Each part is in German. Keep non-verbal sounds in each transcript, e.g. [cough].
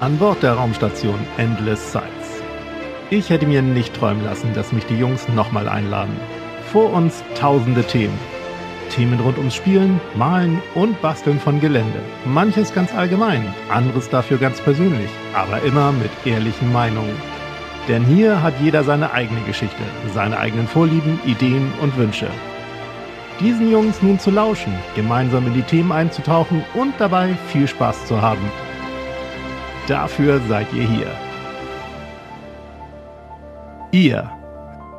An Bord der Raumstation Endless Sights. Ich hätte mir nicht träumen lassen, dass mich die Jungs nochmal einladen. Vor uns tausende Themen. Themen rund ums Spielen, Malen und Basteln von Gelände. Manches ganz allgemein, anderes dafür ganz persönlich, aber immer mit ehrlichen Meinungen. Denn hier hat jeder seine eigene Geschichte, seine eigenen Vorlieben, Ideen und Wünsche. Diesen Jungs nun zu lauschen, gemeinsam in die Themen einzutauchen und dabei viel Spaß zu haben. Dafür seid ihr hier. Ihr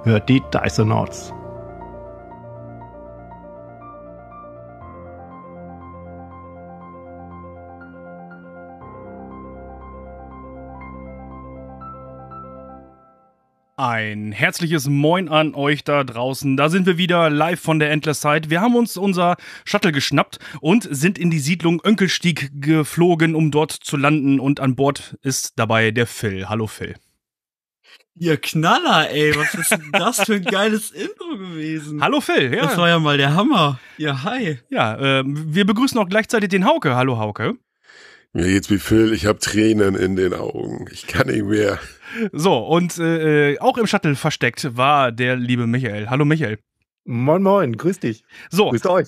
hört die Dysonauts. Ein herzliches Moin an euch da draußen. Da sind wir wieder live von der Endless Side. Wir haben uns unser Shuttle geschnappt und sind in die Siedlung Önkelstieg geflogen, um dort zu landen. Und an Bord ist dabei der Phil. Hallo Phil. Ihr Knaller, ey, was ist denn das für ein geiles Intro gewesen? Hallo Phil, ja. Das war ja mal der Hammer. Ja, hi. Ja, äh, wir begrüßen auch gleichzeitig den Hauke. Hallo Hauke. Mir geht's wie Phil, ich habe Tränen in den Augen. Ich kann nicht mehr. So, und äh, auch im Shuttle versteckt war der liebe Michael. Hallo Michael. Moin, moin, grüß dich. So. Grüßt euch.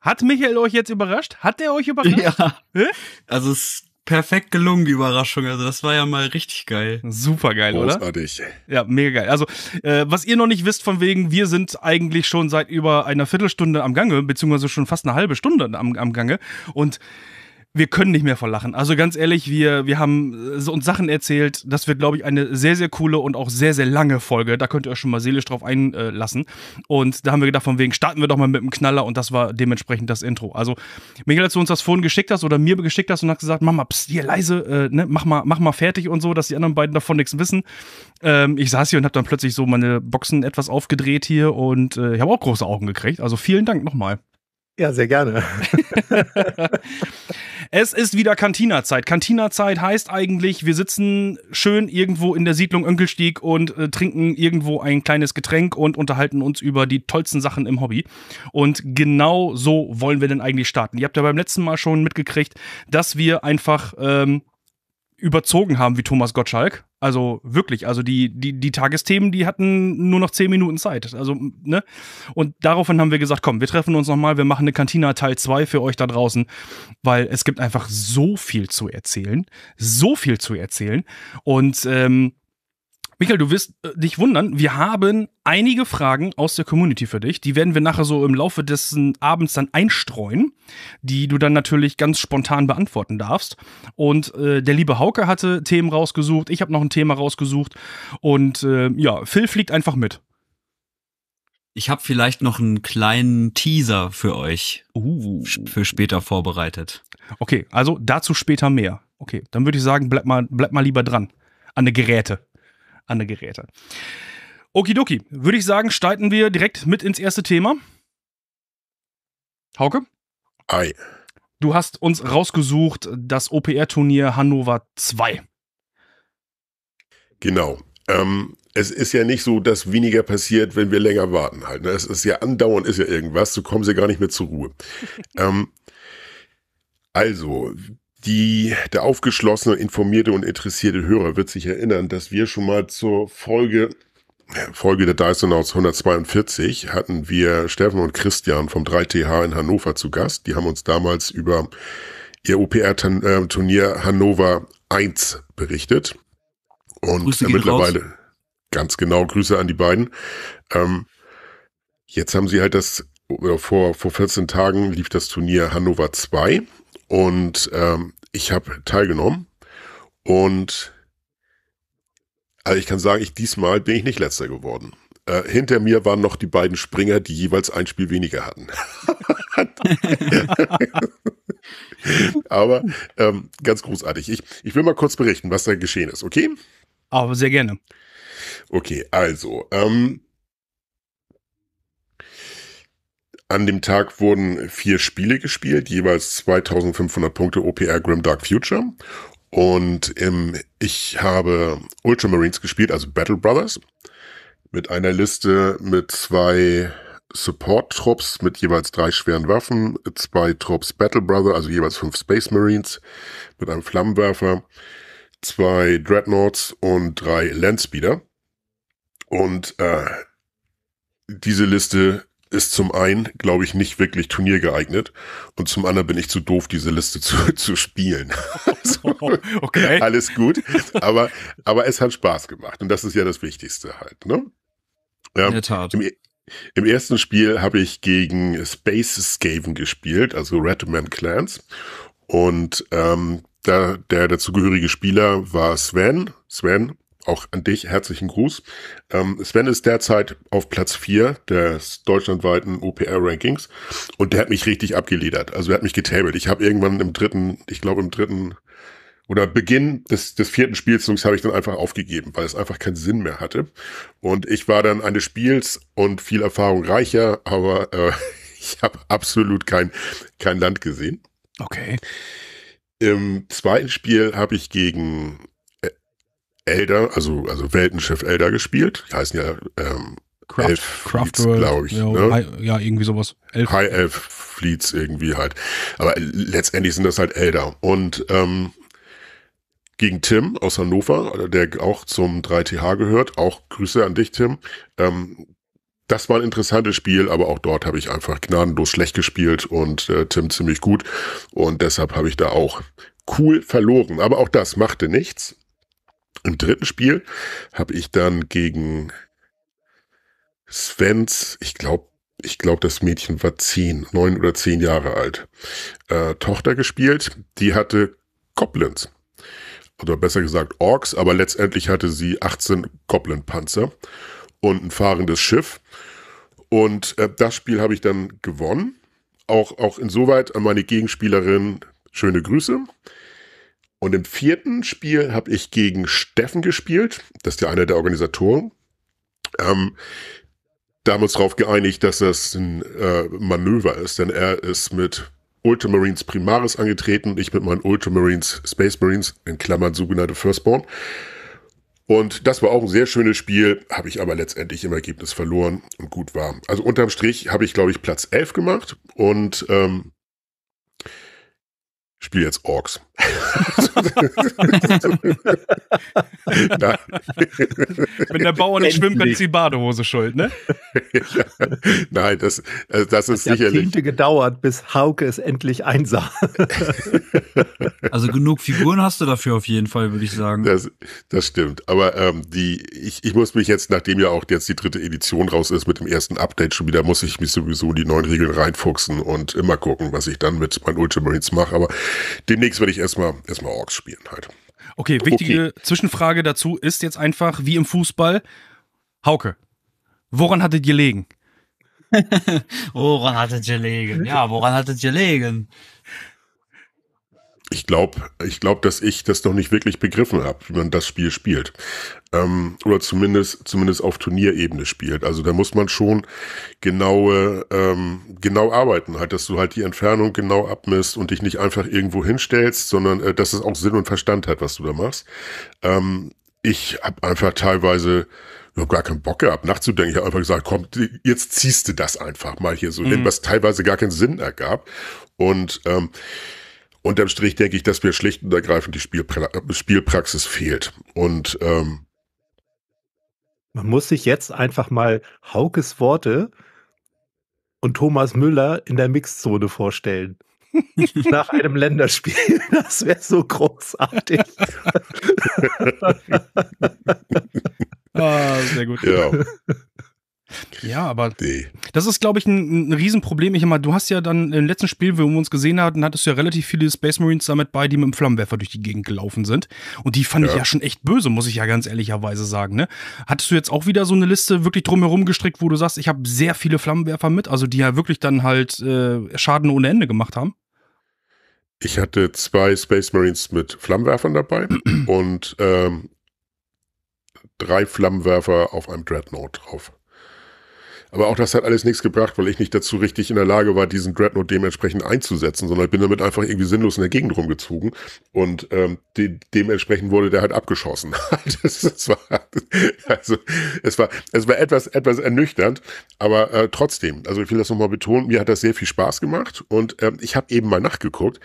Hat Michael euch jetzt überrascht? Hat der euch überrascht? Ja. Hä? Also es ist perfekt gelungen, die Überraschung. Also das war ja mal richtig geil. Super geil, oder? Großartig. Ja, mega geil. Also, äh, was ihr noch nicht wisst von wegen, wir sind eigentlich schon seit über einer Viertelstunde am Gange, beziehungsweise schon fast eine halbe Stunde am, am Gange. Und wir können nicht mehr verlachen. Also ganz ehrlich, wir, wir haben so uns Sachen erzählt. Das wird, glaube ich, eine sehr, sehr coole und auch sehr, sehr lange Folge. Da könnt ihr euch schon mal seelisch drauf einlassen. Und da haben wir gedacht, von wegen, starten wir doch mal mit einem Knaller und das war dementsprechend das Intro. Also, Michael, als du uns das vorhin geschickt hast oder mir geschickt hast und hast gesagt, mach mal, pst, hier leise, äh, ne, mach mal, mach mal fertig und so, dass die anderen beiden davon nichts wissen. Ähm, ich saß hier und habe dann plötzlich so meine Boxen etwas aufgedreht hier und äh, ich habe auch große Augen gekriegt. Also vielen Dank nochmal. Ja, sehr gerne. [laughs] Es ist wieder Cantina-Zeit. Cantina-Zeit heißt eigentlich, wir sitzen schön irgendwo in der Siedlung Önkelstieg und äh, trinken irgendwo ein kleines Getränk und unterhalten uns über die tollsten Sachen im Hobby. Und genau so wollen wir denn eigentlich starten. Ihr habt ja beim letzten Mal schon mitgekriegt, dass wir einfach ähm, überzogen haben wie Thomas Gottschalk. Also wirklich, also die, die, die Tagesthemen, die hatten nur noch zehn Minuten Zeit. Also, ne? Und daraufhin haben wir gesagt, komm, wir treffen uns nochmal, wir machen eine Cantina Teil 2 für euch da draußen, weil es gibt einfach so viel zu erzählen. So viel zu erzählen. Und ähm, Michael, du wirst äh, dich wundern, wir haben einige Fragen aus der Community für dich. Die werden wir nachher so im Laufe des Abends dann einstreuen, die du dann natürlich ganz spontan beantworten darfst. Und äh, der liebe Hauke hatte Themen rausgesucht, ich habe noch ein Thema rausgesucht und äh, ja, Phil fliegt einfach mit. Ich habe vielleicht noch einen kleinen Teaser für euch uh. für später vorbereitet. Okay, also dazu später mehr. Okay, dann würde ich sagen, bleib mal, bleib mal lieber dran an die Geräte an die Geräte. Okidoki, würde ich sagen, starten wir direkt mit ins erste Thema. Hauke? Ei. Du hast uns rausgesucht das OPR-Turnier Hannover 2. Genau. Ähm, es ist ja nicht so, dass weniger passiert, wenn wir länger warten halt. Ne? Es ist ja andauernd, ist ja irgendwas, so kommen sie gar nicht mehr zur Ruhe. [laughs] ähm, also, die, der aufgeschlossene, informierte und interessierte Hörer wird sich erinnern, dass wir schon mal zur Folge, Folge der Dysonauts 142 hatten wir Steffen und Christian vom 3TH in Hannover zu Gast. Die haben uns damals über ihr OPR-Turnier Hannover 1 berichtet. Und Grüße mittlerweile, raus. ganz genau, Grüße an die beiden. Ähm, jetzt haben sie halt das, vor, vor 14 Tagen lief das Turnier Hannover 2 und ähm, ich habe teilgenommen. Und also ich kann sagen, ich diesmal bin ich nicht letzter geworden. Äh, hinter mir waren noch die beiden Springer, die jeweils ein Spiel weniger hatten. [laughs] Aber ähm, ganz großartig. Ich, ich will mal kurz berichten, was da geschehen ist, okay? Aber sehr gerne. Okay, also, ähm, An dem Tag wurden vier Spiele gespielt, jeweils 2500 Punkte OPR Grim Dark Future. Und im, ich habe Ultramarines gespielt, also Battle Brothers, mit einer Liste mit zwei Support-Trupps mit jeweils drei schweren Waffen, zwei Trupps Battle Brother, also jeweils fünf Space Marines mit einem Flammenwerfer, zwei Dreadnoughts und drei Landspeeder. Und äh, diese Liste ist zum einen, glaube ich, nicht wirklich turniergeeignet und zum anderen bin ich zu doof, diese Liste [laughs] zu, zu spielen. [laughs] also, okay. Alles gut, aber, aber es hat Spaß gemacht und das ist ja das Wichtigste halt. Ne? Ja, In der Tat. Im, im ersten Spiel habe ich gegen Space Skaven gespielt, also Redman Clans und ähm, da, der dazugehörige Spieler war Sven. Sven, auch an dich herzlichen Gruß. Ähm, Sven ist derzeit auf Platz 4 des deutschlandweiten OPR-Rankings und der hat mich richtig abgeledert. Also er hat mich getabelt. Ich habe irgendwann im dritten, ich glaube im dritten oder Beginn des, des vierten Spielzugs habe ich dann einfach aufgegeben, weil es einfach keinen Sinn mehr hatte. Und ich war dann eines Spiels und viel Erfahrung reicher, aber äh, [laughs] ich habe absolut kein, kein Land gesehen. Okay. Im zweiten Spiel habe ich gegen Elder, also, also Weltenschiff Elder gespielt. Die heißen ja ähm, Craft, Elf Craft glaube ich. Ja, ne? ja, irgendwie sowas. Elf. High Elf Fleets irgendwie halt. Aber letztendlich sind das halt Elder. Und ähm, gegen Tim aus Hannover, der auch zum 3TH gehört. Auch Grüße an dich, Tim. Ähm, das war ein interessantes Spiel, aber auch dort habe ich einfach gnadenlos schlecht gespielt und äh, Tim ziemlich gut. Und deshalb habe ich da auch cool verloren. Aber auch das machte nichts. Im dritten Spiel habe ich dann gegen Svens, ich glaube, ich glaube, das Mädchen war zehn, neun oder zehn Jahre alt, äh, Tochter gespielt. Die hatte Goblins. Oder besser gesagt Orks, aber letztendlich hatte sie 18 Goblin-Panzer und ein fahrendes Schiff. Und äh, das Spiel habe ich dann gewonnen. Auch, auch insoweit an meine Gegenspielerin schöne Grüße. Und im vierten Spiel habe ich gegen Steffen gespielt. Das ist ja einer der Organisatoren. Ähm, da haben wir uns darauf geeinigt, dass das ein äh, Manöver ist, denn er ist mit Ultramarines Primaris angetreten, ich mit meinen Ultramarines Space Marines, in Klammern sogenannte Firstborn. Und das war auch ein sehr schönes Spiel, habe ich aber letztendlich im Ergebnis verloren und gut war. Also unterm Strich habe ich, glaube ich, Platz 11 gemacht und ähm, spiele jetzt Orks. [laughs] Wenn der Bauer nicht schwimmt, dann ist die Badehose schuld, ne? [laughs] Nein, das, also das ist Hat sicherlich. Jahrzehnte gedauert, bis Hauke es endlich einsah. [laughs] also genug Figuren hast du dafür auf jeden Fall, würde ich sagen. Das, das stimmt. Aber ähm, die, ich, ich muss mich jetzt, nachdem ja auch jetzt die dritte Edition raus ist mit dem ersten Update schon wieder, muss ich mich sowieso in die neuen Regeln reinfuchsen und immer gucken, was ich dann mit meinen Ultramarines mache. Aber demnächst werde ich erstmal erstmal Orks spielen halt. Okay, wichtige okay. Zwischenfrage dazu ist jetzt einfach wie im Fußball. Hauke, woran hattet ihr gelegen? [laughs] woran hattet ihr gelegen? Ja, woran hattet ihr gelegen? Ich glaube, ich glaube, dass ich das noch nicht wirklich begriffen habe, wie man das Spiel spielt. Ähm, oder zumindest, zumindest auf Turnierebene spielt. Also da muss man schon genaue, ähm, genau arbeiten, halt, dass du halt die Entfernung genau abmisst und dich nicht einfach irgendwo hinstellst, sondern äh, dass es auch Sinn und Verstand hat, was du da machst. Ähm, ich habe einfach teilweise habe gar keinen Bock gehabt, nachzudenken. Ich habe einfach gesagt, komm, jetzt ziehst du das einfach mal hier so mhm. hin, was teilweise gar keinen Sinn ergab. Und ähm, unterm Strich denke ich, dass mir schlicht und ergreifend die Spielpra Spielpraxis fehlt. Und ähm, man muss sich jetzt einfach mal Haukes Worte und Thomas Müller in der Mixzone vorstellen. [laughs] Nach einem Länderspiel. [laughs] Das wäre so großartig. [laughs] ah, sehr gut. Ja. Ja, aber nee. das ist, glaube ich, ein, ein Riesenproblem. Ich meine, du hast ja dann im letzten Spiel, wo wir uns gesehen hatten, hattest du ja relativ viele Space Marines damit bei, die mit dem Flammenwerfer durch die Gegend gelaufen sind. Und die fand ja. ich ja schon echt böse, muss ich ja ganz ehrlicherweise sagen. Ne? Hattest du jetzt auch wieder so eine Liste wirklich drumherum gestrickt, wo du sagst, ich habe sehr viele Flammenwerfer mit, also die ja wirklich dann halt äh, Schaden ohne Ende gemacht haben? Ich hatte zwei Space Marines mit Flammenwerfern dabei [clears throat] und ähm, drei Flammenwerfer auf einem Dreadnought drauf. Aber auch das hat alles nichts gebracht, weil ich nicht dazu richtig in der Lage war, diesen Dreadnought dementsprechend einzusetzen, sondern ich bin damit einfach irgendwie sinnlos in der Gegend rumgezogen. Und ähm, de dementsprechend wurde der halt abgeschossen. [laughs] das, das war, also es war, es war etwas, etwas ernüchternd, aber äh, trotzdem, also ich will das nochmal betonen, mir hat das sehr viel Spaß gemacht und ähm, ich habe eben mal nachgeguckt.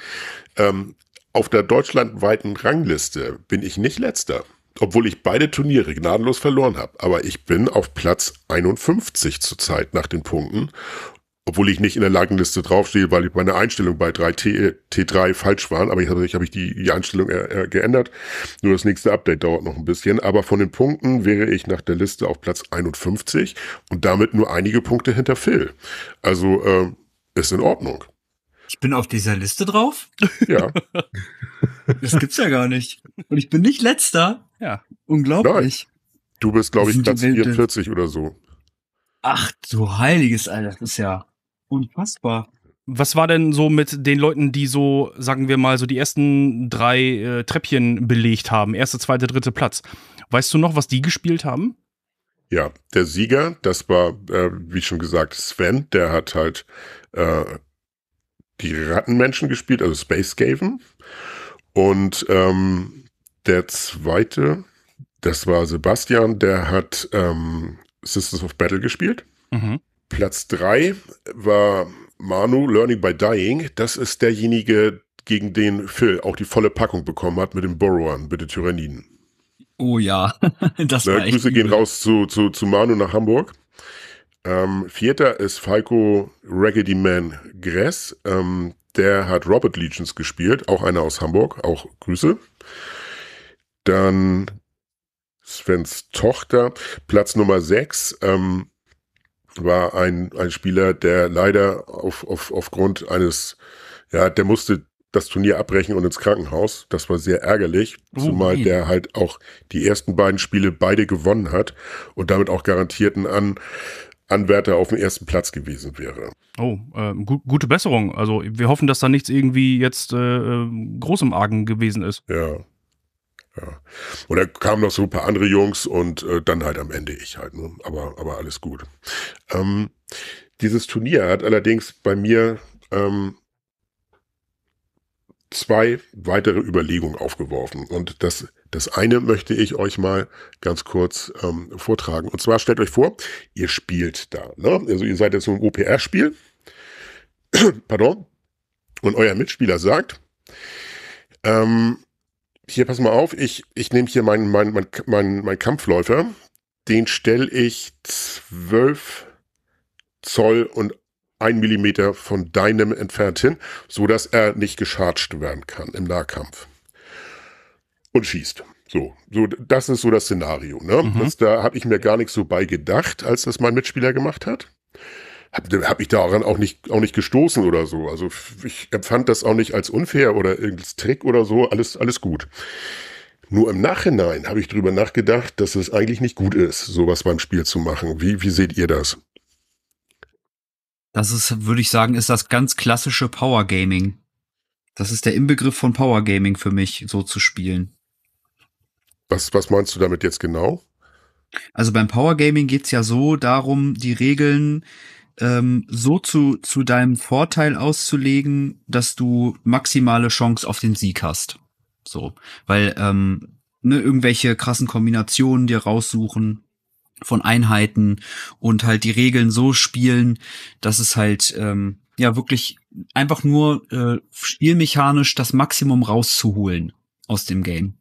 Ähm, auf der deutschlandweiten Rangliste bin ich nicht letzter. Obwohl ich beide Turniere gnadenlos verloren habe. Aber ich bin auf Platz 51 zurzeit nach den Punkten obwohl ich nicht in der Lagenliste draufstehe, weil meine Einstellung bei 3T, T3 falsch waren, aber ich habe hab ich die, die Einstellung äh, geändert. Nur das nächste Update dauert noch ein bisschen, aber von den Punkten wäre ich nach der Liste auf Platz 51 und damit nur einige Punkte hinter Phil. Also äh, ist in Ordnung. Ich bin auf dieser Liste drauf? Ja. [laughs] das gibt's ja gar nicht. Und ich bin nicht letzter. Ja. Unglaublich. Nein. Du bist, glaube ich, Platz 44 oder so. Ach du heiliges Alter, das ist ja Unfassbar. Was war denn so mit den Leuten, die so, sagen wir mal, so die ersten drei äh, Treppchen belegt haben? Erste, zweite, dritte Platz. Weißt du noch, was die gespielt haben? Ja, der Sieger, das war, äh, wie schon gesagt, Sven, der hat halt äh, die Rattenmenschen gespielt, also Space Gaven. Und ähm, der zweite, das war Sebastian, der hat ähm, Sisters of Battle gespielt. Mhm. Platz 3 war Manu Learning by Dying. Das ist derjenige, gegen den Phil auch die volle Packung bekommen hat mit den Borrowern, mit den Tyranniden. Oh ja, [laughs] das war echt Grüße gehen raus zu, zu, zu Manu nach Hamburg. Ähm, vierter ist Falco Raggedy Man Gress. Ähm, der hat Robert Legions gespielt, auch einer aus Hamburg, auch Grüße. Dann Svens Tochter, Platz Nummer 6. Ähm, war ein, ein Spieler, der leider auf, auf, aufgrund eines, ja, der musste das Turnier abbrechen und ins Krankenhaus. Das war sehr ärgerlich, oh, zumal nein. der halt auch die ersten beiden Spiele beide gewonnen hat und damit auch garantierten An Anwärter auf dem ersten Platz gewesen wäre. Oh, äh, gu gute Besserung. Also wir hoffen, dass da nichts irgendwie jetzt äh, äh groß im Argen gewesen ist. Ja, ja. Und da kamen noch so ein paar andere Jungs und äh, dann halt am Ende ich halt. Ne? Aber, aber alles gut. Ähm, dieses Turnier hat allerdings bei mir ähm, zwei weitere Überlegungen aufgeworfen. Und das, das eine möchte ich euch mal ganz kurz ähm, vortragen. Und zwar stellt euch vor, ihr spielt da. Ne? Also ihr seid jetzt so ein OPR-Spiel. Pardon. Und euer Mitspieler sagt, ähm, hier, pass mal auf, ich, ich nehme hier meinen mein, mein, mein, mein Kampfläufer, den stelle ich 12 Zoll und ein Millimeter von deinem entfernt hin, so dass er nicht gescharged werden kann im Nahkampf. Und schießt. So, so, das ist so das Szenario. Ne? Mhm. Das, da habe ich mir gar nicht so bei gedacht, als das mein Mitspieler gemacht hat habe hab ich daran auch nicht, auch nicht gestoßen oder so. Also ich empfand das auch nicht als unfair oder irgendein Trick oder so. Alles, alles gut. Nur im Nachhinein habe ich drüber nachgedacht, dass es eigentlich nicht gut ist, sowas beim Spiel zu machen. Wie, wie seht ihr das? Das ist, würde ich sagen, ist das ganz klassische Power Gaming. Das ist der Inbegriff von Power Gaming für mich, so zu spielen. Was, was meinst du damit jetzt genau? Also beim Power Gaming geht's ja so darum, die Regeln ähm, so zu, zu deinem Vorteil auszulegen, dass du maximale Chance auf den Sieg hast. So, weil ähm, ne, irgendwelche krassen Kombinationen dir raussuchen von Einheiten und halt die Regeln so spielen, dass es halt ähm, ja wirklich einfach nur äh, spielmechanisch das Maximum rauszuholen aus dem Game.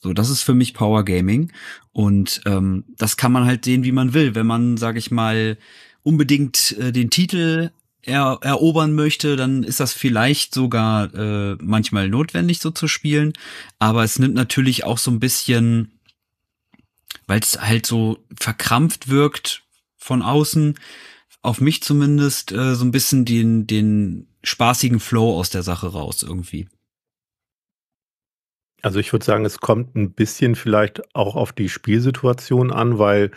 So, das ist für mich Power Gaming und ähm, das kann man halt sehen, wie man will. Wenn man, sag ich mal, unbedingt äh, den Titel er erobern möchte, dann ist das vielleicht sogar äh, manchmal notwendig, so zu spielen. Aber es nimmt natürlich auch so ein bisschen, weil es halt so verkrampft wirkt von außen, auf mich zumindest, äh, so ein bisschen den, den spaßigen Flow aus der Sache raus irgendwie. Also ich würde sagen, es kommt ein bisschen vielleicht auch auf die Spielsituation an, weil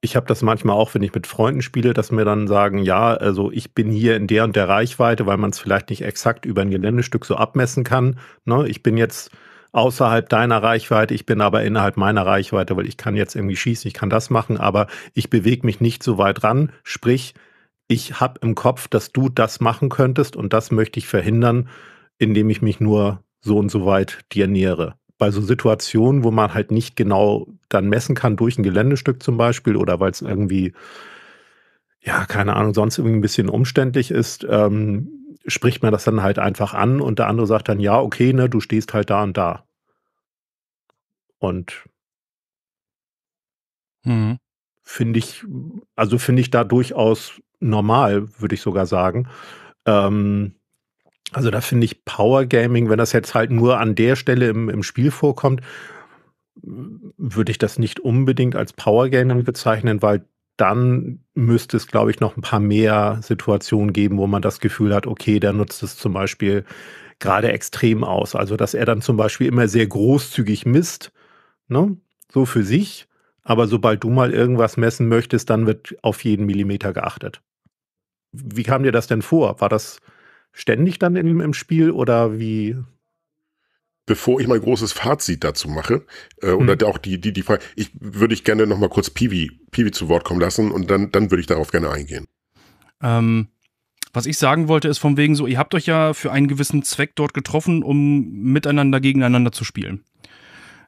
ich habe das manchmal auch, wenn ich mit Freunden spiele, dass mir dann sagen, ja, also ich bin hier in der und der Reichweite, weil man es vielleicht nicht exakt über ein Geländestück so abmessen kann. Ne? Ich bin jetzt außerhalb deiner Reichweite, ich bin aber innerhalb meiner Reichweite, weil ich kann jetzt irgendwie schießen, ich kann das machen, aber ich bewege mich nicht so weit ran. Sprich, ich habe im Kopf, dass du das machen könntest und das möchte ich verhindern, indem ich mich nur so und so weit dir nähere bei so Situationen, wo man halt nicht genau dann messen kann durch ein Geländestück zum Beispiel oder weil es irgendwie, ja, keine Ahnung, sonst irgendwie ein bisschen umständlich ist, ähm, spricht man das dann halt einfach an und der andere sagt dann, ja, okay, ne, du stehst halt da und da. Und mhm. finde ich, also finde ich da durchaus normal, würde ich sogar sagen. Ähm, also da finde ich Power Gaming, wenn das jetzt halt nur an der Stelle im, im Spiel vorkommt, würde ich das nicht unbedingt als Power Gaming bezeichnen, weil dann müsste es, glaube ich, noch ein paar mehr Situationen geben, wo man das Gefühl hat, okay, der nutzt es zum Beispiel gerade extrem aus. Also, dass er dann zum Beispiel immer sehr großzügig misst, ne? so für sich. Aber sobald du mal irgendwas messen möchtest, dann wird auf jeden Millimeter geachtet. Wie kam dir das denn vor? War das ständig dann im, im Spiel oder wie? Bevor ich mein großes Fazit dazu mache, äh, hm. oder auch die, die, die Frage, ich würde ich gerne noch mal kurz Piwi, Piwi zu Wort kommen lassen und dann, dann würde ich darauf gerne eingehen. Ähm, was ich sagen wollte, ist von wegen so, ihr habt euch ja für einen gewissen Zweck dort getroffen, um miteinander gegeneinander zu spielen.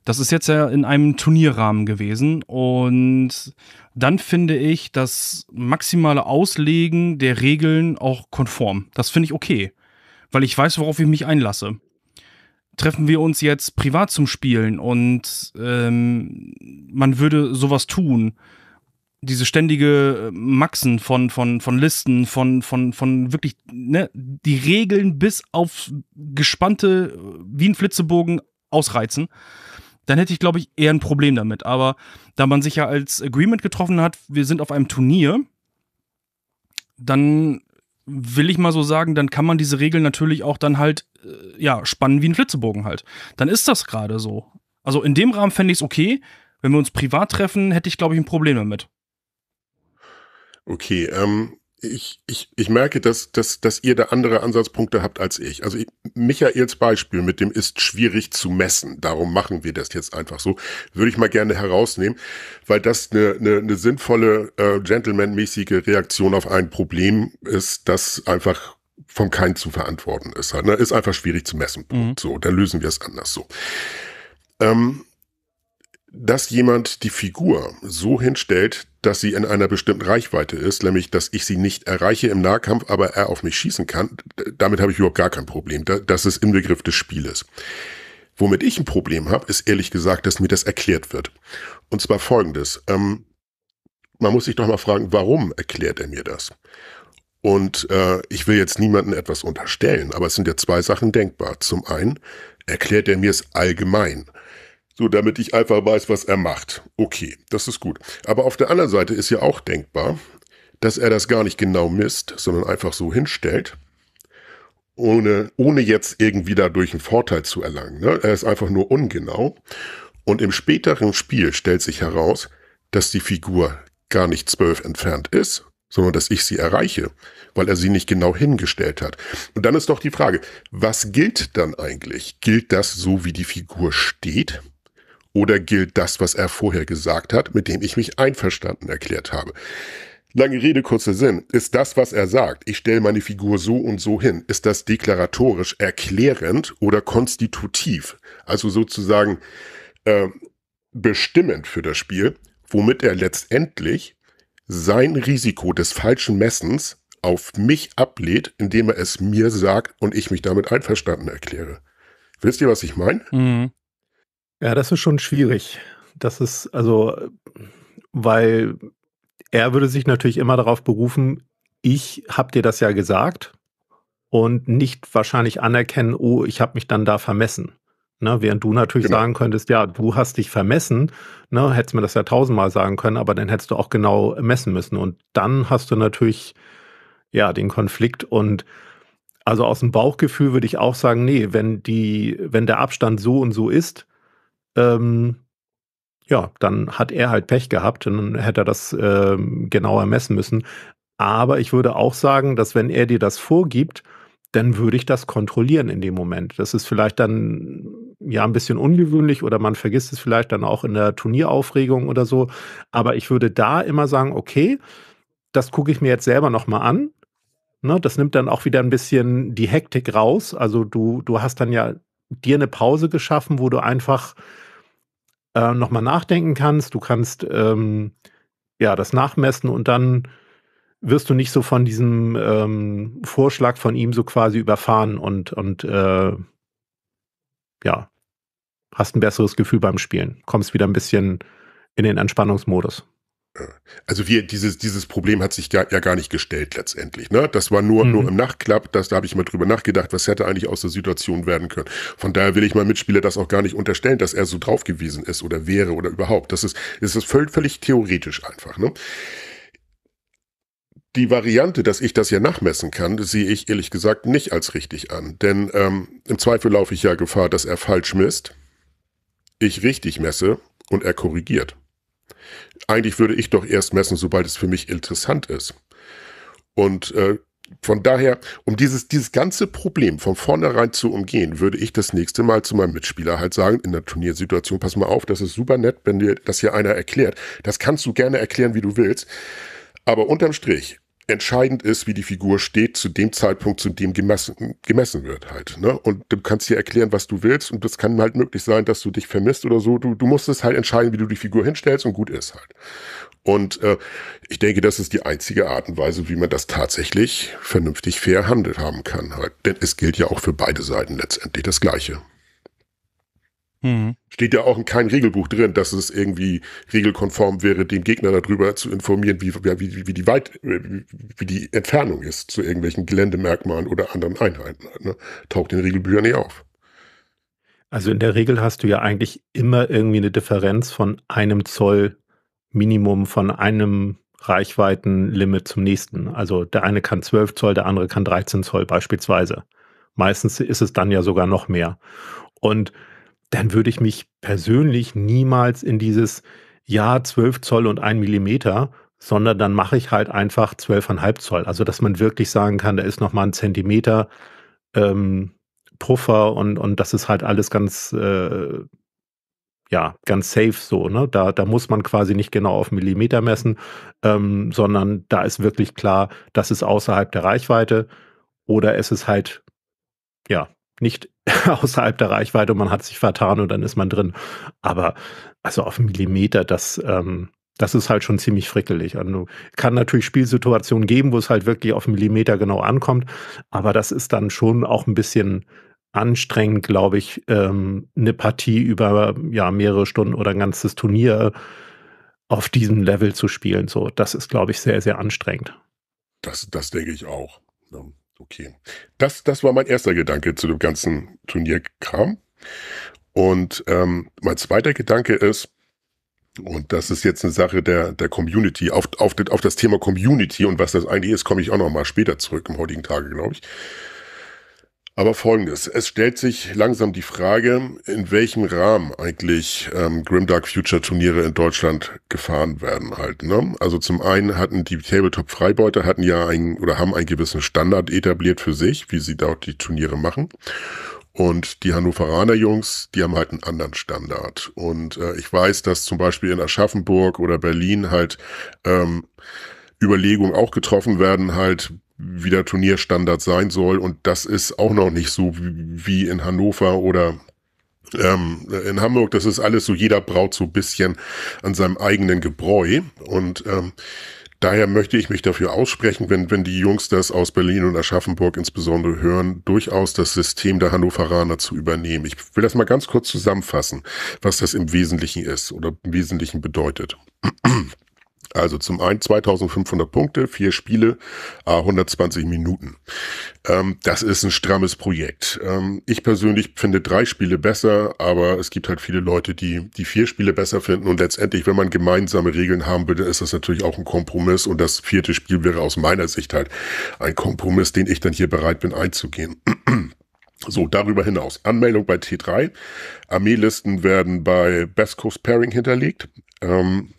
Das ist jetzt ja in einem Turnierrahmen gewesen und dann finde ich das maximale Auslegen der Regeln auch konform. Das finde ich okay, weil ich weiß, worauf ich mich einlasse. Treffen wir uns jetzt privat zum Spielen und ähm, man würde sowas tun, diese ständige Maxen von, von, von Listen, von, von, von wirklich, ne, die Regeln bis auf gespannte, wie ein Flitzebogen ausreizen dann hätte ich, glaube ich, eher ein Problem damit. Aber da man sich ja als Agreement getroffen hat, wir sind auf einem Turnier, dann will ich mal so sagen, dann kann man diese Regeln natürlich auch dann halt, äh, ja, spannen wie ein Flitzebogen halt. Dann ist das gerade so. Also in dem Rahmen fände ich es okay. Wenn wir uns privat treffen, hätte ich, glaube ich, ein Problem damit. Okay, ähm, ich, ich, ich merke, dass, dass, dass ihr da andere Ansatzpunkte habt als ich. Also ich, Michaels Beispiel mit dem ist schwierig zu messen. Darum machen wir das jetzt einfach so. Würde ich mal gerne herausnehmen, weil das eine, eine, eine sinnvolle, äh, gentlemanmäßige Reaktion auf ein Problem ist, das einfach vom Kein zu verantworten ist. Halt, ne? Ist einfach schwierig zu messen. Mhm. So, dann lösen wir es anders so. Ähm, dass jemand die Figur so hinstellt, dass sie in einer bestimmten Reichweite ist, nämlich dass ich sie nicht erreiche im Nahkampf, aber er auf mich schießen kann, damit habe ich überhaupt gar kein Problem. Das ist im Begriff des Spieles. Womit ich ein Problem habe, ist ehrlich gesagt, dass mir das erklärt wird. Und zwar folgendes. Ähm, man muss sich doch mal fragen, warum erklärt er mir das? Und äh, ich will jetzt niemandem etwas unterstellen, aber es sind ja zwei Sachen denkbar. Zum einen erklärt er mir es allgemein. So, damit ich einfach weiß, was er macht. Okay, das ist gut. Aber auf der anderen Seite ist ja auch denkbar, dass er das gar nicht genau misst, sondern einfach so hinstellt, ohne, ohne jetzt irgendwie dadurch einen Vorteil zu erlangen. Ne? Er ist einfach nur ungenau. Und im späteren Spiel stellt sich heraus, dass die Figur gar nicht zwölf entfernt ist, sondern dass ich sie erreiche, weil er sie nicht genau hingestellt hat. Und dann ist doch die Frage, was gilt dann eigentlich? Gilt das so, wie die Figur steht? Oder gilt das, was er vorher gesagt hat, mit dem ich mich einverstanden erklärt habe? Lange Rede, kurzer Sinn. Ist das, was er sagt, ich stelle meine Figur so und so hin, ist das deklaratorisch erklärend oder konstitutiv? Also sozusagen äh, bestimmend für das Spiel, womit er letztendlich sein Risiko des falschen Messens auf mich ablädt, indem er es mir sagt und ich mich damit einverstanden erkläre. Wisst ihr, was ich meine? Mhm. Ja, das ist schon schwierig. Das ist also, weil er würde sich natürlich immer darauf berufen, ich habe dir das ja gesagt und nicht wahrscheinlich anerkennen, oh, ich habe mich dann da vermessen. Ne, während du natürlich genau. sagen könntest, ja, du hast dich vermessen, ne, hättest mir das ja tausendmal sagen können, aber dann hättest du auch genau messen müssen. Und dann hast du natürlich ja den Konflikt und also aus dem Bauchgefühl würde ich auch sagen, nee, wenn die, wenn der Abstand so und so ist, ähm, ja, dann hat er halt Pech gehabt und dann hätte er das ähm, genauer messen müssen. Aber ich würde auch sagen, dass wenn er dir das vorgibt, dann würde ich das kontrollieren in dem Moment. Das ist vielleicht dann ja ein bisschen ungewöhnlich oder man vergisst es vielleicht dann auch in der Turnieraufregung oder so. Aber ich würde da immer sagen, okay, das gucke ich mir jetzt selber nochmal an. Ne, das nimmt dann auch wieder ein bisschen die Hektik raus. Also du, du hast dann ja dir eine Pause geschaffen, wo du einfach äh, nochmal nachdenken kannst. Du kannst ähm, ja das nachmessen und dann wirst du nicht so von diesem ähm, Vorschlag von ihm so quasi überfahren und, und äh, ja, hast ein besseres Gefühl beim Spielen. Kommst wieder ein bisschen in den Entspannungsmodus. Also wir, dieses, dieses Problem hat sich ja, ja gar nicht gestellt letztendlich. Ne? Das war nur, mhm. nur im Nachtklapp, das, da habe ich mal drüber nachgedacht, was hätte eigentlich aus der Situation werden können. Von daher will ich meinem Mitspieler das auch gar nicht unterstellen, dass er so drauf gewesen ist oder wäre oder überhaupt. Das ist, das ist völlig, völlig theoretisch einfach. Ne? Die Variante, dass ich das ja nachmessen kann, sehe ich ehrlich gesagt nicht als richtig an. Denn ähm, im Zweifel laufe ich ja Gefahr, dass er falsch misst, ich richtig messe und er korrigiert. Eigentlich würde ich doch erst messen, sobald es für mich interessant ist. Und äh, von daher, um dieses, dieses ganze Problem von vornherein zu umgehen, würde ich das nächste Mal zu meinem Mitspieler halt sagen, in der Turniersituation, pass mal auf, das ist super nett, wenn dir das hier einer erklärt. Das kannst du gerne erklären, wie du willst. Aber unterm Strich, entscheidend ist, wie die Figur steht zu dem Zeitpunkt, zu dem gemessen, gemessen wird halt. Ne? Und du kannst dir erklären, was du willst und das kann halt möglich sein, dass du dich vermisst oder so. Du, du musst es halt entscheiden, wie du die Figur hinstellst und gut ist halt. Und äh, ich denke, das ist die einzige Art und Weise, wie man das tatsächlich vernünftig fair handelt haben kann. Halt. Denn es gilt ja auch für beide Seiten letztendlich das Gleiche. Mhm. Steht ja auch in keinem Regelbuch drin, dass es irgendwie regelkonform wäre, den Gegner darüber zu informieren, wie, wie, wie, die, Weit, wie die Entfernung ist zu irgendwelchen Geländemerkmalen oder anderen Einheiten. Ne? Taucht in Regelbüchern nicht auf. Also in der Regel hast du ja eigentlich immer irgendwie eine Differenz von einem Zoll Minimum von einem Reichweitenlimit zum nächsten. Also der eine kann 12 Zoll, der andere kann 13 Zoll beispielsweise. Meistens ist es dann ja sogar noch mehr. Und dann würde ich mich persönlich niemals in dieses ja 12 Zoll und ein Millimeter, sondern dann mache ich halt einfach 12,5 Zoll. Also dass man wirklich sagen kann, da ist noch mal ein Zentimeter ähm, Puffer und, und das ist halt alles ganz äh, ja, ganz safe so, ne? Da, da muss man quasi nicht genau auf Millimeter messen, ähm, sondern da ist wirklich klar, das ist außerhalb der Reichweite oder es ist halt, ja, nicht [laughs] außerhalb der Reichweite und man hat sich vertan und dann ist man drin. Aber also auf Millimeter, das, ähm, das ist halt schon ziemlich frickelig. Also kann natürlich Spielsituationen geben, wo es halt wirklich auf Millimeter genau ankommt, aber das ist dann schon auch ein bisschen anstrengend, glaube ich, ähm, eine Partie über ja mehrere Stunden oder ein ganzes Turnier auf diesem Level zu spielen. So, das ist, glaube ich, sehr, sehr anstrengend. Das, das denke ich auch. Okay. Das, das war mein erster Gedanke zu dem ganzen Turnierkram. Und ähm, mein zweiter Gedanke ist, und das ist jetzt eine Sache der, der Community, auf, auf, auf das Thema Community und was das eigentlich ist, komme ich auch noch mal später zurück im heutigen Tage, glaube ich. Aber folgendes, es stellt sich langsam die Frage, in welchem Rahmen eigentlich ähm, Grimdark Future Turniere in Deutschland gefahren werden halt. Ne? Also zum einen hatten die Tabletop Freibeuter hatten ja ein oder haben einen gewissen Standard etabliert für sich, wie sie dort die Turniere machen. Und die Hannoveraner Jungs, die haben halt einen anderen Standard. Und äh, ich weiß, dass zum Beispiel in Aschaffenburg oder Berlin halt ähm, Überlegungen auch getroffen werden, halt wie der Turnierstandard sein soll. Und das ist auch noch nicht so wie in Hannover oder ähm, in Hamburg. Das ist alles so, jeder braut so ein bisschen an seinem eigenen Gebräu. Und ähm, daher möchte ich mich dafür aussprechen, wenn, wenn die Jungs das aus Berlin und Aschaffenburg insbesondere hören, durchaus das System der Hannoveraner zu übernehmen. Ich will das mal ganz kurz zusammenfassen, was das im Wesentlichen ist oder im Wesentlichen bedeutet. Also zum einen 2500 Punkte, vier Spiele, 120 Minuten. Ähm, das ist ein strammes Projekt. Ähm, ich persönlich finde drei Spiele besser, aber es gibt halt viele Leute, die die vier Spiele besser finden. Und letztendlich, wenn man gemeinsame Regeln haben dann ist das natürlich auch ein Kompromiss. Und das vierte Spiel wäre aus meiner Sicht halt ein Kompromiss, den ich dann hier bereit bin einzugehen. [clears throat] So, darüber hinaus. Anmeldung bei T3. Armeelisten werden bei Best Coast Pairing hinterlegt. Ähm,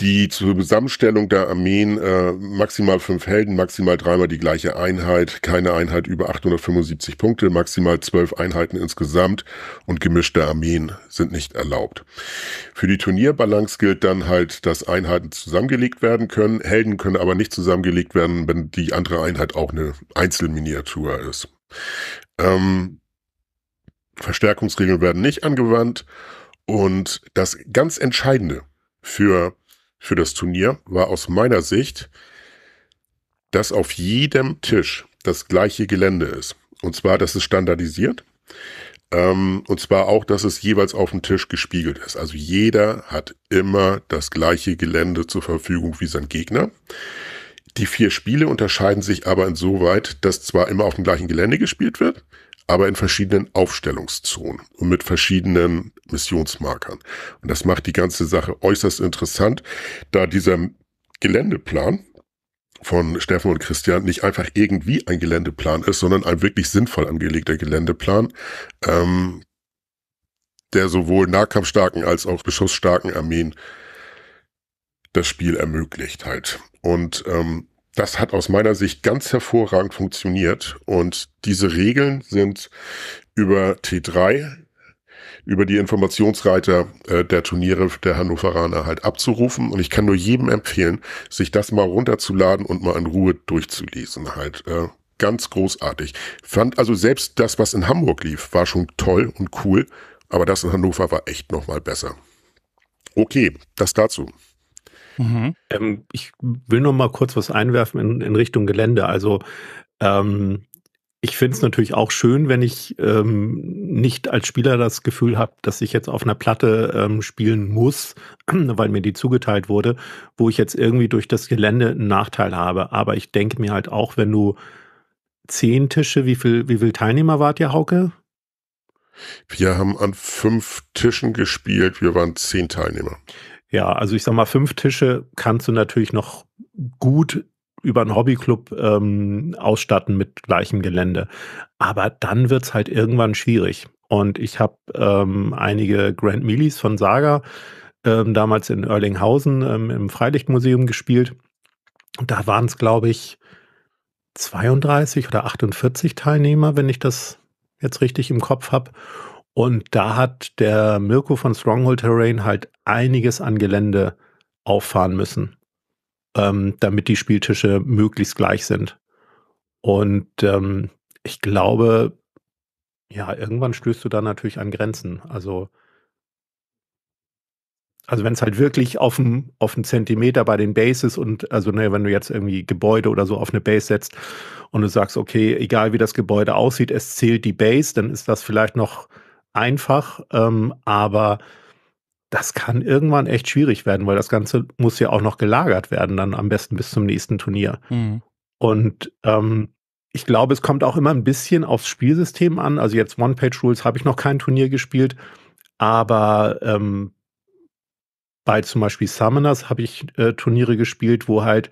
die Zusammenstellung der Armeen äh, maximal fünf Helden, maximal dreimal die gleiche Einheit, keine Einheit über 875 Punkte, maximal zwölf Einheiten insgesamt und gemischte Armeen sind nicht erlaubt. Für die Turnierbalance gilt dann halt, dass Einheiten zusammengelegt werden können. Helden können aber nicht zusammengelegt werden, wenn die andere Einheit auch eine Einzelminiatur ist. Ähm, Verstärkungsregeln werden nicht angewandt und das ganz Entscheidende für für das Turnier war aus meiner Sicht, dass auf jedem Tisch das gleiche Gelände ist. Und zwar, dass es standardisiert. Ähm, und zwar auch, dass es jeweils auf dem Tisch gespiegelt ist. Also jeder hat immer das gleiche Gelände zur Verfügung wie sein Gegner. Die vier Spiele unterscheiden sich aber insoweit, dass zwar immer auf dem gleichen Gelände gespielt wird, aber in verschiedenen Aufstellungszonen und mit verschiedenen Missionsmarkern. Und das macht die ganze Sache äußerst interessant, da dieser Geländeplan von Steffen und Christian nicht einfach irgendwie ein Geländeplan ist, sondern ein wirklich sinnvoll angelegter Geländeplan, ähm, der sowohl nahkampfstarken als auch beschussstarken Armeen das Spiel ermöglicht halt. Und ähm, das hat aus meiner Sicht ganz hervorragend funktioniert. Und diese Regeln sind über T3, über die Informationsreiter äh, der Turniere der Hannoveraner halt abzurufen. Und ich kann nur jedem empfehlen, sich das mal runterzuladen und mal in Ruhe durchzulesen halt. Äh, ganz großartig. Fand also selbst das, was in Hamburg lief, war schon toll und cool. Aber das in Hannover war echt nochmal besser. Okay, das dazu. Mhm. Ähm, ich will noch mal kurz was einwerfen in, in Richtung Gelände. Also ähm, ich finde es natürlich auch schön, wenn ich ähm, nicht als Spieler das Gefühl habe, dass ich jetzt auf einer Platte ähm, spielen muss, [clears throat] weil mir die zugeteilt wurde, wo ich jetzt irgendwie durch das Gelände einen Nachteil habe. Aber ich denke mir halt auch, wenn du zehn Tische, wie viel, wie viel Teilnehmer wart ihr, Hauke? Wir haben an fünf Tischen gespielt, wir waren zehn Teilnehmer. Ja, also ich sag mal, fünf Tische kannst du natürlich noch gut über einen Hobbyclub ähm, ausstatten mit gleichem Gelände. Aber dann wird's halt irgendwann schwierig. Und ich habe ähm, einige Grand Milis von Saga ähm, damals in Erlinghausen ähm, im Freilichtmuseum gespielt. Und da waren es, glaube ich, 32 oder 48 Teilnehmer, wenn ich das jetzt richtig im Kopf habe. Und da hat der Mirko von Stronghold Terrain halt einiges an Gelände auffahren müssen, ähm, damit die Spieltische möglichst gleich sind. Und ähm, ich glaube, ja, irgendwann stößt du da natürlich an Grenzen. Also, also wenn es halt wirklich auf einen auf Zentimeter bei den Bases und also ne, wenn du jetzt irgendwie Gebäude oder so auf eine Base setzt und du sagst, okay, egal wie das Gebäude aussieht, es zählt die Base, dann ist das vielleicht noch einfach, ähm, aber das kann irgendwann echt schwierig werden, weil das Ganze muss ja auch noch gelagert werden, dann am besten bis zum nächsten Turnier. Mhm. Und ähm, ich glaube, es kommt auch immer ein bisschen aufs Spielsystem an. Also jetzt One-Page-Rules habe ich noch kein Turnier gespielt, aber ähm, bei zum Beispiel Summoners habe ich äh, Turniere gespielt, wo halt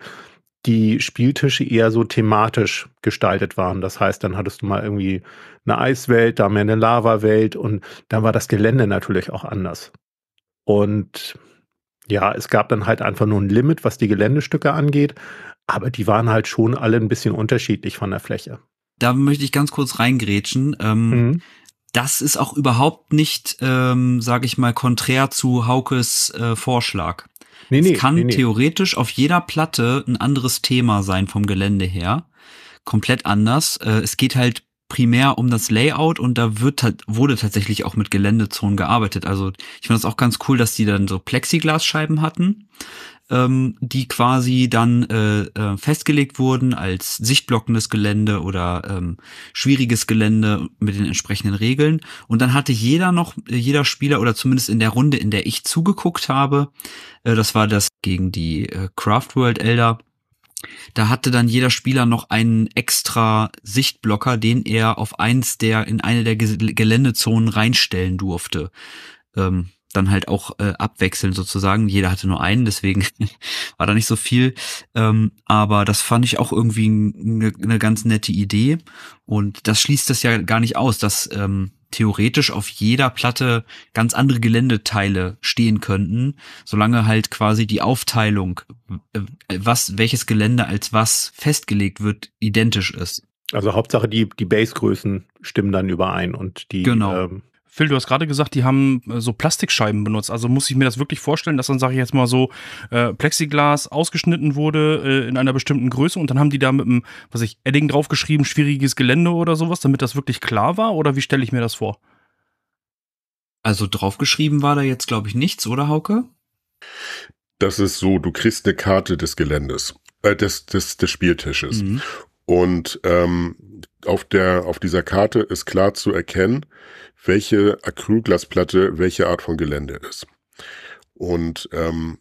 die Spieltische eher so thematisch gestaltet waren. Das heißt, dann hattest du mal irgendwie eine Eiswelt, da mehr eine Lava-Welt und dann war das Gelände natürlich auch anders. Und ja, es gab dann halt einfach nur ein Limit, was die Geländestücke angeht, aber die waren halt schon alle ein bisschen unterschiedlich von der Fläche. Da möchte ich ganz kurz reingrätschen. Ähm, mhm. Das ist auch überhaupt nicht, ähm, sage ich mal, konträr zu Haukes äh, Vorschlag. Nee, nee, es kann nee, theoretisch auf jeder Platte ein anderes Thema sein vom Gelände her. Komplett anders. Äh, es geht halt primär um das Layout und da wird wurde tatsächlich auch mit Geländezonen gearbeitet. Also ich fand das auch ganz cool, dass die dann so Plexiglasscheiben hatten, ähm, die quasi dann äh, äh, festgelegt wurden als sichtblockendes Gelände oder ähm, schwieriges Gelände mit den entsprechenden Regeln. Und dann hatte jeder noch, jeder Spieler oder zumindest in der Runde, in der ich zugeguckt habe, äh, das war das gegen die äh, Craft World Elder, da hatte dann jeder Spieler noch einen extra Sichtblocker, den er auf eins der in eine der Geländezonen reinstellen durfte. Ähm, dann halt auch äh, abwechseln sozusagen. Jeder hatte nur einen, deswegen [laughs] war da nicht so viel. Ähm, aber das fand ich auch irgendwie eine ne ganz nette Idee. Und das schließt das ja gar nicht aus, dass ähm, theoretisch auf jeder Platte ganz andere Geländeteile stehen könnten, solange halt quasi die Aufteilung, äh, was, welches Gelände als was festgelegt wird, identisch ist. Also Hauptsache die, die Basegrößen stimmen dann überein und die genau. ähm, Phil, du hast gerade gesagt, die haben äh, so Plastikscheiben benutzt. Also muss ich mir das wirklich vorstellen, dass dann, sage ich jetzt mal so, äh, Plexiglas ausgeschnitten wurde äh, in einer bestimmten Größe und dann haben die da mit einem, was ich, Edding draufgeschrieben, schwieriges Gelände oder sowas, damit das wirklich klar war? Oder wie stelle ich mir das vor? Also draufgeschrieben war da jetzt, glaube ich, nichts, oder Hauke? das ist so, du kriegst eine Karte des Geländes, äh, des, des, des Spieltisches. Mhm. Und ähm, auf, der, auf dieser Karte ist klar zu erkennen, welche Acrylglasplatte welche Art von Gelände ist. Und ähm,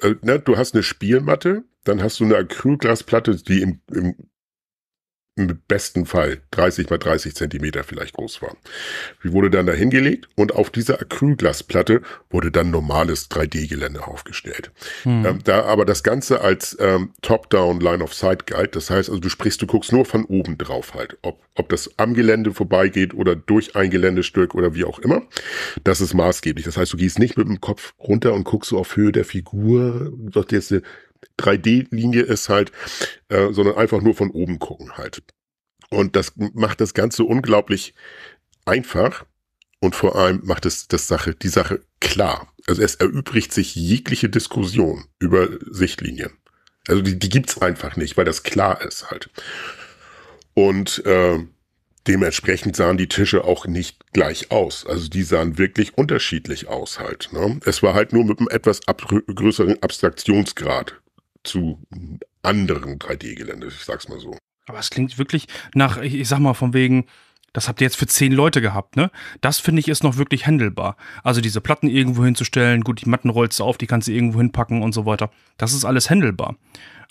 äh, ne, du hast eine Spielmatte, dann hast du eine Acrylglasplatte, die im, im im besten Fall 30 mal 30 Zentimeter vielleicht groß war. Die wurde dann da hingelegt und auf dieser Acrylglasplatte wurde dann normales 3D-Gelände aufgestellt. Hm. Ähm, da aber das Ganze als ähm, Top-Down Line-of-Sight Guide, das heißt also du sprichst, du guckst nur von oben drauf halt, ob, ob das am Gelände vorbeigeht oder durch ein Geländestück oder wie auch immer. Das ist maßgeblich. Das heißt, du gehst nicht mit dem Kopf runter und guckst so auf Höhe der Figur, was jetzt 3D-Linie ist halt, äh, sondern einfach nur von oben gucken halt. Und das macht das Ganze unglaublich einfach und vor allem macht es das Sache, die Sache klar. Also es erübrigt sich jegliche Diskussion über Sichtlinien. Also die, die gibt's einfach nicht, weil das klar ist halt. Und äh, dementsprechend sahen die Tische auch nicht gleich aus. Also die sahen wirklich unterschiedlich aus halt. Ne? Es war halt nur mit einem etwas ab größeren Abstraktionsgrad zu anderen 3D-Gelände, ich sag's mal so. Aber es klingt wirklich nach, ich sag mal, von wegen, das habt ihr jetzt für zehn Leute gehabt, ne? Das finde ich ist noch wirklich handelbar. Also diese Platten irgendwo hinzustellen, gut, die Matten rollst du auf, die kannst du irgendwo hinpacken und so weiter. Das ist alles handelbar.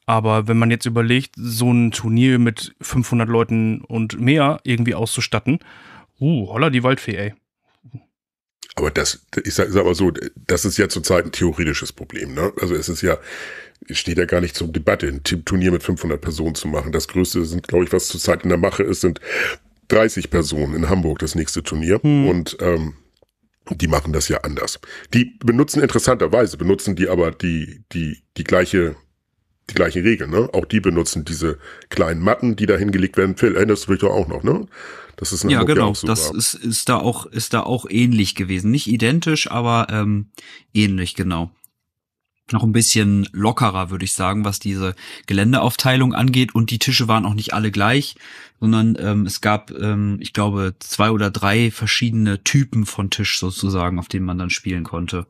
Aber wenn man jetzt überlegt, so ein Turnier mit 500 Leuten und mehr irgendwie auszustatten, uh, holla die Waldfee, ey. Aber das, ich sag, sag mal so, das ist ja zurzeit ein theoretisches Problem, ne? Also es ist ja, steht ja gar nicht zur Debatte, ein Turnier mit 500 Personen zu machen. Das größte sind, glaube ich, was zurzeit in der Mache ist, sind 30 Personen in Hamburg, das nächste Turnier. Hm. Und ähm, die machen das ja anders. Die benutzen interessanterweise, benutzen die aber die, die, die gleiche die gleichen Regeln, ne? Auch die benutzen diese kleinen Matten, die da hingelegt werden. Phil, erinnerst du dich doch auch noch, ne? Das ist ja genau. So das ist, ist da auch ist da auch ähnlich gewesen, nicht identisch, aber ähm, ähnlich genau noch ein bisschen lockerer, würde ich sagen, was diese Geländeaufteilung angeht. Und die Tische waren auch nicht alle gleich, sondern ähm, es gab, ähm, ich glaube, zwei oder drei verschiedene Typen von Tisch sozusagen, auf denen man dann spielen konnte,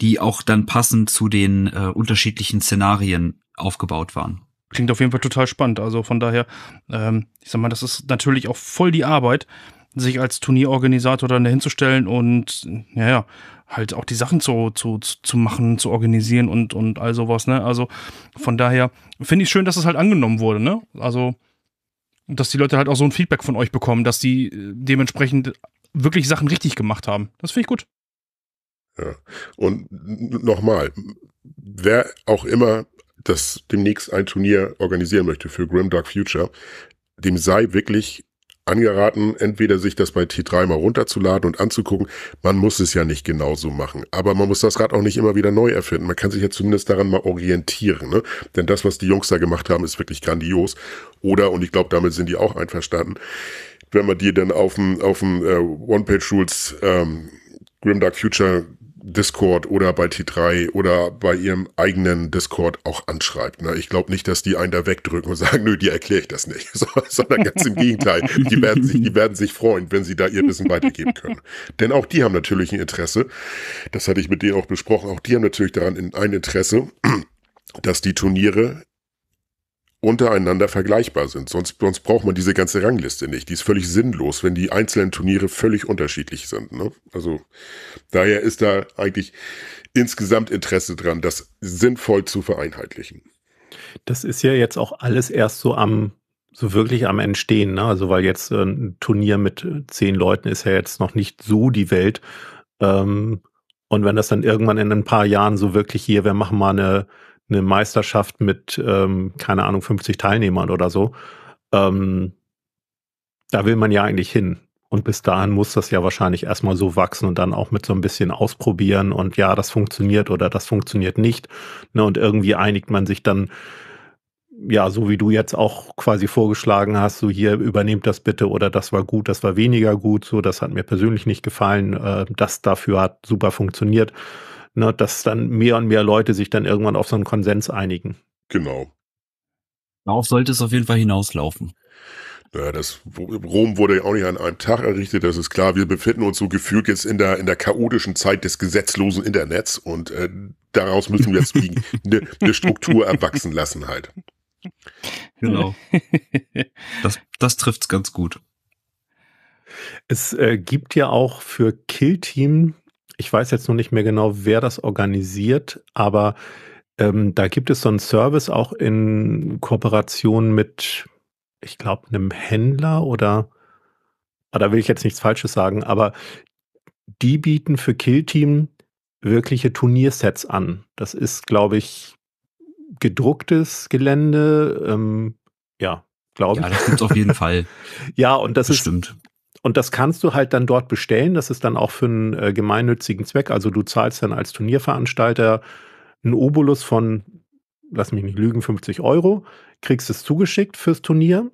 die auch dann passend zu den äh, unterschiedlichen Szenarien aufgebaut waren. Klingt auf jeden Fall total spannend. Also von daher, ähm, ich sag mal, das ist natürlich auch voll die Arbeit, sich als Turnierorganisator dann hinzustellen und ja, ja, halt auch die Sachen zu, zu, zu machen, zu organisieren und, und all sowas, ne? Also von daher finde ich schön, dass es halt angenommen wurde, ne? Also, dass die Leute halt auch so ein Feedback von euch bekommen, dass die äh, dementsprechend wirklich Sachen richtig gemacht haben. Das finde ich gut. Ja. Und nochmal, wer auch immer das demnächst ein Turnier organisieren möchte für Grimdark Future, dem sei wirklich angeraten, entweder sich das bei T3 mal runterzuladen und anzugucken. Man muss es ja nicht genauso machen. Aber man muss das Rad auch nicht immer wieder neu erfinden. Man kann sich ja zumindest daran mal orientieren. Ne? Denn das, was die Jungs da gemacht haben, ist wirklich grandios. Oder, und ich glaube, damit sind die auch einverstanden, wenn man dir dann auf dem, auf dem äh, One-Page-Rules ähm, Grimdark Future Discord oder bei T3 oder bei ihrem eigenen Discord auch anschreibt. Ne? Ich glaube nicht, dass die einen da wegdrücken und sagen, [laughs] nö, die erkläre ich das nicht, [laughs] sondern ganz im Gegenteil. Die werden, sich, die werden sich freuen, wenn sie da ihr Wissen weitergeben können. [laughs] Denn auch die haben natürlich ein Interesse, das hatte ich mit denen auch besprochen, auch die haben natürlich daran ein Interesse, [clears throat] dass die Turniere untereinander vergleichbar sind. Sonst, sonst braucht man diese ganze Rangliste nicht. Die ist völlig sinnlos, wenn die einzelnen Turniere völlig unterschiedlich sind. Ne? Also daher ist da eigentlich insgesamt Interesse dran, das sinnvoll zu vereinheitlichen. Das ist ja jetzt auch alles erst so am so wirklich am Entstehen, ne? Also weil jetzt äh, ein Turnier mit zehn Leuten ist ja jetzt noch nicht so die Welt. Ähm, und wenn das dann irgendwann in ein paar Jahren so wirklich hier, wir machen mal eine eine Meisterschaft mit, ähm, keine Ahnung, 50 Teilnehmern oder so. Ähm, da will man ja eigentlich hin. Und bis dahin muss das ja wahrscheinlich erstmal so wachsen und dann auch mit so ein bisschen ausprobieren und ja, das funktioniert oder das funktioniert nicht. Ne, und irgendwie einigt man sich dann, ja, so wie du jetzt auch quasi vorgeschlagen hast, so hier übernehmt das bitte oder das war gut, das war weniger gut, so, das hat mir persönlich nicht gefallen, äh, das dafür hat super funktioniert ne, dass dann mehr und mehr Leute sich dann irgendwann auf so einen Konsens einigen. Genau. Darauf sollte es auf jeden Fall hinauslaufen. Ja, das Rom wurde ja auch nicht an einem Tag errichtet, das ist klar. Wir befinden uns so gefühlt jetzt in der in der chaotischen Zeit des gesetzlosen Internets und äh, daraus müssen wir jetzt eine, eine [laughs] Struktur erwachsen lassen halt. Genau. [laughs] Das, das trifft's ganz gut. Es äh, gibt ja auch für Killteam, ich weiß jetzt noch nicht mehr genau, wer das organisiert, aber ähm, da gibt es so einen Service auch in Kooperation mit, ich glaube, einem Händler oder, ah, da will ich jetzt nichts Falsches sagen, aber die bieten für Killteam wirkliche Turniersets an. Das ist, glaube ich, gedrucktes Gelände. Ähm, ja, glaube ich. Ja, das gibt's auf jeden [laughs] Fall. ja, und das Bestimmt. ist und das kannst du halt dann dort bestellen. Das ist dann auch für einen äh, gemeinnützigen Zweck. Also du zahlst dann als Turnierveranstalter einen Obolus von, lass mich nicht lügen, 50 Euro, kriegst es zugeschickt fürs Turnier,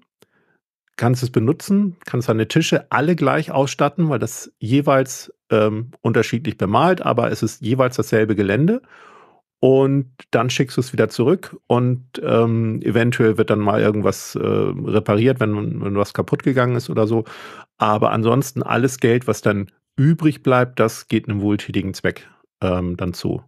kannst es benutzen, kannst deine Tische alle gleich ausstatten, weil das jeweils ähm, unterschiedlich bemalt, aber es ist jeweils dasselbe Gelände und dann schickst du es wieder zurück und ähm, eventuell wird dann mal irgendwas äh, repariert, wenn, wenn was kaputt gegangen ist oder so. Aber ansonsten alles Geld, was dann übrig bleibt, das geht einem wohltätigen Zweck ähm, dann zu.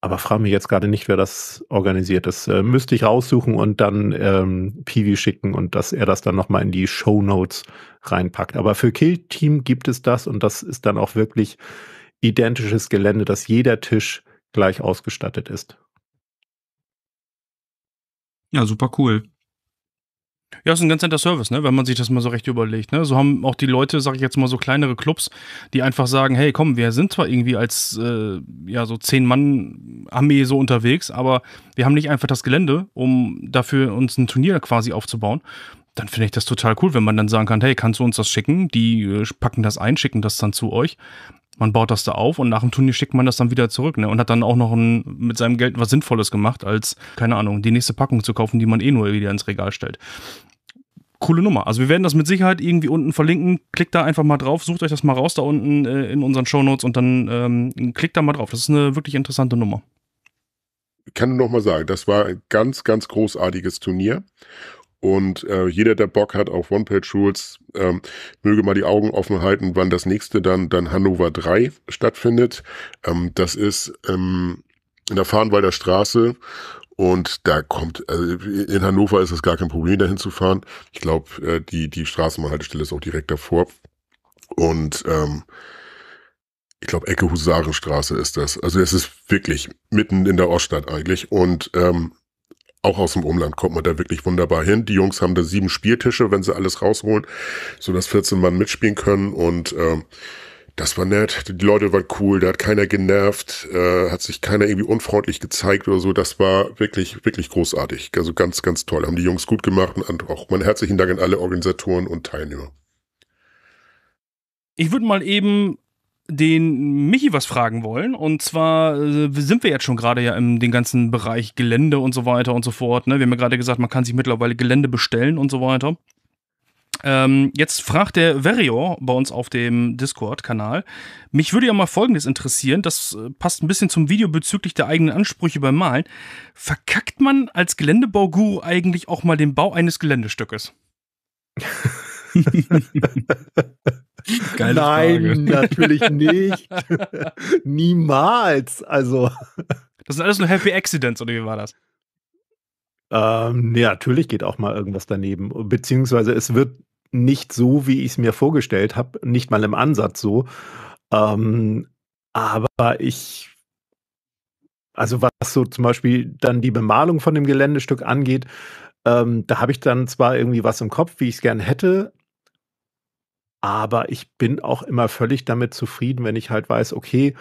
Aber frage mich jetzt gerade nicht, wer das organisiert. Das äh, müsste ich raussuchen und dann ähm, Piwi schicken und dass er das dann nochmal in die Show Notes reinpackt. Aber für Kill Team gibt es das und das ist dann auch wirklich identisches Gelände, dass jeder Tisch gleich ausgestattet ist. Ja, super cool. Ja, ist ein ganz netter Service, ne? wenn man sich das mal so recht überlegt. Ne? So haben auch die Leute, sag ich jetzt mal so kleinere Clubs, die einfach sagen, hey, komm, wir sind zwar irgendwie als äh, ja so zehn Mann Armee so unterwegs, aber wir haben nicht einfach das Gelände, um dafür uns ein Turnier quasi aufzubauen. Dann finde ich das total cool, wenn man dann sagen kann, hey, kannst du uns das schicken? Die äh, packen das ein, schicken das dann zu euch man baut das da auf und nach dem Turnier schickt man das dann wieder zurück ne? und hat dann auch noch ein, mit seinem Geld was Sinnvolles gemacht, als, keine Ahnung, die nächste Packung zu kaufen, die man eh nur wieder ins Regal stellt. Coole Nummer. Also wir werden das mit Sicherheit irgendwie unten verlinken. Klickt da einfach mal drauf, sucht euch das mal raus da unten äh, in unseren Shownotes und dann ähm, klickt da mal drauf. Das ist eine wirklich interessante Nummer. Ich kann nur noch mal sagen, das war ein ganz, ganz großartiges Turnier. Und äh, jeder, der Bock hat auf One-Page-Rules, ähm, möge mal die Augen offen halten, wann das nächste dann, dann Hannover 3 stattfindet. Ähm, das ist ähm, in der Farnwalder Straße und da kommt, also in Hannover ist es gar kein Problem, dahin zu fahren. Ich glaube, äh, die, die Straßenbahnhaltestelle ist auch direkt davor. Und ähm, ich glaube, Ecke Husarenstraße ist das. Also es ist wirklich mitten in der Oststadt eigentlich. Und ähm, auch aus dem Umland kommt man da wirklich wunderbar hin. Die Jungs haben da sieben Spieltische, wenn sie alles rausholen, so dass 14 Mann mitspielen können und ähm, das war nett. Die Leute waren cool, da hat keiner genervt, äh, hat sich keiner irgendwie unfreundlich gezeigt oder so. Das war wirklich, wirklich großartig. Also ganz, ganz toll. Haben die Jungs gut gemacht und auch meinen herzlichen Dank an alle Organisatoren und Teilnehmer. Ich würde mal eben den Michi was fragen wollen. Und zwar äh, sind wir jetzt schon gerade ja im den ganzen Bereich Gelände und so weiter und so fort. Ne? Wir haben ja gerade gesagt, man kann sich mittlerweile Gelände bestellen und so weiter. Ähm, jetzt fragt der Verior bei uns auf dem Discord-Kanal. Mich würde ja mal Folgendes interessieren. Das äh, passt ein bisschen zum Video bezüglich der eigenen Ansprüche beim Malen. Verkackt man als Geländebauguru eigentlich auch mal den Bau eines Geländestückes? [laughs] [laughs] Geile Nein, Frage. natürlich [laughs] nicht. Niemals. Also. Das sind alles nur Happy Accidents, oder wie war das? Ähm, nee, natürlich geht auch mal irgendwas daneben. Beziehungsweise es wird nicht so, wie ich es mir vorgestellt habe, nicht mal im Ansatz so. Ähm, aber ich, also was so zum Beispiel dann die Bemalung von dem Geländestück angeht, ähm, da habe ich dann zwar irgendwie was im Kopf, wie ich es gern hätte, aber ich bin auch immer völlig damit zufrieden, wenn ich halt weiß, okay,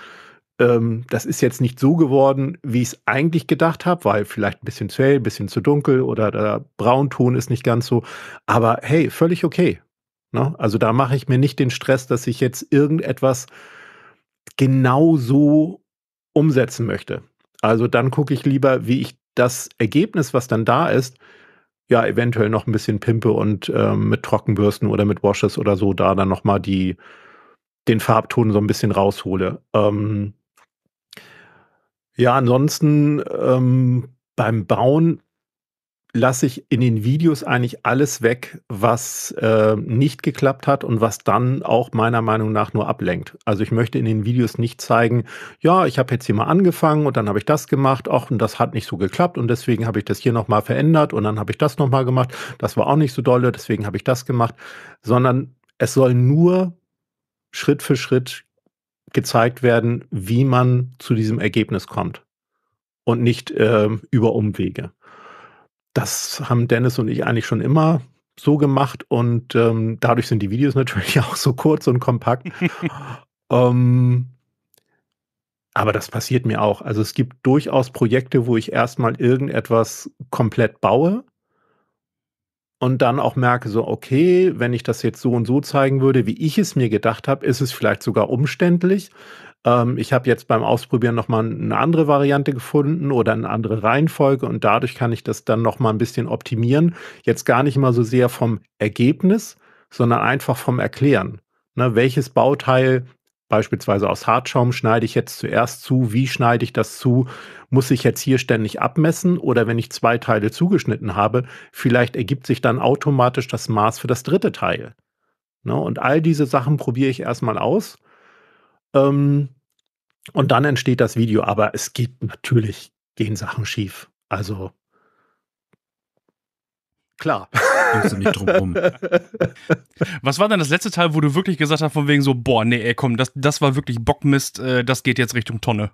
ähm, das ist jetzt nicht so geworden, wie ich es eigentlich gedacht habe, weil vielleicht ein bisschen zu hell, ein bisschen zu dunkel oder der Braunton ist nicht ganz so. Aber hey, völlig okay. Ne? Also da mache ich mir nicht den Stress, dass ich jetzt irgendetwas genau so umsetzen möchte. Also dann gucke ich lieber, wie ich das Ergebnis, was dann da ist, ja, eventuell noch ein bisschen pimpe und ähm, mit Trockenbürsten oder mit Washes oder so da dann nochmal die, den Farbton so ein bisschen raushole. Ähm, ja, ansonsten ähm, beim Bauen, lasse ich in den Videos eigentlich alles weg, was äh, nicht geklappt hat und was dann auch meiner Meinung nach nur ablenkt. Also ich möchte in den Videos nicht zeigen, ja, ich habe jetzt hier mal angefangen und dann habe ich das gemacht, ach, und das hat nicht so geklappt und deswegen habe ich das hier nochmal verändert und dann habe ich das nochmal gemacht, das war auch nicht so dolle, deswegen habe ich das gemacht, sondern es soll nur Schritt für Schritt gezeigt werden, wie man zu diesem Ergebnis kommt und nicht äh, über Umwege das haben Dennis und ich eigentlich schon immer so gemacht und ähm, dadurch sind die Videos [laughs] natürlich auch so kurz und kompakt. [laughs] ähm, aber das passiert mir auch. Also es gibt durchaus Projekte, wo ich erstmal irgendetwas komplett baue und dann auch merke so, okay, wenn ich das jetzt so und so zeigen würde, wie ich es mir gedacht habe, ist es vielleicht sogar umständlich. Ähm, ich habe jetzt beim Ausprobieren nochmal eine andere Variante gefunden oder eine andere Reihenfolge und dadurch kann ich das dann nochmal ein bisschen optimieren. Jetzt gar nicht mal so sehr vom Ergebnis, sondern einfach vom Erklären. Ne, welches Bauteil beispielsweise aus Hartschaum schneide ich jetzt zuerst zu, wie schneide ich das zu, muss ich jetzt hier ständig abmessen oder wenn ich zwei Teile zugeschnitten habe, vielleicht ergibt sich dann automatisch das Maß für das dritte Teil. Ne, und all diese Sachen probiere ich erstmal aus. Ähm, und dann entsteht das Video, aber es geht natürlich, gehen Sachen schief. Also klar. Kommst du nicht drum rum. [laughs] Was war denn das letzte Teil, wo du wirklich gesagt hast, von wegen so, boah, nee, ey, komm, das, das war wirklich Bockmist, äh, das geht jetzt Richtung Tonne?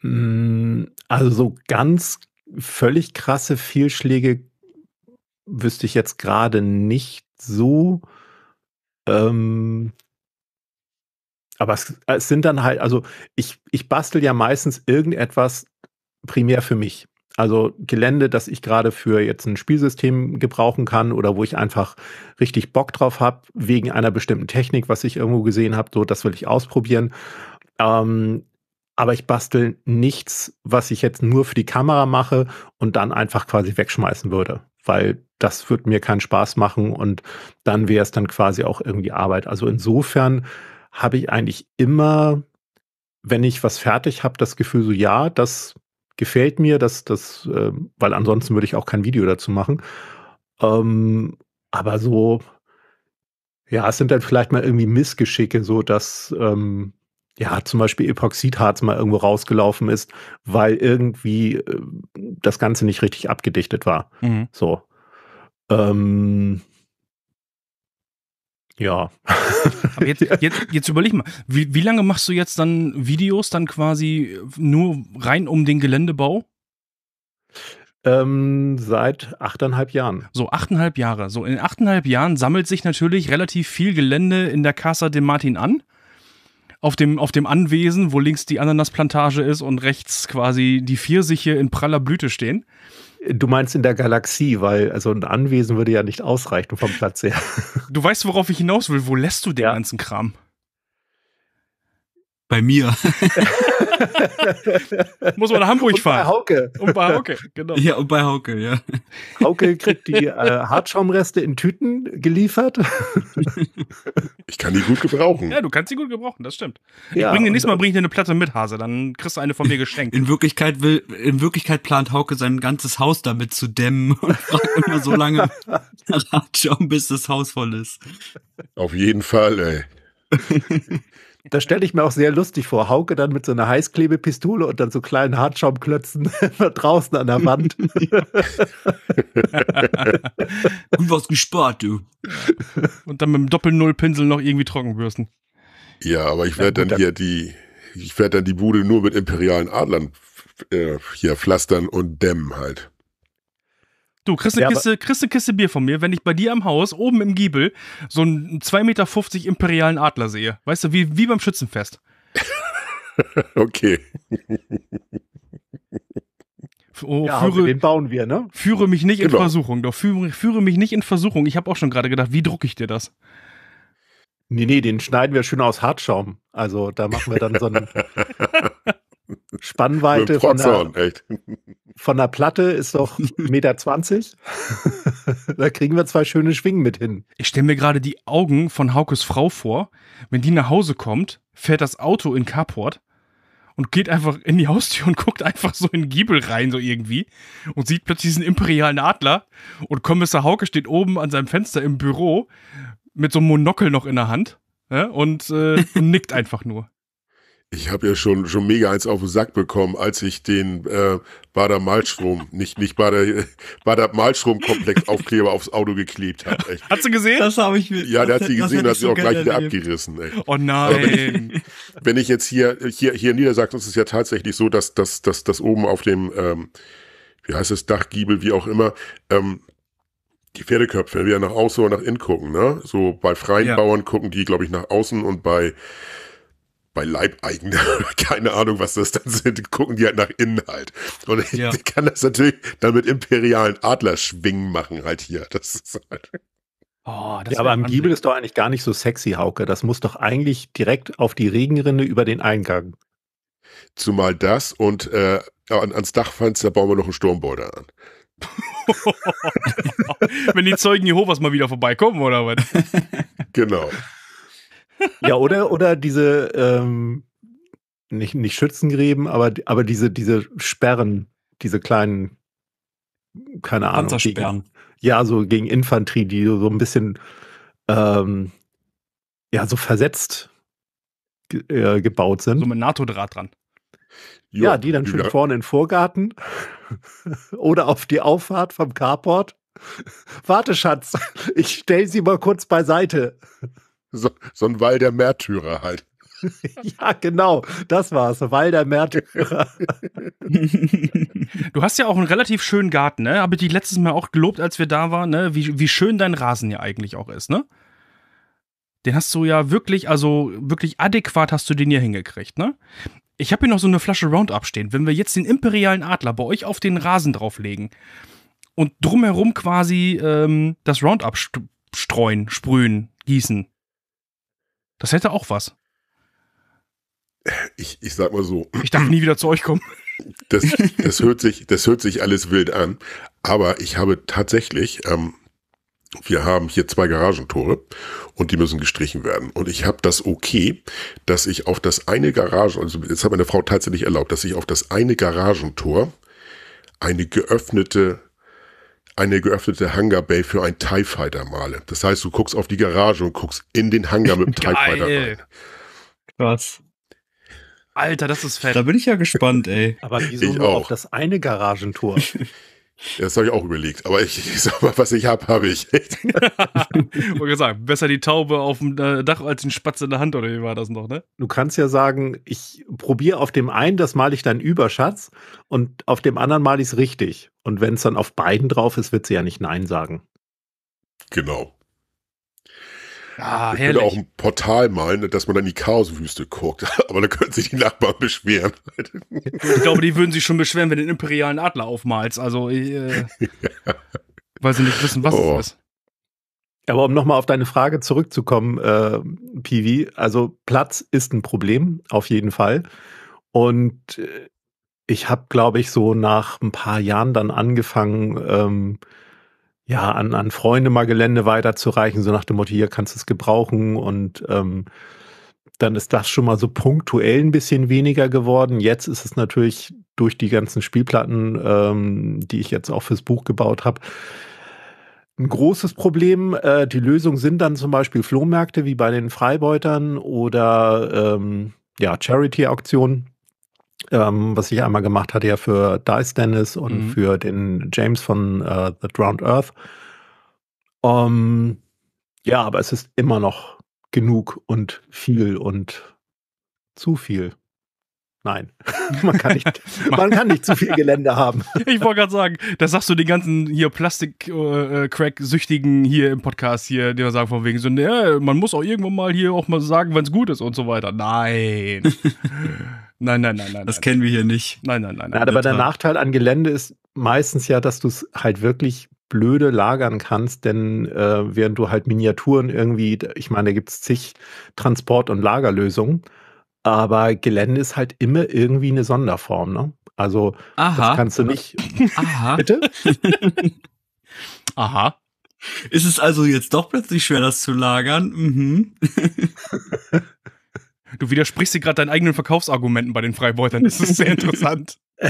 Mm, also so ganz völlig krasse Fehlschläge wüsste ich jetzt gerade nicht so. Ähm, aber es, es, sind dann halt, also ich, ich bastel ja meistens irgendetwas primär für mich. Also Gelände, das ich gerade für jetzt ein Spielsystem gebrauchen kann oder wo ich einfach richtig Bock drauf habe, wegen einer bestimmten Technik, was ich irgendwo gesehen habe, so das will ich ausprobieren. Ähm, aber ich bastel nichts, was ich jetzt nur für die Kamera mache und dann einfach quasi wegschmeißen würde, weil das wird mir keinen Spaß machen und dann wäre es dann quasi auch irgendwie Arbeit. Also insofern habe ich eigentlich immer, wenn ich was fertig habe, das Gefühl so, ja, das gefällt mir, das, das, äh, weil ansonsten würde ich auch kein Video dazu machen. Ähm, aber so, ja, es sind dann vielleicht mal irgendwie Missgeschicke, so dass, ähm, ja, zum Beispiel Epoxidharz mal irgendwo rausgelaufen ist, weil irgendwie äh, das Ganze nicht richtig abgedichtet war. Mhm. So. Ähm, ja. Aber jetzt, [laughs] jetzt, jetzt überleg mal, wie, wie lange machst du jetzt dann Videos dann quasi nur rein um den Geländebau? Ähm, seit achteinhalb Jahren. So, achteinhalb Jahre. So, in achteinhalb Jahren sammelt sich natürlich relativ viel Gelände in der Casa de Martin an. Auf dem, auf dem Anwesen, wo links die Ananasplantage ist und rechts quasi die Pfirsiche in praller Blüte stehen. Du meinst in der Galaxie, weil also ein Anwesen würde ja nicht ausreichen vom Platz her. Du weißt, worauf ich hinaus will. Wo lässt du den ja. ganzen Kram? Bei mir. [laughs] Muss man nach Hamburg und fahren. Bei Hauke. Und bei Hauke, genau. Ja, und bei Hauke, ja. Hauke kriegt die äh, Hartschaumreste in Tüten geliefert. [laughs] Ich kann die gut gebrauchen. Ja, du kannst die gut gebrauchen, das stimmt. Ja, ich bring dir nächstes Mal bring ich dir eine Platte mit, Hase, dann kriegst du eine von mir geschenkt. In Wirklichkeit will, in Wirklichkeit plant Hauke sein ganzes Haus damit zu dämmen [laughs] und fragt immer so lange nach Hartschaum, bis das Haus voll ist. Auf jeden Fall, ey. Da stelle ich mir auch sehr lustig vor. Hauke dann mit so einer Heißklebepistole und dann so kleinen Hartschaumklötzen [laughs] draußen an der Wand. [laughs] Gut was gespart, du. Und dann mit dem Doppel-Null-Pinsel noch irgendwie trockenbürsten. Ja, aber ich werde dann hier die, ich werde dann die Bude nur mit imperialen Adlern äh, hier pflastern und dämmen halt. Du kriegst eine, ja, Kiste, kriegst eine Kiste Bier von mir, wenn ich bei dir am Haus oben im Giebel so einen 2,50 Meter imperialen Adler sehe. Weißt du, wie, wie beim Schützenfest. [laughs] okay. Oh, ja, führe, den bauen wir, ne? Führe mich nicht genau. in Versuchung. Doch führe, führe mich nicht in Versuchung. Ich habe auch schon gerade gedacht, wie drucke ich dir das? Nee, nee, den schneiden wir schön aus Hartschaum. Also da machen wir dann so eine [laughs] Spannweite von der, echt von der Platte ist doch 1,20 [laughs] Meter. da kriegen wir zwei schöne Schwingen mit hin. Ich stelle mir gerade die Augen von Haukes Frau vor. Wenn die nach Hause kommt, fährt das Auto in Carport und geht einfach in die Haustür und guckt einfach so in den Giebel rein, so irgendwie. Und sieht plötzlich diesen imperialen Adler. Und Kommissar Hauke steht oben an seinem Fenster im Büro mit so einem Monokel noch in der Hand ja, und, äh, und nickt einfach nur. Ich habe ja schon schon mega eins auf den Sack bekommen, als ich den äh, Bader Malstrom, nicht nicht Bader [laughs] Bader Malstrom Komplex [laughs] Aufkleber aufs Auto geklebt habe. Hast du gesehen? Das habe ich mir. Ja, der hat sie gesehen, hätte hat ich sie auch gleich wieder erlebt. abgerissen. Ey. Oh nein. Wenn ich jetzt hier hier hier in Niedersachsen ist es ja tatsächlich so, dass dass dass das oben auf dem ähm, wie heißt es Dachgiebel, wie auch immer, ähm, die Pferdeköpfe wieder nach außen oder nach innen gucken, ne? So bei freien Ja. Bauern gucken die, glaube ich, nach außen und bei bei Leibeigenen, [laughs] keine Ahnung, was das dann sind, gucken die halt nach innen halt. Und ich Ja. [laughs] kann das natürlich dann mit imperialen Adlerschwingen machen halt hier. Das ist halt, Oh, das Ja, aber am Giebel ist doch eigentlich gar nicht so sexy, Hauke. Das muss doch eigentlich direkt auf die Regenrinne über den Eingang. zumal das und äh, an, ans Dachfenster bauen wir noch einen Sturmboulder an. [laughs] Wenn die Zeugen Jehovas mal wieder vorbeikommen, oder was? Genau. Ja, oder, oder diese, ähm, nicht, nicht Schützengräben, aber, aber diese, diese Sperren, diese kleinen, keine Ahnung. Gegen, ja, so gegen Infanterie, die so ein bisschen, ähm, ja, so versetzt ge äh, gebaut sind. So mit NATO-Draht dran. ja, die dann schön ja, vorne in den Vorgarten [laughs] oder auf die Auffahrt vom Carport. Warte, Schatz, ich stell sie mal kurz beiseite. So, so ein Wall der Märtyrer halt. [laughs] Ja, genau, das war's. Weil der Märtyrer. Du hast ja auch einen relativ schönen Garten, ne? Habe ich dich letztes Mal auch gelobt, als wir da waren, ne? Wie, wie schön dein Rasen ja eigentlich auch ist, ne? Den hast du ja wirklich, also wirklich adäquat hast du den hier hingekriegt, ne? Ich habe hier noch so eine Flasche Roundup stehen. Wenn wir jetzt den imperialen Adler bei euch auf den Rasen drauflegen und drumherum quasi ähm, das Roundup st streuen, sprühen, gießen, das hätte auch was. Ich, ich sag mal so, Ich darf nie wieder zu euch kommen. das, das, hört sich, das hört sich alles wild an. Aber ich habe tatsächlich, ähm, wir haben hier zwei Garagentore und die müssen gestrichen werden. Und ich habe das okay, dass ich auf das eine Garage, also jetzt hat meine Frau tatsächlich erlaubt, dass ich auf das eine Garagentor eine geöffnete eine geöffnete Hangar Bay für einen TIE Fighter male. Das heißt, du guckst auf die Garage und guckst in den Hangar mit dem [laughs] TIE Fighter rein. Krass. Alter, das ist fett. Da bin ich ja gespannt, ey. Aber wieso Ich nur auch. auf das eine Garagentor? [laughs] Das habe ich auch überlegt. Aber ich, ich sag mal, was ich habe, habe ich. [laughs] Wollte gesagt, besser die Taube auf dem äh, Dach als den Spatz in der Hand, oder wie war das noch, ne? Du kannst ja sagen, ich probiere auf dem einen, das male ich dann Überschatz und auf dem anderen male ich es richtig. Und wenn es dann auf beiden drauf ist, wird sie ja nicht Nein sagen. genau. Ah, ich würde auch ein Portal malen, dass man dann in die Chaoswüste guckt. [laughs] Aber da könnten sich die Nachbarn beschweren. Ich glaube, die würden sich schon beschweren, wenn du den imperialen Adler aufmalst. Also, äh, [laughs] weil sie nicht wissen, was Oh. es ist. Aber um nochmal auf deine Frage zurückzukommen, äh, Piwi, also Platz ist ein Problem, auf jeden Fall. Und äh, ich habe, glaube ich, so nach ein paar Jahren dann angefangen, ähm, ja, an, an Freunde mal Gelände weiterzureichen, so nach dem Motto, hier kannst du es gebrauchen und ähm, dann ist das schon mal so punktuell ein bisschen weniger geworden. Jetzt ist es natürlich durch die ganzen Spielplatten, ähm, die ich jetzt auch fürs Buch gebaut habe, ein großes Problem. Äh, die Lösung sind dann zum Beispiel Flohmärkte wie bei den Freibeutern oder ähm, ja, Charity-Auktionen. Ähm, was ich einmal gemacht hatte ja für Dice Dennis und Mhm. für den James von äh, The Drowned Earth. Ähm, ja, aber es ist immer noch genug und viel und zu viel. Nein, [laughs] man kann nicht, [laughs] man kann nicht zu viel Gelände haben. [laughs] Ich wollte gerade sagen, das sagst du den ganzen hier Plastik-Crack-Süchtigen hier im Podcast hier, die sagen von wegen so, ne, man muss auch irgendwann mal hier auch mal sagen, wenn es gut ist und so weiter. Nein. Nein, nein, nein, nein. Das nein. kennen wir hier nicht. Nein, nein, nein, Ja, nein. aber der. Nachteil an Gelände ist meistens ja, dass du es halt wirklich blöde lagern kannst, denn äh, während du halt Miniaturen irgendwie, ich meine, da gibt es zig Transport- und Lagerlösungen, aber Gelände ist halt immer irgendwie eine Sonderform, ne? Also das Aha. kannst du nicht. Aha. [laughs] Bitte? Aha. Ist es also jetzt doch plötzlich schwer, das zu lagern? Mhm. [laughs] Du widersprichst dir gerade deinen eigenen Verkaufsargumenten bei den Freibeutern. Das ist sehr [laughs] interessant. [laughs]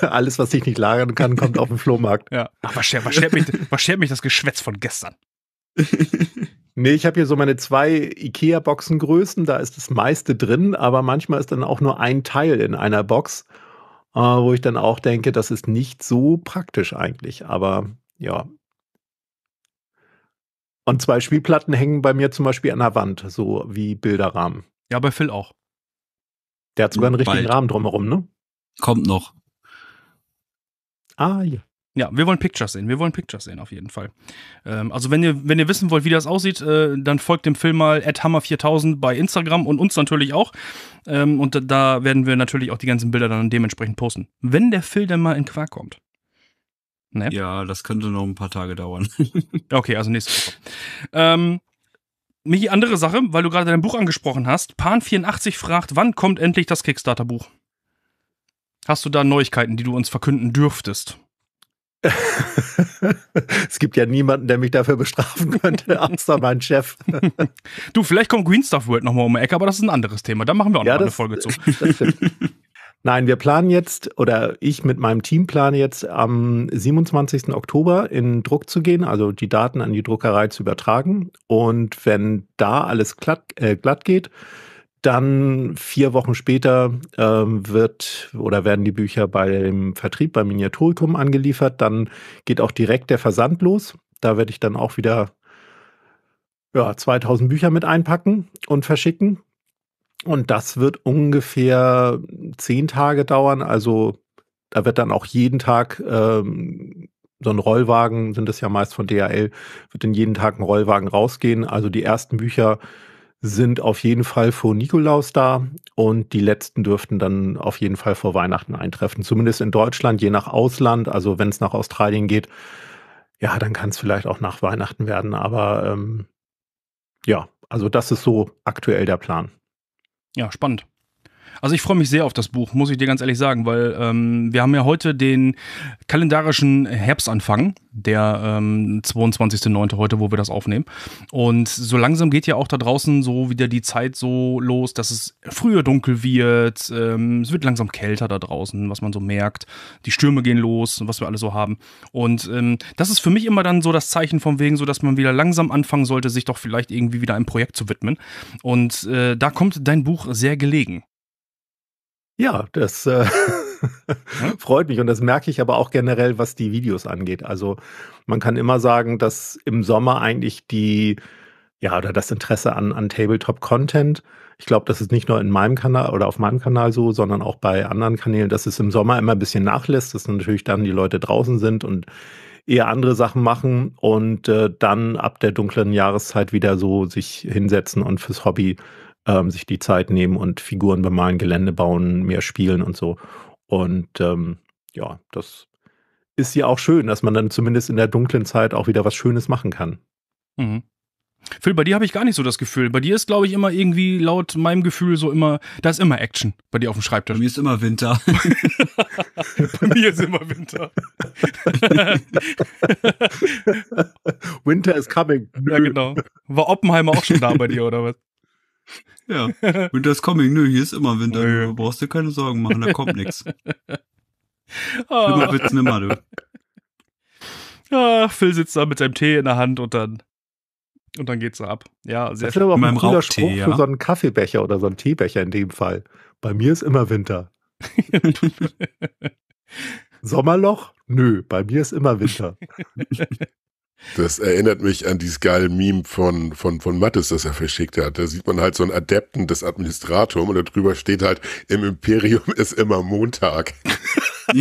Alles, was ich nicht lagern kann, kommt auf den Flohmarkt. Ja. Ach, was schert, was, schert mich, was schert mich das Geschwätz von gestern? [laughs] Nee, ich habe hier so meine zwei IKEA-Boxengrößen, da ist das meiste drin, aber manchmal ist dann auch nur ein Teil in einer Box, äh, wo ich dann auch denke, das ist nicht so praktisch eigentlich. Aber ja. Und zwei Spielplatten hängen bei mir zum Beispiel an der Wand, so wie Bilderrahmen. Ja, bei Phil auch. Der hat sogar einen richtigen Bald. Rahmen drumherum, ne? Kommt noch. Ah, ja. Ja, wir wollen Pictures sehen. Wir wollen Pictures sehen, auf jeden Fall. Ähm, also, wenn ihr, wenn ihr wissen wollt, wie das aussieht, äh, dann folgt dem Film mal hammer4000 bei Instagram und uns natürlich auch. Ähm, und da, da werden wir natürlich auch die ganzen Bilder dann dementsprechend posten. Wenn der Phil dann mal in Quark kommt. Ne? Ja, das könnte noch ein paar Tage dauern. [laughs] Okay, also nächste Woche. Ähm, Michi, andere Sache, weil du gerade dein Buch angesprochen hast. Pan84 fragt, wann kommt endlich das Kickstarter-Buch? Hast du da Neuigkeiten, die du uns verkünden dürftest? [laughs] es gibt ja niemanden, der mich dafür bestrafen könnte, [laughs] außer mein Chef. Du, vielleicht kommt Green Stuff World nochmal um die Ecke, aber das ist ein anderes Thema. Da machen wir auch noch Ja, mal eine das- Folge zu. Das stimmt. Nein, wir planen jetzt, oder ich mit meinem Team plane jetzt am 27. Oktober in Druck zu gehen, also die Daten an die Druckerei zu übertragen. Und wenn da alles glatt, äh, glatt geht, dann vier Wochen später ähm, wird oder werden die Bücher beim Vertrieb beim Miniaturicum angeliefert. Dann geht auch direkt der Versand los. Da werde ich dann auch wieder ja, 2000 Bücher mit einpacken und verschicken. Und das wird ungefähr zehn Tage dauern. Also da wird dann auch jeden Tag ähm, so ein Rollwagen, sind das ja meist von DHL, wird in jeden Tag ein Rollwagen rausgehen. Also die ersten Bücher sind auf jeden Fall vor Nikolaus da und die letzten dürften dann auf jeden Fall vor Weihnachten eintreffen. Zumindest in Deutschland, je nach Ausland. Also wenn es nach Australien geht, ja, dann kann es vielleicht auch nach Weihnachten werden. Aber ähm, ja, also das ist so aktuell der Plan. Ja, spannend. Also ich freue mich sehr auf das Buch, muss ich dir ganz ehrlich sagen, weil ähm, wir haben ja heute den kalendarischen Herbstanfang, der ähm, 22.09. heute, wo wir das aufnehmen. Und so langsam geht ja auch da draußen so wieder die Zeit so los, dass es früher dunkel wird, ähm, es wird langsam kälter da draußen, was man so merkt. Die Stürme gehen los, was wir alle so haben. Und ähm, das ist für mich immer dann so das Zeichen von wegen, so dass man wieder langsam anfangen sollte, sich doch vielleicht irgendwie wieder einem Projekt zu widmen. Und äh, da kommt dein Buch sehr gelegen. Ja, das äh, [laughs] freut mich und das merke ich aber auch generell, was die Videos angeht. Also man kann immer sagen, dass im Sommer eigentlich die, ja, oder das Interesse an, an Tabletop-Content, ich glaube, das ist nicht nur in meinem Kanal oder auf meinem Kanal so, sondern auch bei anderen Kanälen, dass es im Sommer immer ein bisschen nachlässt, dass natürlich dann die Leute draußen sind und eher andere Sachen machen und äh, dann ab der dunklen Jahreszeit wieder so sich hinsetzen und fürs Hobby ähm, sich die Zeit nehmen und Figuren bemalen, Gelände bauen, mehr spielen und so. Und ähm, ja, das ist ja auch schön, dass man dann zumindest in der dunklen Zeit auch wieder was Schönes machen kann. Mhm. Phil, bei dir habe ich gar nicht so das Gefühl. Bei dir ist, glaube ich, immer irgendwie laut meinem Gefühl so immer, da ist immer Action bei dir auf dem Bei Schreibtisch. mir ist immer Winter. bei mir ist immer Winter. [laughs] [laughs] [laughs] Winter is coming. ja, genau. War Oppenheimer auch schon da bei dir, oder was? Ja. [laughs] Winter is coming. Nö, hier ist immer Winter. Nö. Du brauchst dir keine Sorgen machen, da kommt nichts. [laughs] Ah, Immer wird's nimmer, du. ah, Phil sitzt da mit seinem Tee in der Hand und dann und dann geht's ab. Ja, sehr Das schön. ist aber auch In ein cooler Rauchtee, Spruch ja. für so einen Kaffeebecher oder so einen Teebecher in dem Fall. Bei mir ist immer Winter. [laughs] Sommerloch? Nö, bei mir ist immer Winter. Das erinnert mich an dieses geile Meme von, von, von Mattes, das er verschickt hat. Da sieht man halt so einen Adepten des Administrators und darüber steht halt, im Imperium [laughs] ist immer Montag. [laughs]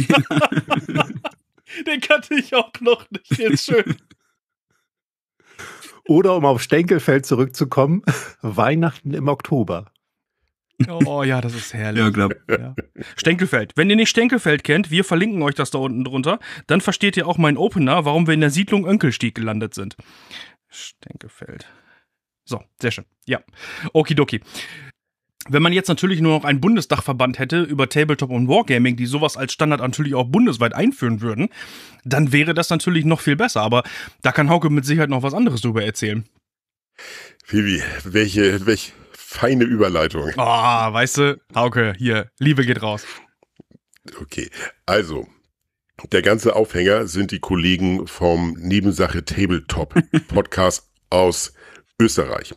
Den kannte ich auch noch nicht. Jetzt schön. Oder um auf Stenkelfeld zurückzukommen, [laughs] Weihnachten im Oktober. Oh ja, das ist herrlich. ja, klar. Ja. Stenkelfeld. Wenn ihr nicht Stenkelfeld kennt, wir verlinken euch das da unten drunter, dann versteht ihr auch meinen Opener, warum wir in der Siedlung Önkelstieg gelandet sind. Stenkelfeld. So, sehr schön. Ja. Okidoki. Wenn man jetzt natürlich nur noch einen Bundesdachverband hätte über Tabletop und Wargaming, die sowas als Standard natürlich auch bundesweit einführen würden, dann wäre das natürlich noch viel besser. Aber da kann Hauke mit Sicherheit noch was anderes drüber erzählen. Phoebe, welche, welche feine Überleitung. Oh, weißt du, Hauke, hier, Liebe geht raus. Okay, also, der ganze Aufhänger sind die Kollegen vom Nebensache Tabletop [laughs] Podcast aus Österreich.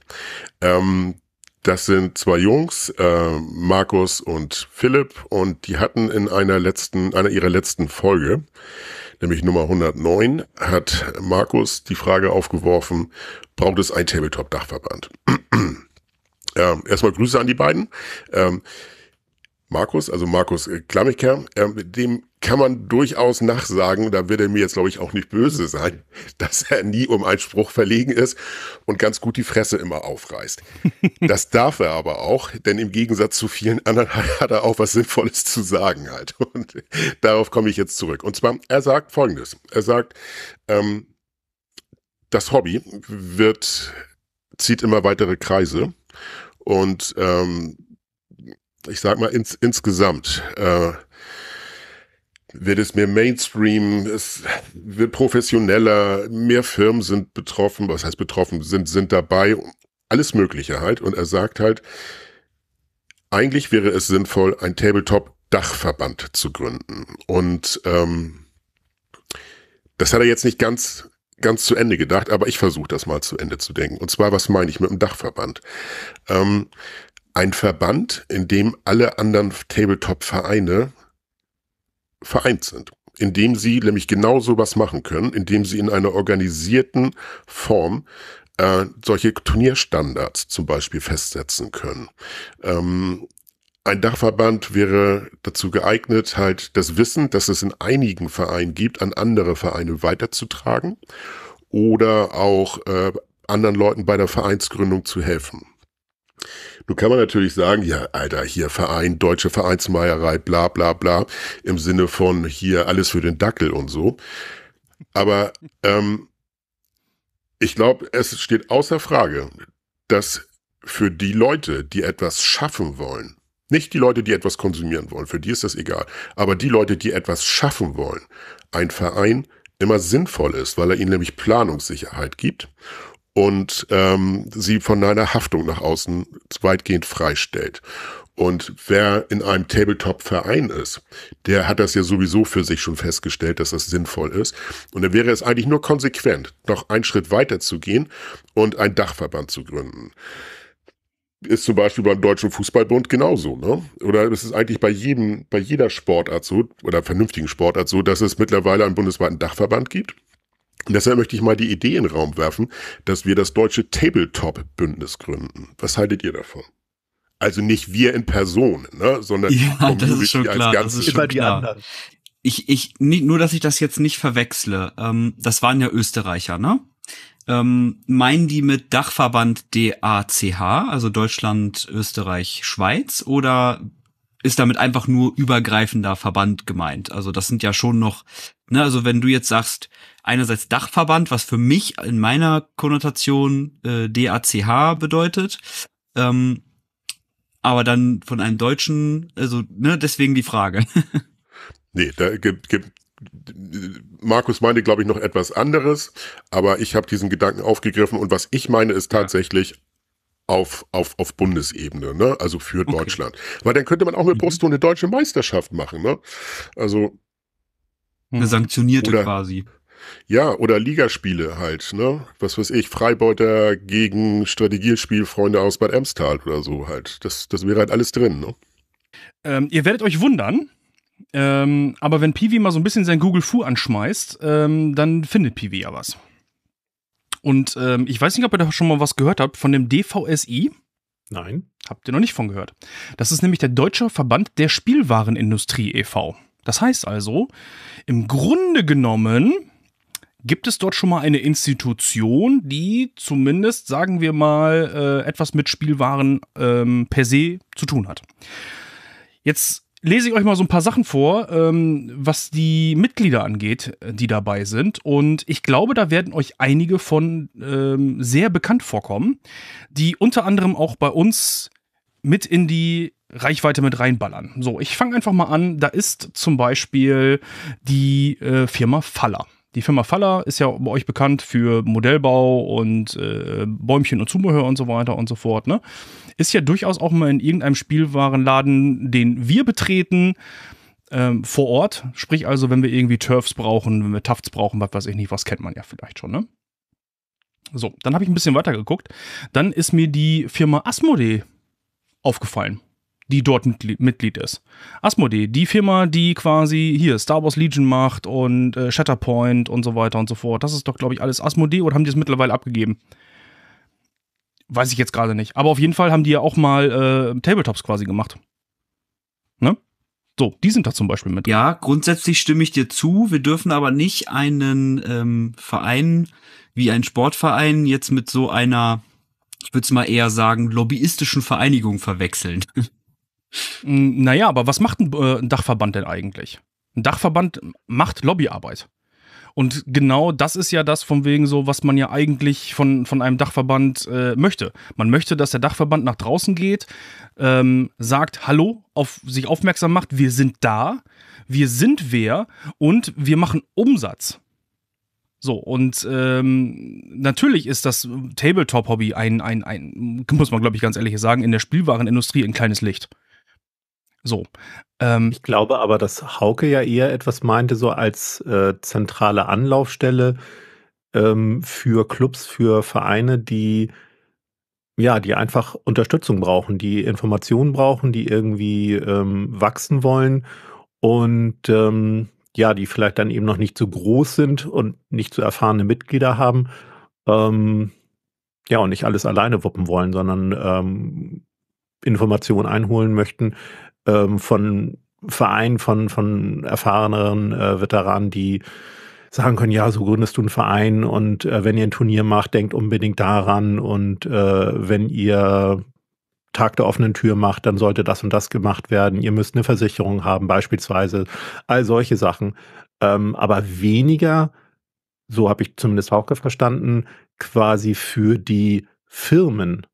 Ähm, das sind zwei Jungs, äh, Markus und Philipp, und die hatten in einer letzten, einer ihrer letzten Folge, nämlich Nummer 109, hat Markus die Frage aufgeworfen, braucht es ein Tabletop-Dachverband? Ja, erstmal Grüße an die beiden. Ähm, Markus, also Markus Klammiker, äh, dem kann man durchaus nachsagen, da wird er mir jetzt, glaube ich, auch nicht böse sein, [laughs] dass er nie um einen Spruch verlegen ist und ganz gut die Fresse immer aufreißt. [laughs] Das darf er aber auch, denn im Gegensatz zu vielen anderen [laughs] hat er auch was Sinnvolles zu sagen halt. Und darauf komme ich jetzt zurück. Und zwar, er sagt Folgendes. Er sagt, ähm, das Hobby wird, zieht immer weitere Kreise und ähm, ich sag mal ins, insgesamt äh, wird es mehr Mainstream, es wird professioneller, mehr Firmen sind betroffen, was heißt betroffen, sind, sind dabei, alles Mögliche halt. Und er sagt halt, eigentlich wäre es sinnvoll, ein Tabletop-Dachverband zu gründen. Und ähm, das hat er jetzt nicht ganz ganz zu Ende gedacht, aber ich versuche das mal zu Ende zu denken. Und zwar, was meine ich mit einem Dachverband? Ähm, ein Verband, in dem alle anderen Tabletop-Vereine vereint sind, indem sie nämlich genau so was machen können, indem sie in einer organisierten Form äh, solche Turnierstandards zum Beispiel festsetzen können. Ähm, ein Dachverband wäre dazu geeignet, halt das Wissen, das es in einigen Vereinen gibt, an andere Vereine weiterzutragen oder auch äh, anderen Leuten bei der Vereinsgründung zu helfen. Nun kann man natürlich sagen, ja, Alter, hier Verein, deutsche Vereinsmeierei, bla bla bla, im Sinne von hier alles für den Dackel und so. Aber ähm, ich glaube, es steht außer Frage, dass für die Leute, die etwas schaffen wollen, nicht die Leute, die etwas konsumieren wollen, für die ist das egal, aber die Leute, die etwas schaffen wollen, ein Verein immer sinnvoll ist, weil er ihnen nämlich Planungssicherheit gibt und ähm, sie von einer Haftung nach außen weitgehend freistellt. Und wer in einem Tabletop-Verein ist, der hat das ja sowieso für sich schon festgestellt, dass das sinnvoll ist. Und dann wäre es eigentlich nur konsequent, noch einen Schritt weiter zu gehen und einen Dachverband zu gründen. Ist zum Beispiel beim Deutschen Fußballbund genauso, ne? Oder ist es eigentlich bei jedem, bei jeder Sportart so, oder vernünftigen Sportart so, dass es mittlerweile einen bundesweiten Dachverband gibt? Und deshalb möchte ich mal die Idee in den Raum werfen, dass wir das deutsche Tabletop-Bündnis gründen. Was haltet ihr davon? Also nicht wir in Person, ne, sondern [laughs] ja, das ist schon klar, das ist schon klar. Ich, ich, nicht, nur, dass ich das jetzt nicht verwechsle. Ähm, das waren ja Österreicher, ne? Ähm, meinen die mit Dachverband DACH, also Deutschland, Österreich, Schweiz, oder ist damit einfach nur übergreifender Verband gemeint? Also das sind ja schon noch, ne, also wenn du jetzt sagst, einerseits Dachverband, was für mich in meiner Konnotation äh, DACH bedeutet, ähm, aber dann von einem Deutschen, also ne, deswegen die Frage. [laughs] nee, da gibt, gibt Markus meinte, glaube ich, noch etwas anderes, aber ich habe diesen Gedanken aufgegriffen und was ich meine, ist tatsächlich auf, auf, auf Bundesebene, ne? also für okay. Deutschland. Weil dann könnte man auch mit mhm. Brust eine deutsche Meisterschaft machen. Ne? Also eine sanktionierte oder, quasi. Ja, oder Ligaspiele halt, ne? Was weiß ich, Freibeuter gegen Strategiespielfreunde aus Bad Emstal oder so halt. Das, das wäre halt alles drin, ne? Ähm, ihr werdet euch wundern, ähm, aber wenn Piwi mal so ein bisschen sein Google Fu anschmeißt, ähm, dann findet Piwi ja was. Und ähm, ich weiß nicht, ob ihr da schon mal was gehört habt von dem DVSI. Nein. Habt ihr noch nicht von gehört. Das ist nämlich der Deutsche Verband der Spielwarenindustrie e.V. Das heißt also, im Grunde genommen Gibt es dort schon mal eine Institution, die zumindest, sagen wir mal, äh, etwas mit Spielwaren ähm, per se zu tun hat? Jetzt lese ich euch mal so ein paar Sachen vor, ähm, was die Mitglieder angeht, die dabei sind. Und ich glaube, da werden euch einige von ähm, sehr bekannt vorkommen, die unter anderem auch bei uns mit in die Reichweite mit reinballern. So, ich fange einfach mal an. Da ist zum Beispiel die äh, Firma Faller. Die Firma Faller ist ja bei euch bekannt für Modellbau und äh, Bäumchen und Zubehör und so weiter und so fort. Ne? Ist ja durchaus auch mal in irgendeinem Spielwarenladen, den wir betreten, ähm, vor Ort. Sprich also, wenn wir irgendwie Turfs brauchen, wenn wir Tufts brauchen, was weiß ich nicht, was kennt man ja vielleicht schon. Ne? So, dann habe ich ein bisschen weiter geguckt. Dann ist mir die Firma Asmodee aufgefallen die dort Mitglied ist. Asmodee, die Firma, die quasi hier Star Wars Legion macht und äh, Shatterpoint und so weiter und so fort. Das ist doch, glaube ich, alles Asmodee oder haben die es mittlerweile abgegeben? Weiß ich jetzt gerade nicht. Aber auf jeden Fall haben die ja auch mal äh, Tabletops quasi gemacht. Ne? So, die sind da zum Beispiel mit. Ja, grundsätzlich stimme ich dir zu. Wir dürfen aber nicht einen ähm, Verein wie ein Sportverein jetzt mit so einer, ich würde es mal eher sagen, lobbyistischen Vereinigung verwechseln. [laughs] Naja, aber was macht ein, äh, ein Dachverband denn eigentlich? Ein Dachverband macht Lobbyarbeit. Und genau das ist ja das von wegen so, was man ja eigentlich von, von einem Dachverband äh, möchte. Man möchte, dass der Dachverband nach draußen geht, ähm, sagt Hallo, auf sich aufmerksam macht, wir sind da, wir sind wer und wir machen Umsatz. So, und ähm, natürlich ist das Tabletop-Hobby ein, ein, ein, muss man glaube ich ganz ehrlich sagen, in der Spielwarenindustrie ein kleines Licht. So. Ähm, ich glaube aber, dass Hauke ja eher etwas meinte, so als äh, zentrale Anlaufstelle ähm, für Clubs, für Vereine, die ja, die einfach Unterstützung brauchen, die Informationen brauchen, die irgendwie ähm, wachsen wollen und ähm, ja, die vielleicht dann eben noch nicht so groß sind und nicht so erfahrene Mitglieder haben. Ähm, ja, und nicht alles alleine wuppen wollen, sondern ähm, Informationen einholen möchten, ähm, von Vereinen, von, von erfahreneren äh, Veteranen, die sagen können, ja, so gründest du einen Verein und äh, wenn ihr ein Turnier macht, denkt unbedingt daran und äh, wenn ihr Tag der offenen Tür macht, dann sollte das und das gemacht werden. Ihr müsst eine Versicherung haben, beispielsweise. All solche Sachen. Ähm, aber weniger, so habe ich zumindest auch verstanden, quasi für die Firmen,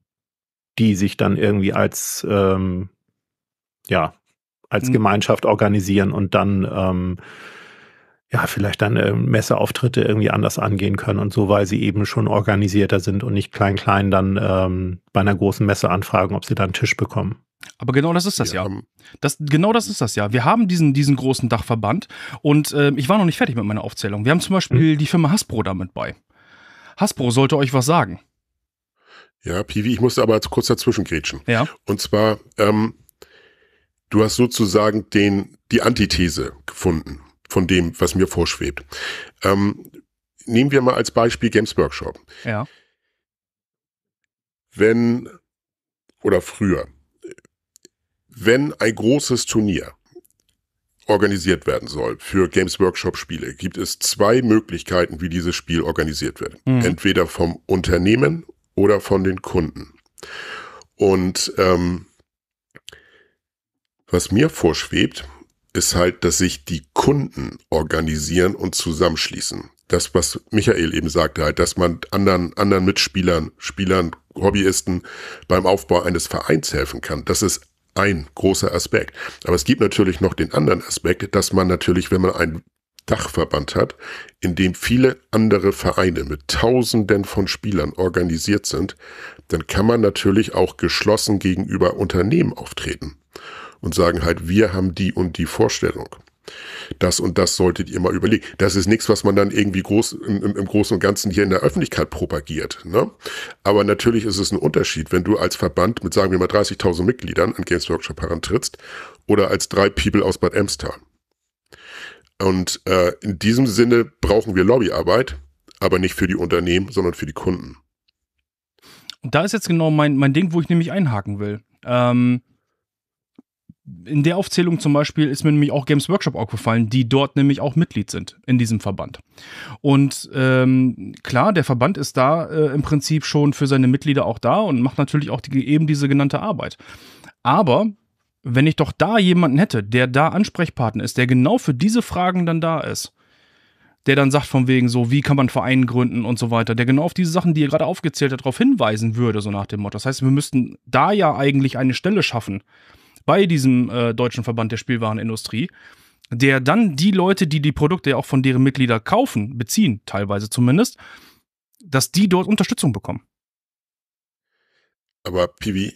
die sich dann irgendwie als ähm, ja, als mhm. Gemeinschaft organisieren und dann ähm, ja, vielleicht dann äh, Messeauftritte irgendwie anders angehen können und so, weil sie eben schon organisierter sind und nicht klein, klein dann ähm, bei einer großen Messe anfragen, ob sie da einen Tisch bekommen. Aber genau das ist das ja. ja. Das, genau das ist das ja. Wir haben diesen, diesen großen Dachverband und äh, ich war noch nicht fertig mit meiner Aufzählung. Wir haben zum Beispiel mhm. die Firma Hasbro damit bei. Hasbro sollte euch was sagen. Ja, Piwi, ich musste aber jetzt kurz dazwischen grätschen. Ja. Und zwar, ähm, Du hast sozusagen den, die Antithese gefunden von dem, was mir vorschwebt. Ähm, nehmen wir mal als Beispiel Games Workshop. Ja. Wenn, oder früher, wenn ein großes Turnier organisiert werden soll für Games Workshop Spiele, gibt es zwei Möglichkeiten, wie dieses Spiel organisiert wird. Mhm. Entweder vom Unternehmen oder von den Kunden. Und ähm, was mir vorschwebt, ist halt, dass sich die Kunden organisieren und zusammenschließen. Das, was Michael eben sagte, halt, dass man anderen, anderen Mitspielern, Spielern, Hobbyisten beim Aufbau eines Vereins helfen kann. Das ist ein großer Aspekt. Aber es gibt natürlich noch den anderen Aspekt, dass man natürlich, wenn man einen Dachverband hat, in dem viele andere Vereine mit Tausenden von Spielern organisiert sind, dann kann man natürlich auch geschlossen gegenüber Unternehmen auftreten und sagen halt, wir haben die und die Vorstellung. Das und das solltet ihr mal überlegen. Das ist nichts, was man dann irgendwie groß im, im Großen und Ganzen hier in der Öffentlichkeit propagiert. Ne? Aber natürlich ist es ein Unterschied, wenn du als Verband mit, sagen wir mal, 30.000 Mitgliedern an Games Workshop herantrittst oder als drei People aus Bad Emstal. Und äh, in diesem Sinne brauchen wir Lobbyarbeit, aber nicht für die Unternehmen, sondern für die Kunden. Und da ist jetzt genau mein, mein Ding, wo ich nämlich einhaken will. Ähm, in der Aufzählung zum Beispiel ist mir nämlich auch Games Workshop aufgefallen, die dort nämlich auch Mitglied sind in diesem Verband. Und ähm, klar, der Verband ist da äh, im Prinzip schon für seine Mitglieder auch da und macht natürlich auch die, eben diese genannte Arbeit. Aber wenn ich doch da jemanden hätte, der da Ansprechpartner ist, der genau für diese Fragen dann da ist, der dann sagt von wegen so, wie kann man Verein gründen und so weiter, der genau auf diese Sachen, die ihr gerade aufgezählt habt, darauf hinweisen würde, so nach dem Motto. Das heißt, wir müssten da ja eigentlich eine Stelle schaffen, bei diesem äh, Deutschen Verband der Spielwarenindustrie, der dann die Leute, die die Produkte ja auch von deren Mitglieder kaufen, beziehen, teilweise zumindest, dass die dort Unterstützung bekommen. Aber Piwi,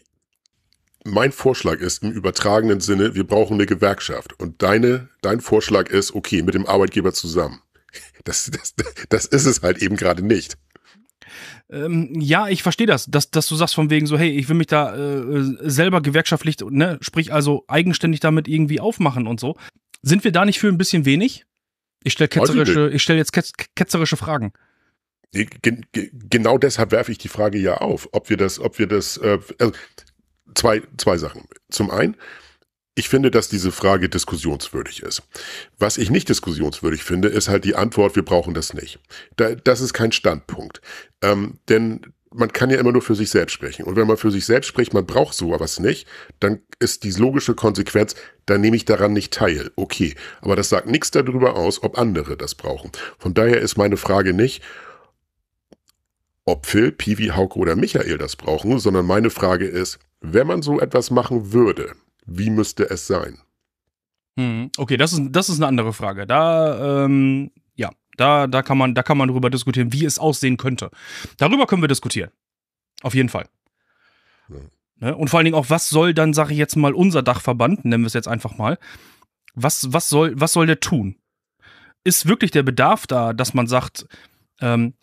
mein Vorschlag ist im übertragenen Sinne, wir brauchen eine Gewerkschaft. Und deine, dein Vorschlag ist, okay, mit dem Arbeitgeber zusammen. Das, das, das ist es halt eben gerade nicht. Ähm, ja, ich verstehe das, dass, dass du sagst von wegen so, hey, ich will mich da äh, selber gewerkschaftlich, ne, sprich also eigenständig damit irgendwie aufmachen und so. Sind wir da nicht für ein bisschen wenig? Ich stelle ketzerische, ich stelle jetzt ketzerische Fragen. Genau deshalb werfe ich die Frage ja auf, ob wir das, ob wir das, äh, also zwei, zwei Sachen. Zum einen, ich finde, dass diese Frage diskussionswürdig ist. Was ich nicht diskussionswürdig finde, ist halt die Antwort, wir brauchen das nicht. Da, das ist kein Standpunkt. Ähm, denn man kann ja immer nur für sich selbst sprechen. Und wenn man für sich selbst spricht, man braucht sowas nicht, dann ist die logische Konsequenz, dann nehme ich daran nicht teil. Okay. Aber das sagt nichts darüber aus, ob andere das brauchen. Von daher ist meine Frage nicht, ob Phil, Piwi, Hauke oder Michael das brauchen, sondern meine Frage ist, wenn man so etwas machen würde, wie müsste es sein? Hm, okay, das ist, das ist eine andere Frage. Da, ähm, ja, da, da, kann man, da kann man darüber diskutieren, wie es aussehen könnte. Darüber können wir diskutieren. Auf jeden Fall. Ja. Ne? Und vor allen Dingen auch, was soll dann, sage ich jetzt mal, unser Dachverband, nennen wir es jetzt einfach mal, was, was, soll, was soll der tun? Ist wirklich der Bedarf da, dass man sagt, ähm,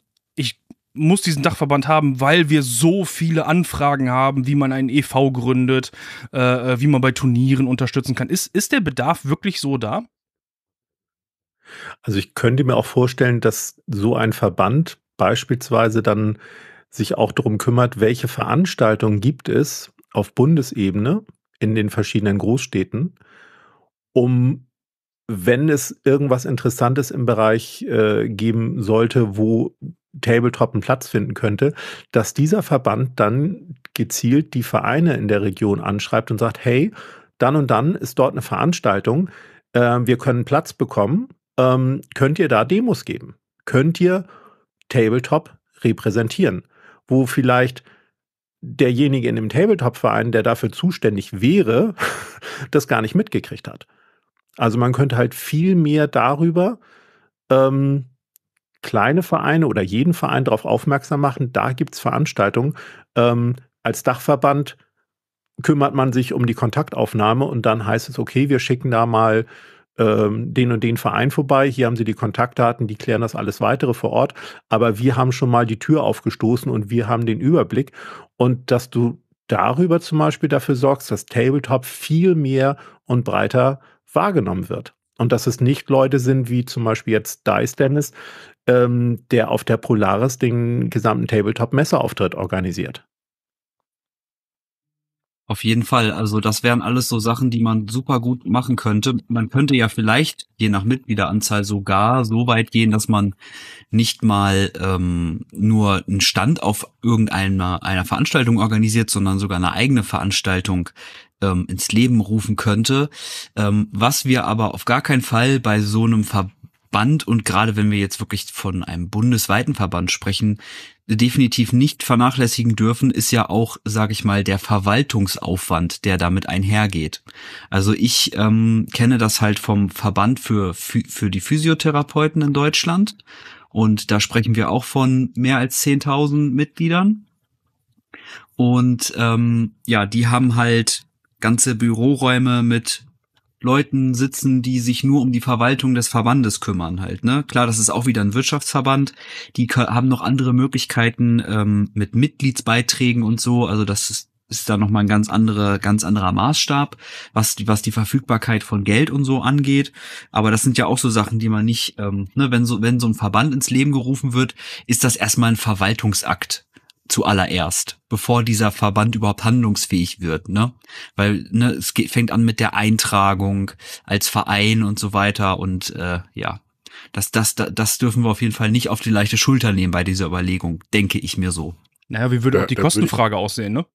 muss diesen Dachverband haben, weil wir so viele Anfragen haben, wie man einen EV gründet, äh, äh, wie man bei Turnieren unterstützen kann. Ist, ist der Bedarf wirklich so da? Also ich könnte mir auch vorstellen, dass so ein Verband beispielsweise dann sich auch darum kümmert, welche Veranstaltungen gibt es auf Bundesebene in den verschiedenen Großstädten, um wenn es irgendwas Interessantes im Bereich äh, geben sollte, wo Tabletop einen Platz finden könnte, dass dieser Verband dann gezielt die Vereine in der Region anschreibt und sagt, hey, dann und dann ist dort eine Veranstaltung, äh, wir können Platz bekommen, ähm, könnt ihr da Demos geben? Könnt ihr Tabletop repräsentieren? Wo vielleicht derjenige in dem Tabletop-Verein, der dafür zuständig wäre, [laughs] das gar nicht mitgekriegt hat. Also man könnte halt viel mehr darüber ähm, kleine Vereine oder jeden Verein darauf aufmerksam machen, da gibt es Veranstaltungen. Ähm, als Dachverband kümmert man sich um die Kontaktaufnahme und dann heißt es, okay, wir schicken da mal ähm, den und den Verein vorbei, hier haben sie die Kontaktdaten, die klären das alles weitere vor Ort, aber wir haben schon mal die Tür aufgestoßen und wir haben den Überblick und dass du darüber zum Beispiel dafür sorgst, dass Tabletop viel mehr und breiter wahrgenommen wird. Und dass es nicht Leute sind wie zum Beispiel jetzt Dice Dennis, ähm, der auf der Polaris den gesamten Tabletop-Messeauftritt organisiert. Auf jeden Fall. Also das wären alles so Sachen, die man super gut machen könnte. Man könnte ja vielleicht, je nach Mitgliederanzahl, sogar so weit gehen, dass man nicht mal ähm, nur einen Stand auf irgendeiner einer Veranstaltung organisiert, sondern sogar eine eigene Veranstaltung ähm, ins Leben rufen könnte. Ähm, was wir aber auf gar keinen Fall bei so einem Verband Verband und gerade wenn wir jetzt wirklich von einem bundesweiten Verband sprechen, definitiv nicht vernachlässigen dürfen, ist ja auch, sage ich mal, der Verwaltungsaufwand, der damit einhergeht. Also ich ähm, kenne das halt vom Verband für, für die Physiotherapeuten in Deutschland und da sprechen wir auch von mehr als 10.000 Mitgliedern. Und ähm, ja, die haben halt ganze Büroräume mit Leuten sitzen, die sich nur um die Verwaltung des Verbandes kümmern halt. Ne? Klar, das ist auch wieder ein Wirtschaftsverband. Die haben noch andere Möglichkeiten ähm, mit Mitgliedsbeiträgen und so. Also das ist, ist da noch mal ein ganz anderer, ganz anderer Maßstab, was die, was die Verfügbarkeit von Geld und so angeht. Aber das sind ja auch so Sachen, die man nicht, ähm, ne, wenn so, wenn so ein Verband ins Leben gerufen wird, ist das erstmal ein Verwaltungsakt zuallererst, bevor dieser Verband überhaupt handlungsfähig wird, ne? Weil ne, es geht, fängt an mit der Eintragung als Verein und so weiter und äh, ja, das, das, das dürfen wir auf jeden Fall nicht auf die leichte Schulter nehmen bei dieser Überlegung, denke ich mir so. Naja, wie würde da, auch die Kostenfrage aussehen, ne?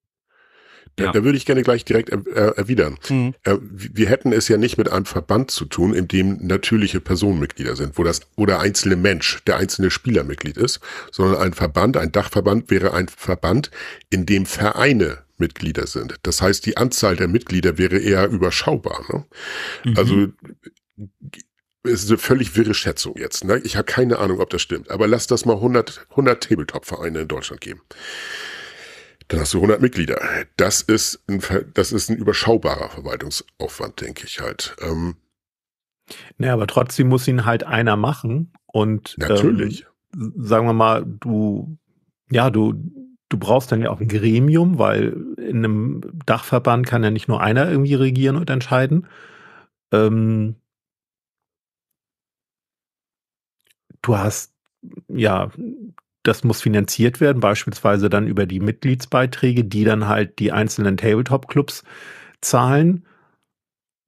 Da, ja. da würde ich gerne gleich direkt er, erwidern. Mhm. Äh, wir hätten es ja nicht mit einem Verband zu tun, in dem natürliche Personenmitglieder sind, wo das oder einzelne Mensch, der einzelne Spieler Mitglied ist, sondern ein Verband, ein Dachverband wäre ein Verband, in dem Vereine Mitglieder sind. Das heißt, die Anzahl der Mitglieder wäre eher überschaubar. Ne? Mhm. Also ist eine völlig wirre Schätzung jetzt. Ne? Ich habe keine Ahnung, ob das stimmt. Aber lass das mal 100, 100 Tabletop-Vereine in Deutschland geben. Dann hast du 100 Mitglieder. Das ist ein, das ist ein überschaubarer Verwaltungsaufwand, denke ich halt. Ähm, naja, aber trotzdem muss ihn halt einer machen. Und natürlich. Ähm, sagen wir mal, du, ja, du, du brauchst dann ja auch ein Gremium, weil in einem Dachverband kann ja nicht nur einer irgendwie regieren und entscheiden. Ähm, du hast, ja, das muss finanziert werden, beispielsweise dann über die Mitgliedsbeiträge, die dann halt die einzelnen Tabletop-Clubs zahlen.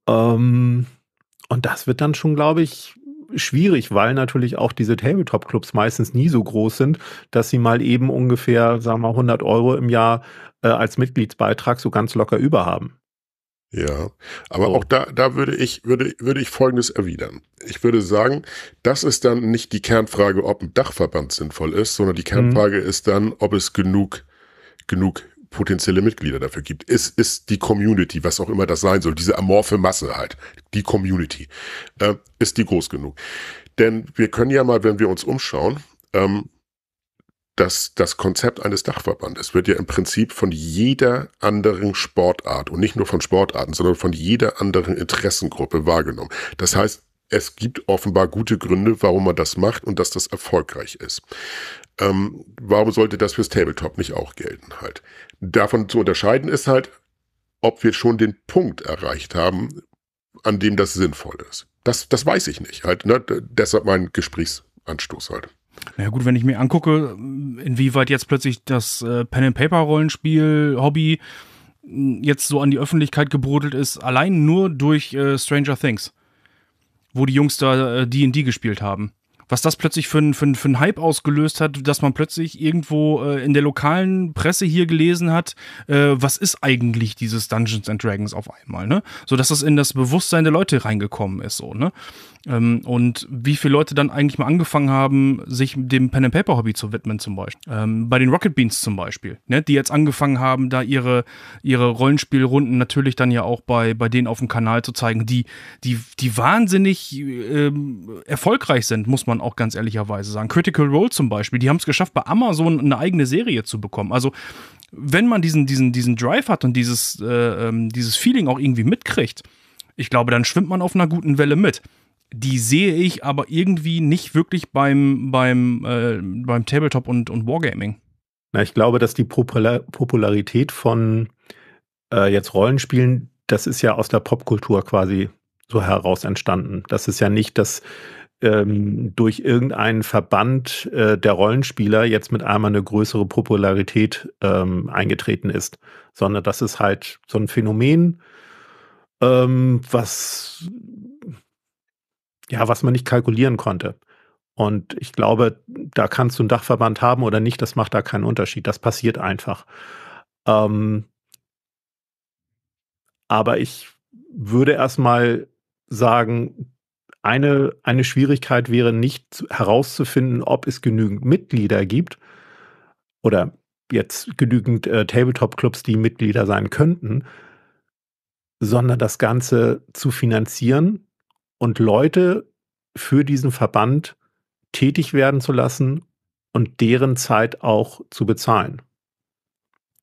Ähm, und das wird dann schon, glaube ich, schwierig, weil natürlich auch diese Tabletop-Clubs meistens nie so groß sind, dass sie mal eben ungefähr, sagen wir mal, 100 Euro im Jahr äh, als Mitgliedsbeitrag so ganz locker über haben. Ja, aber so. auch da, da würde ich, würde, würde ich Folgendes erwidern. Ich würde sagen, das ist dann nicht die Kernfrage, ob ein Dachverband sinnvoll ist, sondern die Kernfrage mhm. ist dann, ob es genug, genug potenzielle Mitglieder dafür gibt. Ist, ist die Community, was auch immer das sein soll, diese amorphe Masse halt, die Community, äh, ist die groß genug? Denn wir können ja mal, wenn wir uns umschauen, ähm, dass das Konzept eines Dachverbandes wird ja im Prinzip von jeder anderen Sportart und nicht nur von Sportarten, sondern von jeder anderen Interessengruppe wahrgenommen. Das heißt, es gibt offenbar gute Gründe, warum man das macht und dass das erfolgreich ist. Ähm, warum sollte das fürs Tabletop nicht auch gelten halt? Davon zu unterscheiden ist halt, ob wir schon den Punkt erreicht haben, an dem das sinnvoll ist. Das, das weiß ich nicht halt. Ne? Deshalb mein Gesprächsanstoß halt. Na ja, gut, wenn ich mir angucke, inwieweit jetzt plötzlich das äh, Pen-and-Paper-Rollenspiel-Hobby hm, jetzt so an die Öffentlichkeit gebrodelt ist, allein nur durch äh, Stranger Things, wo die Jungs da D&D äh, gespielt haben was das plötzlich für, für, für einen Hype ausgelöst hat, dass man plötzlich irgendwo äh, in der lokalen Presse hier gelesen hat, äh, was ist eigentlich dieses Dungeons and Dragons auf einmal, ne? So dass das in das Bewusstsein der Leute reingekommen ist, so, ne? Ähm, und wie viele Leute dann eigentlich mal angefangen haben, sich dem Pen and Paper Hobby zu widmen, zum Beispiel. Ähm, bei den Rocket Beans zum Beispiel, ne? Die jetzt angefangen haben, da ihre, ihre Rollenspielrunden natürlich dann ja auch bei, bei denen auf dem Kanal zu zeigen, die, die, die wahnsinnig ähm, erfolgreich sind, muss man auch ganz ehrlicherweise sagen. Critical Role zum Beispiel, die haben es geschafft, bei Amazon eine eigene Serie zu bekommen. Also wenn man diesen, diesen, diesen Drive hat und dieses, äh, ähm, dieses Feeling auch irgendwie mitkriegt, ich glaube, dann schwimmt man auf einer guten Welle mit. Die sehe ich aber irgendwie nicht wirklich beim, beim, äh, beim Tabletop und, und Wargaming. Na, ich glaube, dass die Popular Popularität von äh, jetzt Rollenspielen, das ist ja aus der Popkultur quasi so heraus entstanden. Das ist ja nicht das ähm, durch irgendeinen Verband äh, der Rollenspieler jetzt mit einmal eine größere Popularität ähm, eingetreten ist, sondern das ist halt so ein Phänomen, ähm, was ja, was man nicht kalkulieren konnte. Und ich glaube, da kannst du einen Dachverband haben oder nicht, das macht da keinen Unterschied. Das passiert einfach. Ähm, aber ich würde erstmal sagen, eine, eine Schwierigkeit wäre nicht herauszufinden, ob es genügend Mitglieder gibt oder jetzt genügend äh, Tabletop-Clubs, die Mitglieder sein könnten, sondern das Ganze zu finanzieren und Leute für diesen Verband tätig werden zu lassen und deren Zeit auch zu bezahlen.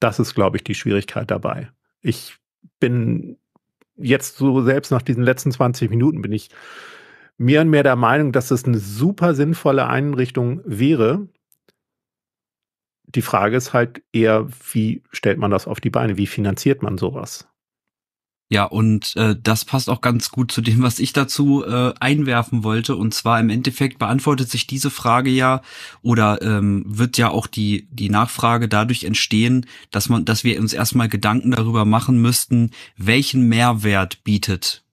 Das ist, glaube ich, die Schwierigkeit dabei. Ich bin jetzt so selbst nach diesen letzten 20 Minuten bin ich mehr und mehr der Meinung, dass es eine super sinnvolle Einrichtung wäre. Die Frage ist halt eher, wie stellt man das auf die Beine? Wie finanziert man sowas? Ja, und äh, das passt auch ganz gut zu dem, was ich dazu äh, einwerfen wollte. Und zwar im Endeffekt beantwortet sich diese Frage ja oder ähm, wird ja auch die die Nachfrage dadurch entstehen, dass man, dass wir uns erstmal Gedanken darüber machen müssten, welchen Mehrwert bietet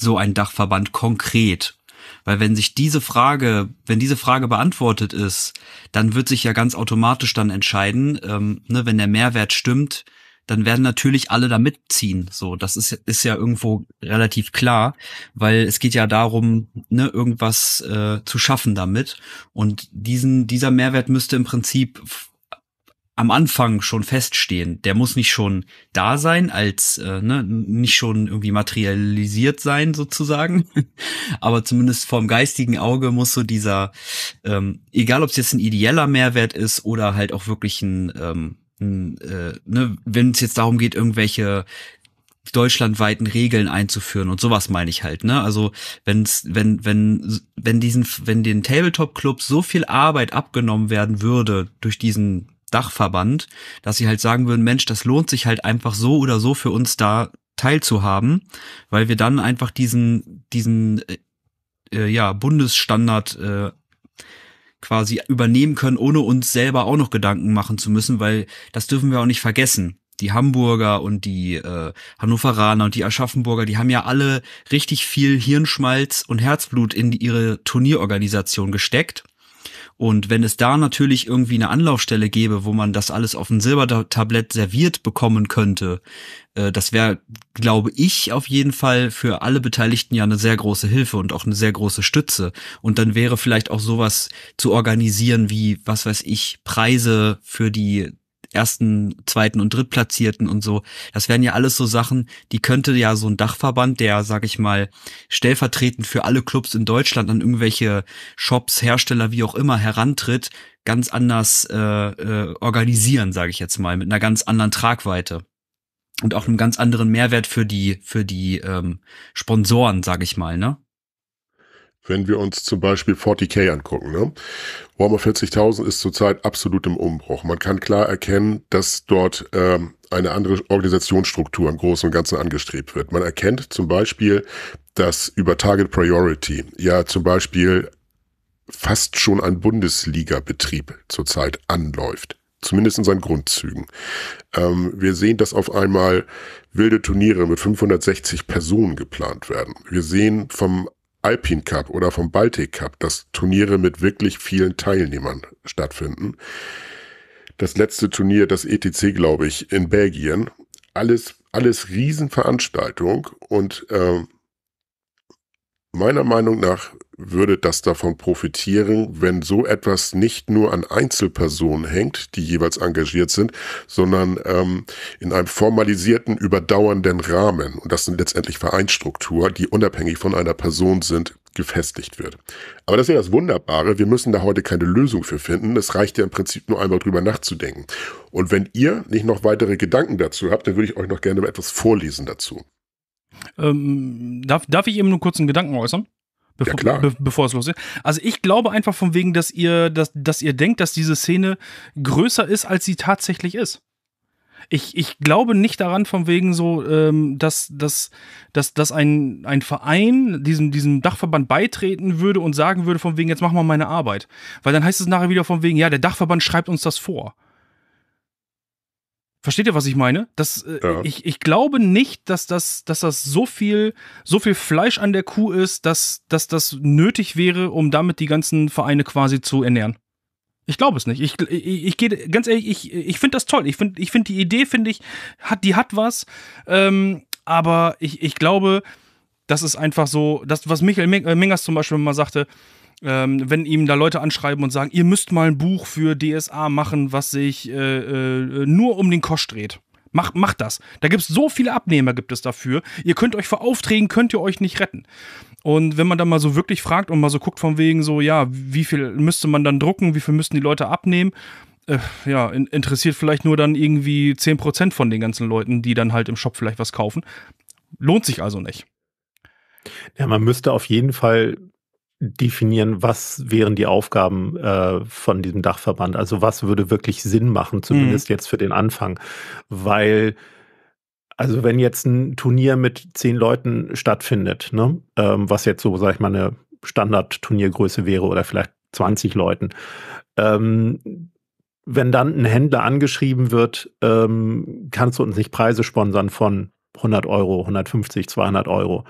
so ein Dachverband konkret? Weil wenn sich diese Frage, wenn diese Frage beantwortet ist, dann wird sich ja ganz automatisch dann entscheiden, ähm, ne, wenn der Mehrwert stimmt, dann werden natürlich alle da mitziehen. So, das ist, ist ja irgendwo relativ klar, weil es geht ja darum, ne, irgendwas äh, zu schaffen damit. Und diesen, dieser Mehrwert müsste im Prinzip am Anfang schon feststehen. Der muss nicht schon da sein, als äh, ne, nicht schon irgendwie materialisiert sein sozusagen, [laughs] aber zumindest vom geistigen Auge muss so dieser, ähm, egal ob es jetzt ein ideeller Mehrwert ist oder halt auch wirklich ein, ähm, äh, ne, wenn es jetzt darum geht, irgendwelche deutschlandweiten Regeln einzuführen und sowas meine ich halt, ne? Also wenn's, wenn wenn wenn diesen wenn den Tabletop Club so viel Arbeit abgenommen werden würde durch diesen Dachverband, dass sie halt sagen würden, Mensch, das lohnt sich halt einfach so oder so für uns da teilzuhaben, weil wir dann einfach diesen, diesen, äh, äh, ja, Bundesstandard äh, quasi übernehmen können, ohne uns selber auch noch Gedanken machen zu müssen, weil das dürfen wir auch nicht vergessen. Die Hamburger und die äh, Hannoveraner und die Aschaffenburger, die haben ja alle richtig viel Hirnschmalz und Herzblut in ihre Turnierorganisation gesteckt. Und wenn es da natürlich irgendwie eine Anlaufstelle gäbe, wo man das alles auf ein Silbertablett serviert bekommen könnte, äh, das wäre, glaube ich, auf jeden Fall für alle Beteiligten ja eine sehr große Hilfe und auch eine sehr große Stütze. Und dann wäre vielleicht auch sowas zu organisieren wie, was weiß ich, Preise für die ersten, zweiten und drittplatzierten und so. Das wären ja alles so Sachen, die könnte ja so ein Dachverband, der, sag ich mal, stellvertretend für alle Clubs in Deutschland an irgendwelche Shops, Hersteller, wie auch immer herantritt, ganz anders äh, äh, organisieren, sage ich jetzt mal, mit einer ganz anderen Tragweite und auch einem ganz anderen Mehrwert für die für die ähm, Sponsoren, sage ich mal, ne? Wenn wir uns zum Beispiel 40k angucken, ne? Warhammer 40.000 ist zurzeit absolut im Umbruch. Man kann klar erkennen, dass dort ähm, eine andere Organisationsstruktur im Großen und Ganzen angestrebt wird. Man erkennt zum Beispiel, dass über Target Priority ja zum Beispiel fast schon ein Bundesliga-Betrieb zurzeit anläuft. Zumindest in seinen Grundzügen. Ähm, wir sehen, dass auf einmal wilde Turniere mit 560 Personen geplant werden. Wir sehen vom Alpine Cup oder vom Baltic Cup, dass Turniere mit wirklich vielen Teilnehmern stattfinden. Das letzte Turnier, das ETC, glaube ich, in Belgien. Alles, alles Riesenveranstaltung und äh, meiner Meinung nach würde das davon profitieren, wenn so etwas nicht nur an Einzelpersonen hängt, die jeweils engagiert sind, sondern ähm, in einem formalisierten, überdauernden Rahmen, und das sind letztendlich Vereinsstrukturen, die unabhängig von einer Person sind, gefestigt wird. Aber das ist ja das Wunderbare, wir müssen da heute keine Lösung für finden, es reicht ja im Prinzip nur einmal drüber nachzudenken. Und wenn ihr nicht noch weitere Gedanken dazu habt, dann würde ich euch noch gerne etwas vorlesen dazu. Ähm, darf, darf ich eben nur kurz einen Gedanken äußern? Bevor, ja, klar. Be bevor es losgeht. Also ich glaube einfach von wegen, dass ihr, dass, dass ihr denkt, dass diese Szene größer ist, als sie tatsächlich ist. Ich, ich glaube nicht daran, von wegen so, ähm, dass, dass, dass, dass ein, ein Verein diesem, diesem Dachverband beitreten würde und sagen würde, von wegen, jetzt machen wir meine Arbeit. Weil dann heißt es nachher wieder von wegen, ja, der Dachverband schreibt uns das vor. Versteht ihr, was ich meine? Das, äh, ja. ich, ich glaube nicht, dass das, dass das so viel, so viel Fleisch an der Kuh ist, dass, dass das nötig wäre, um damit die ganzen Vereine quasi zu ernähren. Ich glaube es nicht. Ich, ich, ich gehe ganz ehrlich, ich, ich finde das toll. Ich finde ich find die Idee, finde ich, hat, die hat was. Ähm, aber ich, ich glaube, das ist einfach so, das, was Michael Mengers zum Beispiel mal sagte, ähm, wenn ihm da Leute anschreiben und sagen, ihr müsst mal ein Buch für DSA machen, was sich äh, äh, nur um den Kost dreht. Macht, macht das. Da gibt es so viele Abnehmer, gibt es dafür. Ihr könnt euch vor Aufträgen, könnt ihr euch nicht retten. Und wenn man dann mal so wirklich fragt und mal so guckt von wegen so, ja, wie viel müsste man dann drucken, wie viel müssten die Leute abnehmen, äh, ja, in, interessiert vielleicht nur dann irgendwie 10% von den ganzen Leuten, die dann halt im Shop vielleicht was kaufen. Lohnt sich also nicht. Ja, man müsste auf jeden Fall definieren, was wären die Aufgaben äh, von diesem Dachverband? Also was würde wirklich Sinn machen, zumindest mhm. jetzt für den Anfang? Weil, also wenn jetzt ein Turnier mit zehn Leuten stattfindet, ne, ähm, was jetzt so, sag ich mal, eine Standard-Turniergröße wäre oder vielleicht 20 Leuten, ähm, wenn dann ein Händler angeschrieben wird, ähm, kannst du uns nicht Preise sponsern von 100 Euro, 150, 200 Euro,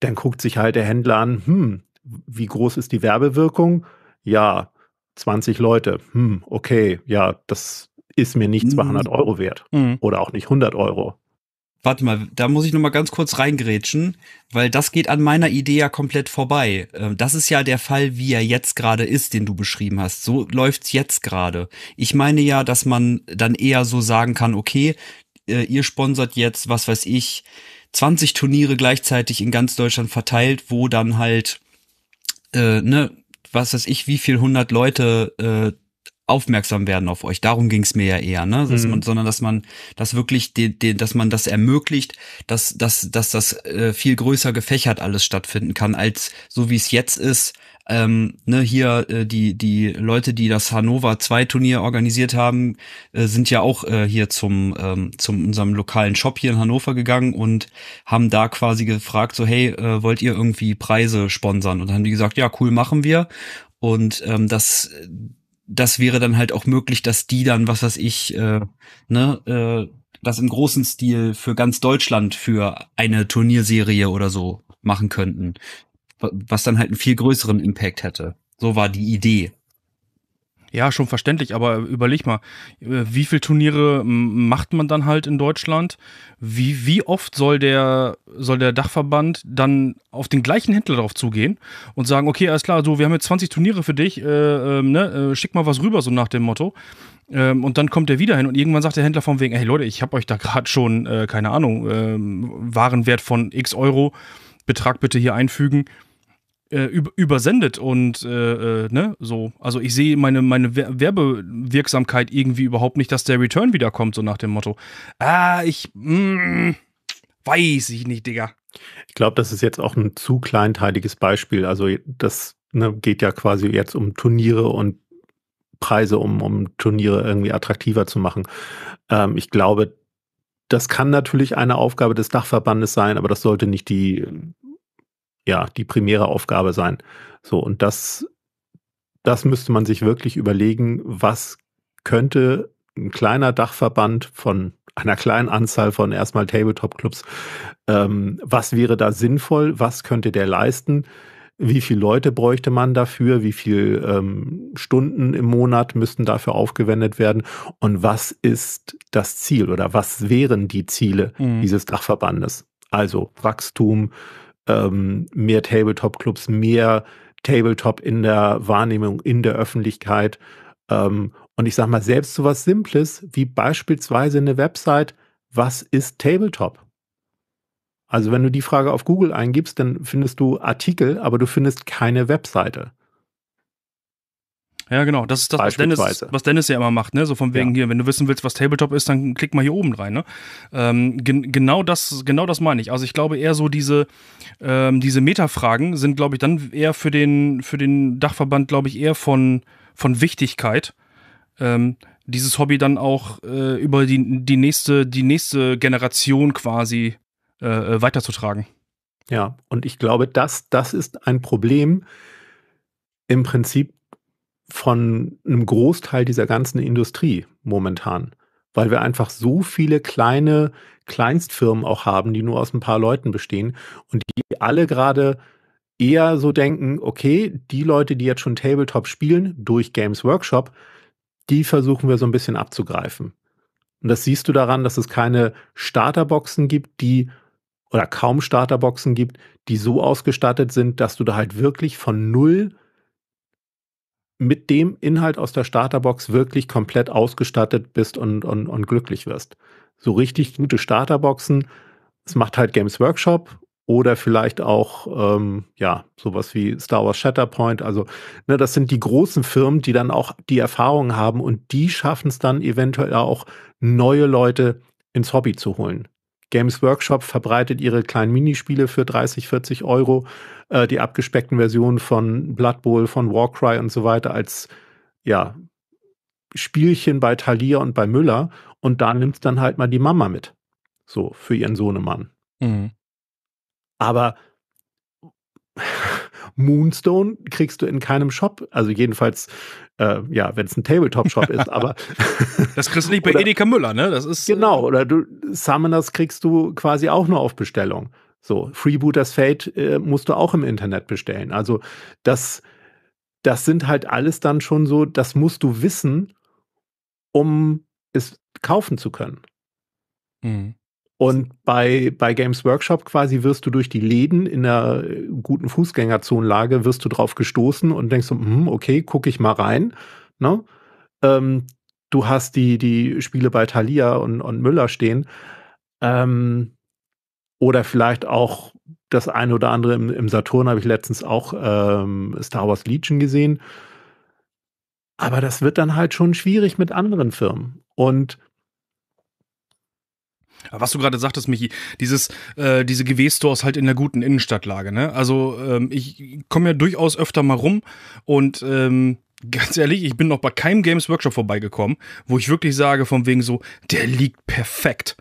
dann guckt sich halt der Händler an, hm, wie groß ist die Werbewirkung? Ja, 20 Leute. Hm, okay, ja, das ist mir nicht 200 mhm. Euro wert. Mhm. Oder auch nicht 100 Euro. warte mal, da muss ich noch mal ganz kurz reingrätschen, weil das geht an meiner Idee ja komplett vorbei. Ähm, das ist ja der Fall, wie er jetzt gerade ist, den du beschrieben hast. So läuft's jetzt gerade. Ich meine ja, dass man dann eher so sagen kann, okay, äh, ihr sponsert jetzt, was weiß ich, 20 Turniere gleichzeitig in ganz Deutschland verteilt, wo dann halt, äh, ne, was weiß ich, wie viel hundert Leute äh, aufmerksam werden auf euch. Darum ging es mir ja eher, ne? Dass mhm. man, sondern dass man das wirklich, den, den, dass man das ermöglicht, dass, dass, dass das äh, viel größer gefächert alles stattfinden kann, als so wie es jetzt ist. Ähm, ne, hier äh, die die Leute, die das Hannover 2 Turnier organisiert haben, äh, sind ja auch äh, hier zum ähm, zum unserem lokalen Shop hier in Hannover gegangen und haben da quasi gefragt so hey äh, wollt ihr irgendwie Preise sponsern und dann haben die gesagt ja cool machen wir und ähm, das das wäre dann halt auch möglich, dass die dann, was weiß ich, äh, ne, äh, das im großen Stil für ganz Deutschland für eine Turnierserie oder so machen könnten. Was dann halt einen viel größeren Impact hätte. So war die Idee. Ja, schon verständlich, aber überleg mal, äh, wie viele Turniere macht man dann halt in Deutschland? Wie, wie oft soll der, soll der Dachverband dann auf den gleichen Händler drauf zugehen und sagen, okay, alles klar, so, wir haben jetzt 20 Turniere für dich, äh, äh, ne, äh, schick mal was rüber, so nach dem Motto. Ähm, und dann kommt er wieder hin und irgendwann sagt der Händler von wegen, hey Leute, ich habe euch da gerade schon, äh, keine Ahnung, ähm, Warenwert von x Euro, Betrag bitte hier einfügen übersendet und äh, äh, ne, so. Also ich sehe meine, meine Werbewirksamkeit irgendwie überhaupt nicht, dass der Return wiederkommt, so nach dem Motto. Ah, ich mm, weiß ich nicht, Digga. Ich glaube, das ist jetzt auch ein zu kleinteiliges Beispiel. Also das ne, geht ja quasi jetzt um Turniere und Preise, um, um Turniere irgendwie attraktiver zu machen. Ähm, ich glaube, das kann natürlich eine Aufgabe des Dachverbandes sein, aber das sollte nicht die ja, die primäre Aufgabe sein. So, und das, das müsste man sich wirklich überlegen, was könnte ein kleiner Dachverband von einer kleinen Anzahl von erstmal Tabletop-Clubs, ähm, was wäre da sinnvoll, was könnte der leisten, wie viele Leute bräuchte man dafür, wie viele ähm, Stunden im Monat müssten dafür aufgewendet werden und was ist das Ziel oder was wären die Ziele mhm. dieses Dachverbandes? Also Wachstum, ähm, mehr Tabletop-Clubs, mehr Tabletop in der Wahrnehmung, in der Öffentlichkeit. Ähm, und ich sage mal, selbst so was Simples wie beispielsweise eine Website, was ist Tabletop? Also wenn du die Frage auf Google eingibst, dann findest du Artikel, aber du findest keine Webseite. Ja, genau. Das ist das, was Dennis, was Dennis ja immer macht, ne? So von wegen ja. hier, wenn du wissen willst, was Tabletop ist, dann klick mal hier oben rein, ne? Ähm, gen genau das, genau das meine ich. Also ich glaube eher so diese, ähm, diese Metafragen sind, glaube ich, dann eher für den, für den Dachverband, glaube ich, eher von, von Wichtigkeit. Ähm, dieses Hobby dann auch äh, über die, die nächste, die nächste Generation quasi äh, äh weiterzutragen. Ja, und ich glaube, das, das ist ein Problem im Prinzip von einem Großteil dieser ganzen Industrie momentan, weil wir einfach so viele kleine Kleinstfirmen auch haben, die nur aus ein paar Leuten bestehen und die alle gerade eher so denken, okay, die Leute, die jetzt schon Tabletop spielen durch Games Workshop, die versuchen wir so ein bisschen abzugreifen. Und das siehst du daran, dass es keine Starterboxen gibt, die oder kaum Starterboxen gibt, die so ausgestattet sind, dass du da halt wirklich von null mit dem Inhalt aus der Starterbox wirklich komplett ausgestattet bist und, und, und glücklich wirst. So richtig gute Starterboxen, das macht halt Games Workshop oder vielleicht auch, ähm, ja, sowas wie Star Wars Shatterpoint. Also, ne, das sind die großen Firmen, die dann auch die Erfahrung haben und die schaffen es dann eventuell auch, neue Leute ins Hobby zu holen. Games Workshop verbreitet ihre kleinen Minispiele für 30, 40 Euro, äh, die abgespeckten Versionen von Blood Bowl, von Warcry und so weiter als ja, Spielchen bei Thalia und bei Müller und da nimmt dann halt mal die Mama mit. So, für ihren Sohnemann. Mhm. Aber [laughs] Moonstone kriegst du in keinem Shop. Also jedenfalls, äh, ja, wenn es ein Tabletop-Shop ist, aber. [laughs] das kriegst du nicht bei oder, Edeka Müller, ne? Das ist. Genau, oder du Summoners kriegst du quasi auch nur auf Bestellung. So, Freebooters Fate äh, musst du auch im Internet bestellen. Also das, das sind halt alles dann schon so, das musst du wissen, um es kaufen zu können. Mhm. Und bei, bei Games Workshop quasi wirst du durch die Läden in der guten Fußgängerzonenlage wirst du drauf gestoßen und denkst so, hm, okay, guck ich mal rein. Ne? Ähm, du hast die, die Spiele bei Thalia und, und Müller stehen. Ähm, oder vielleicht auch das eine oder andere im, im Saturn habe ich letztens auch ähm, Star Wars Legion gesehen. Aber das wird dann halt schon schwierig mit anderen Firmen. Und was du gerade sagtest, Michi, dieses, äh, diese GW-Stores halt in der guten Innenstadtlage, ne? Also ähm, ich komme ja durchaus öfter mal rum und ähm, ganz ehrlich, ich bin noch bei keinem Games Workshop vorbeigekommen, wo ich wirklich sage, von wegen so, der liegt perfekt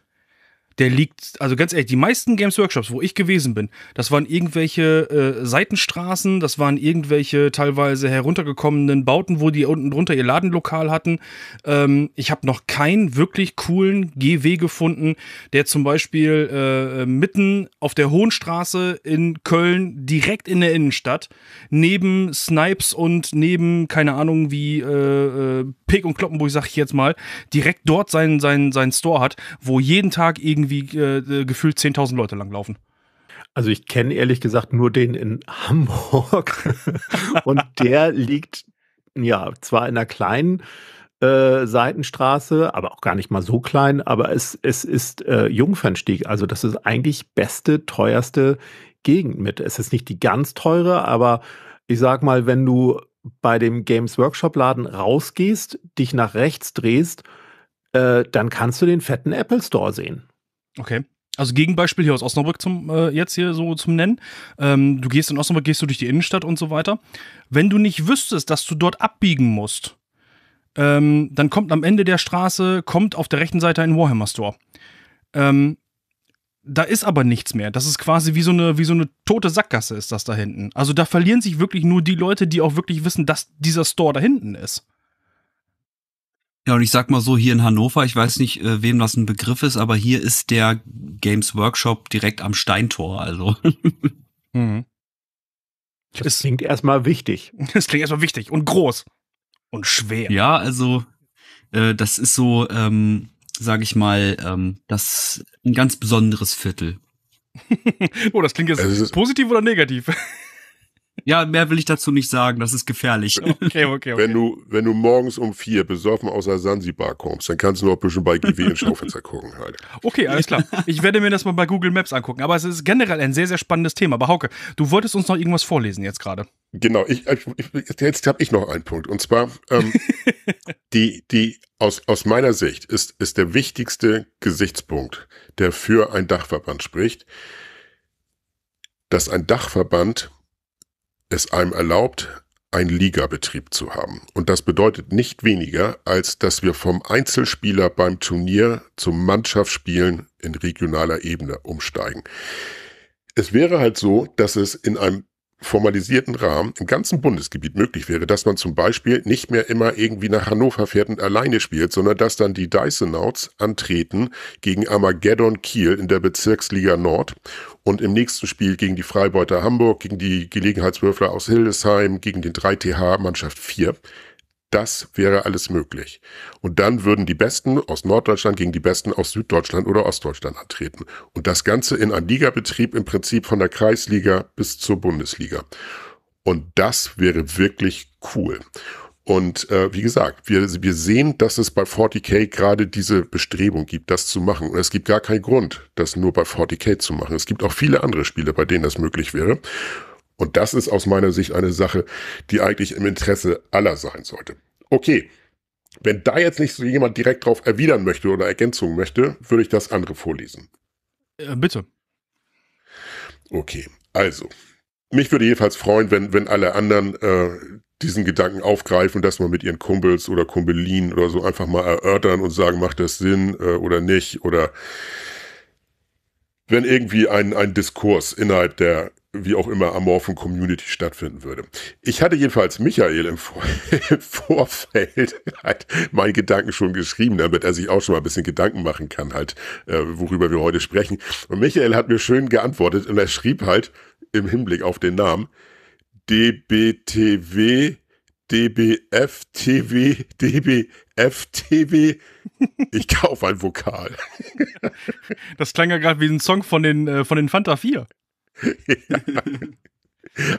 der liegt, also ganz ehrlich, die meisten Games Workshops, wo ich gewesen bin, das waren irgendwelche äh, Seitenstraßen, das waren irgendwelche teilweise heruntergekommenen Bauten, wo die unten drunter ihr Ladenlokal hatten. Ähm, ich habe noch keinen wirklich coolen GW gefunden, der zum Beispiel äh, mitten auf der Hohenstraße in Köln, direkt in der Innenstadt, neben Snipes und neben, keine Ahnung, wie äh, äh Pick und Kloppenburg, sag ich jetzt mal, direkt dort seinen, seinen, seinen Store hat, wo jeden Tag irgendwie irgendwie äh, gefühlt 10.000 Leute langlaufen. Also ich kenne ehrlich gesagt nur den in [laughs] Hamburg und der liegt ja zwar in einer kleinen äh, Seitenstraße, aber auch gar nicht mal so klein, aber es, es ist äh, Jungfernstieg. Also das ist eigentlich beste, teuerste Gegend mit. Es ist nicht die ganz teure, aber ich sag mal, wenn du bei dem Games Workshop Laden rausgehst, dich nach rechts drehst, äh, dann kannst du den fetten Apple Store sehen. Okay. Also Gegenbeispiel hier aus Osnabrück zum äh, jetzt hier so zum Nennen. Ähm, du gehst in Osnabrück, gehst du durch die Innenstadt und so weiter. Wenn du nicht wüsstest, dass du dort abbiegen musst, ähm, dann kommt am Ende der Straße, kommt auf der rechten Seite ein Warhammer Store. Ähm, da ist aber nichts mehr. Das ist quasi wie so eine, wie so eine tote Sackgasse ist das da hinten. Also da verlieren sich wirklich nur die Leute, die auch wirklich wissen, dass dieser Store da hinten ist. Ja, und ich sag mal so, hier in Hannover, ich weiß nicht, äh, wem das ein Begriff ist, aber hier ist der Games Workshop direkt am Steintor, also. [laughs] mhm. Das klingt erstmal wichtig. [laughs] Das klingt erstmal wichtig und groß und schwer. Ja, also äh, das ist so, ähm, sage ich mal, ähm, das ein ganz besonderes Viertel. [laughs] oh, das klingt jetzt also, positiv oder negativ? Ja, mehr will ich dazu nicht sagen, das ist gefährlich. [laughs] Okay, okay, okay. Wenn du, wenn du morgens um vier besoffen aus der Sansibar kommst, dann kannst du noch ein bisschen bei GW ins Schaufenster gucken halt. Okay, alles klar. [laughs] Ich werde mir das mal bei Google Maps angucken. Aber es ist generell ein sehr, sehr spannendes Thema. Aber Hauke, du wolltest uns noch irgendwas vorlesen jetzt gerade. Genau, ich, ich, jetzt habe ich noch einen Punkt. Und zwar, ähm, [laughs] die, die, aus, aus meiner Sicht ist, ist der wichtigste Gesichtspunkt, der für ein Dachverband spricht, dass ein Dachverband es einem erlaubt, einen Ligabetrieb zu haben. Und das bedeutet nicht weniger, als dass wir vom Einzelspieler beim Turnier zum Mannschaftsspielen in regionaler Ebene umsteigen. Es wäre halt so, dass es in einem formalisierten Rahmen im ganzen Bundesgebiet möglich wäre, dass man zum Beispiel nicht mehr immer irgendwie nach Hannover fährt und alleine spielt, sondern dass dann die Dysonauts antreten gegen Armageddon Kiel in der Bezirksliga Nord und im nächsten Spiel gegen die Freibeuter Hamburg, gegen die Gelegenheitswürfler aus Hildesheim, gegen den 3TH Mannschaft 4. Das wäre alles möglich. Und dann würden die Besten aus Norddeutschland gegen die Besten aus Süddeutschland oder Ostdeutschland antreten. Und das Ganze in einem Ligabetrieb im Prinzip von der Kreisliga bis zur Bundesliga. Und das wäre wirklich cool. Und äh, wie gesagt, wir, wir sehen, dass es bei 40k gerade diese Bestrebung gibt, das zu machen. Und es gibt gar keinen Grund, das nur bei 40k zu machen. Es gibt auch viele andere Spiele, bei denen das möglich wäre. Und das ist aus meiner Sicht eine Sache, die eigentlich im Interesse aller sein sollte. Okay, wenn da jetzt nicht so jemand direkt drauf erwidern möchte oder Ergänzungen möchte, würde ich das andere vorlesen. Äh, bitte. Okay, also. Mich würde jedenfalls freuen, wenn, wenn alle anderen äh, diesen Gedanken aufgreifen, dass man mit ihren Kumpels oder Kumpelinen oder so einfach mal erörtern und sagen, macht das Sinn äh, oder nicht oder wenn irgendwie ein, ein Diskurs innerhalb der wie auch immer amorphen Community stattfinden würde. Ich hatte jedenfalls Michael im, Vor im [laughs] Vorfeld halt meinen Gedanken schon geschrieben, damit er sich auch schon mal ein bisschen Gedanken machen kann, halt, äh, worüber wir heute sprechen. Und Michael hat mir schön geantwortet und er schrieb halt im Hinblick auf den Namen DBTW DBFTW, DBFTW. Ich kaufe ein Vokal. [laughs] Das klang ja gerade wie ein Song von den, äh, von den Fanta 4. [laughs]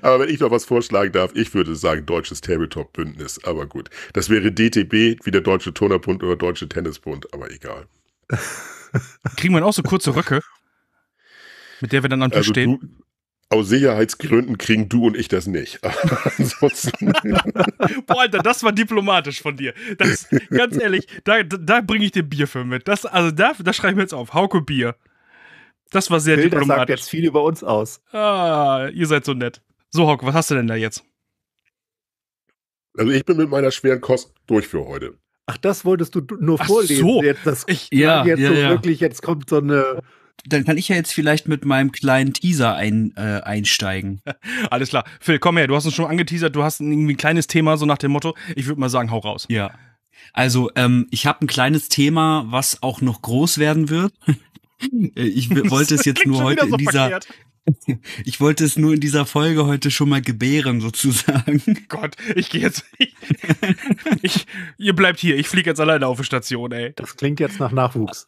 Aber wenn ich noch was vorschlagen darf, ich würde sagen Deutsches Tabletop-Bündnis. Aber gut. Das wäre DTB, wie der Deutsche Turnerbund oder Deutsche Tennisbund, aber egal. [laughs] Kriegen wir auch so kurze Röcke? Mit der wir dann am Tisch also stehen? Du, aus Sicherheitsgründen kriegen du und ich das nicht. [laughs] ansonsten. Boah, Alter, das war diplomatisch von dir. Das, ganz ehrlich, da, da bringe ich dir Bier für mit. Das, also da, da schreibe ich mir jetzt auf. Hauke Bier. Das war sehr Phil, diplomatisch. Das sagt jetzt viel über uns aus. Ah, ihr seid so nett. So, Hauke, was hast du denn da jetzt? Also ich bin mit meiner schweren Kost durch für heute. Ach, das wolltest du nur Ach vorlesen. So. Jetzt, das ich, ja, jetzt ja, so ja. wirklich, jetzt kommt so eine dann kann ich ja jetzt vielleicht mit meinem kleinen Teaser ein, äh, einsteigen. [laughs] Alles klar. Phil, komm her, du hast uns schon angeteasert, du hast irgendwie ein kleines Thema, so nach dem Motto, ich würde mal sagen, hau raus. Ja. Also, ähm, ich habe ein kleines Thema, was auch noch groß werden wird. Ich wollte es jetzt nur heute so in dieser. Verkehrt. [laughs] Ich wollte es nur in dieser Folge heute schon mal gebären, sozusagen. Gott, ich gehe jetzt. Ich, ich, ihr bleibt hier, ich fliege jetzt alleine auf die Station, ey. Das klingt jetzt nach Nachwuchs.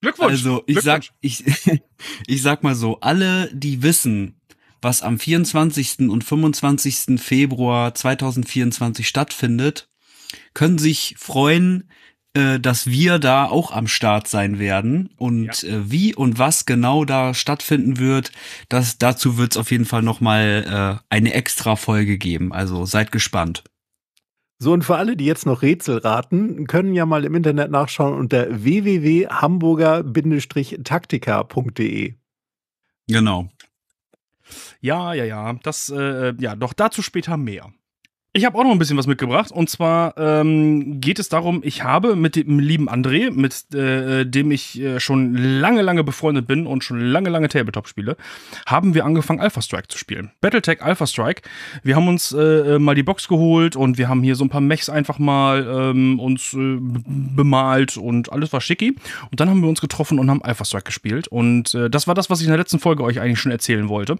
Glückwunsch. Also ich Glückwunsch. sag, ich, [laughs] ich sag mal so, alle, die wissen, was am 24. und 25. Februar 2024 stattfindet, können sich freuen, äh, dass wir da auch am Start sein werden. Und ja. äh, wie und was genau da stattfinden wird, das, dazu wird es auf jeden Fall nochmal äh, eine extra Folge geben. Also seid gespannt. So, und für alle, die jetzt noch Rätsel raten, können ja mal im Internet nachschauen unter www.hamburger-taktika.de. Genau. Ja, ja, ja. Das, äh, ja, doch dazu später mehr. Ich habe auch noch ein bisschen was mitgebracht. Und zwar ähm, geht es darum, ich habe mit dem lieben André, mit äh, dem ich äh, schon lange, lange befreundet bin und schon lange, lange Tabletop spiele, haben wir angefangen, Alpha Strike zu spielen. Battletech Alpha Strike. Wir haben uns äh, mal die Box geholt und wir haben hier so ein paar Mechs einfach mal ähm, uns äh, bemalt und alles war schicki. Und dann haben wir uns getroffen und haben Alpha Strike gespielt. Und äh, das war das, was ich in der letzten Folge euch eigentlich schon erzählen wollte.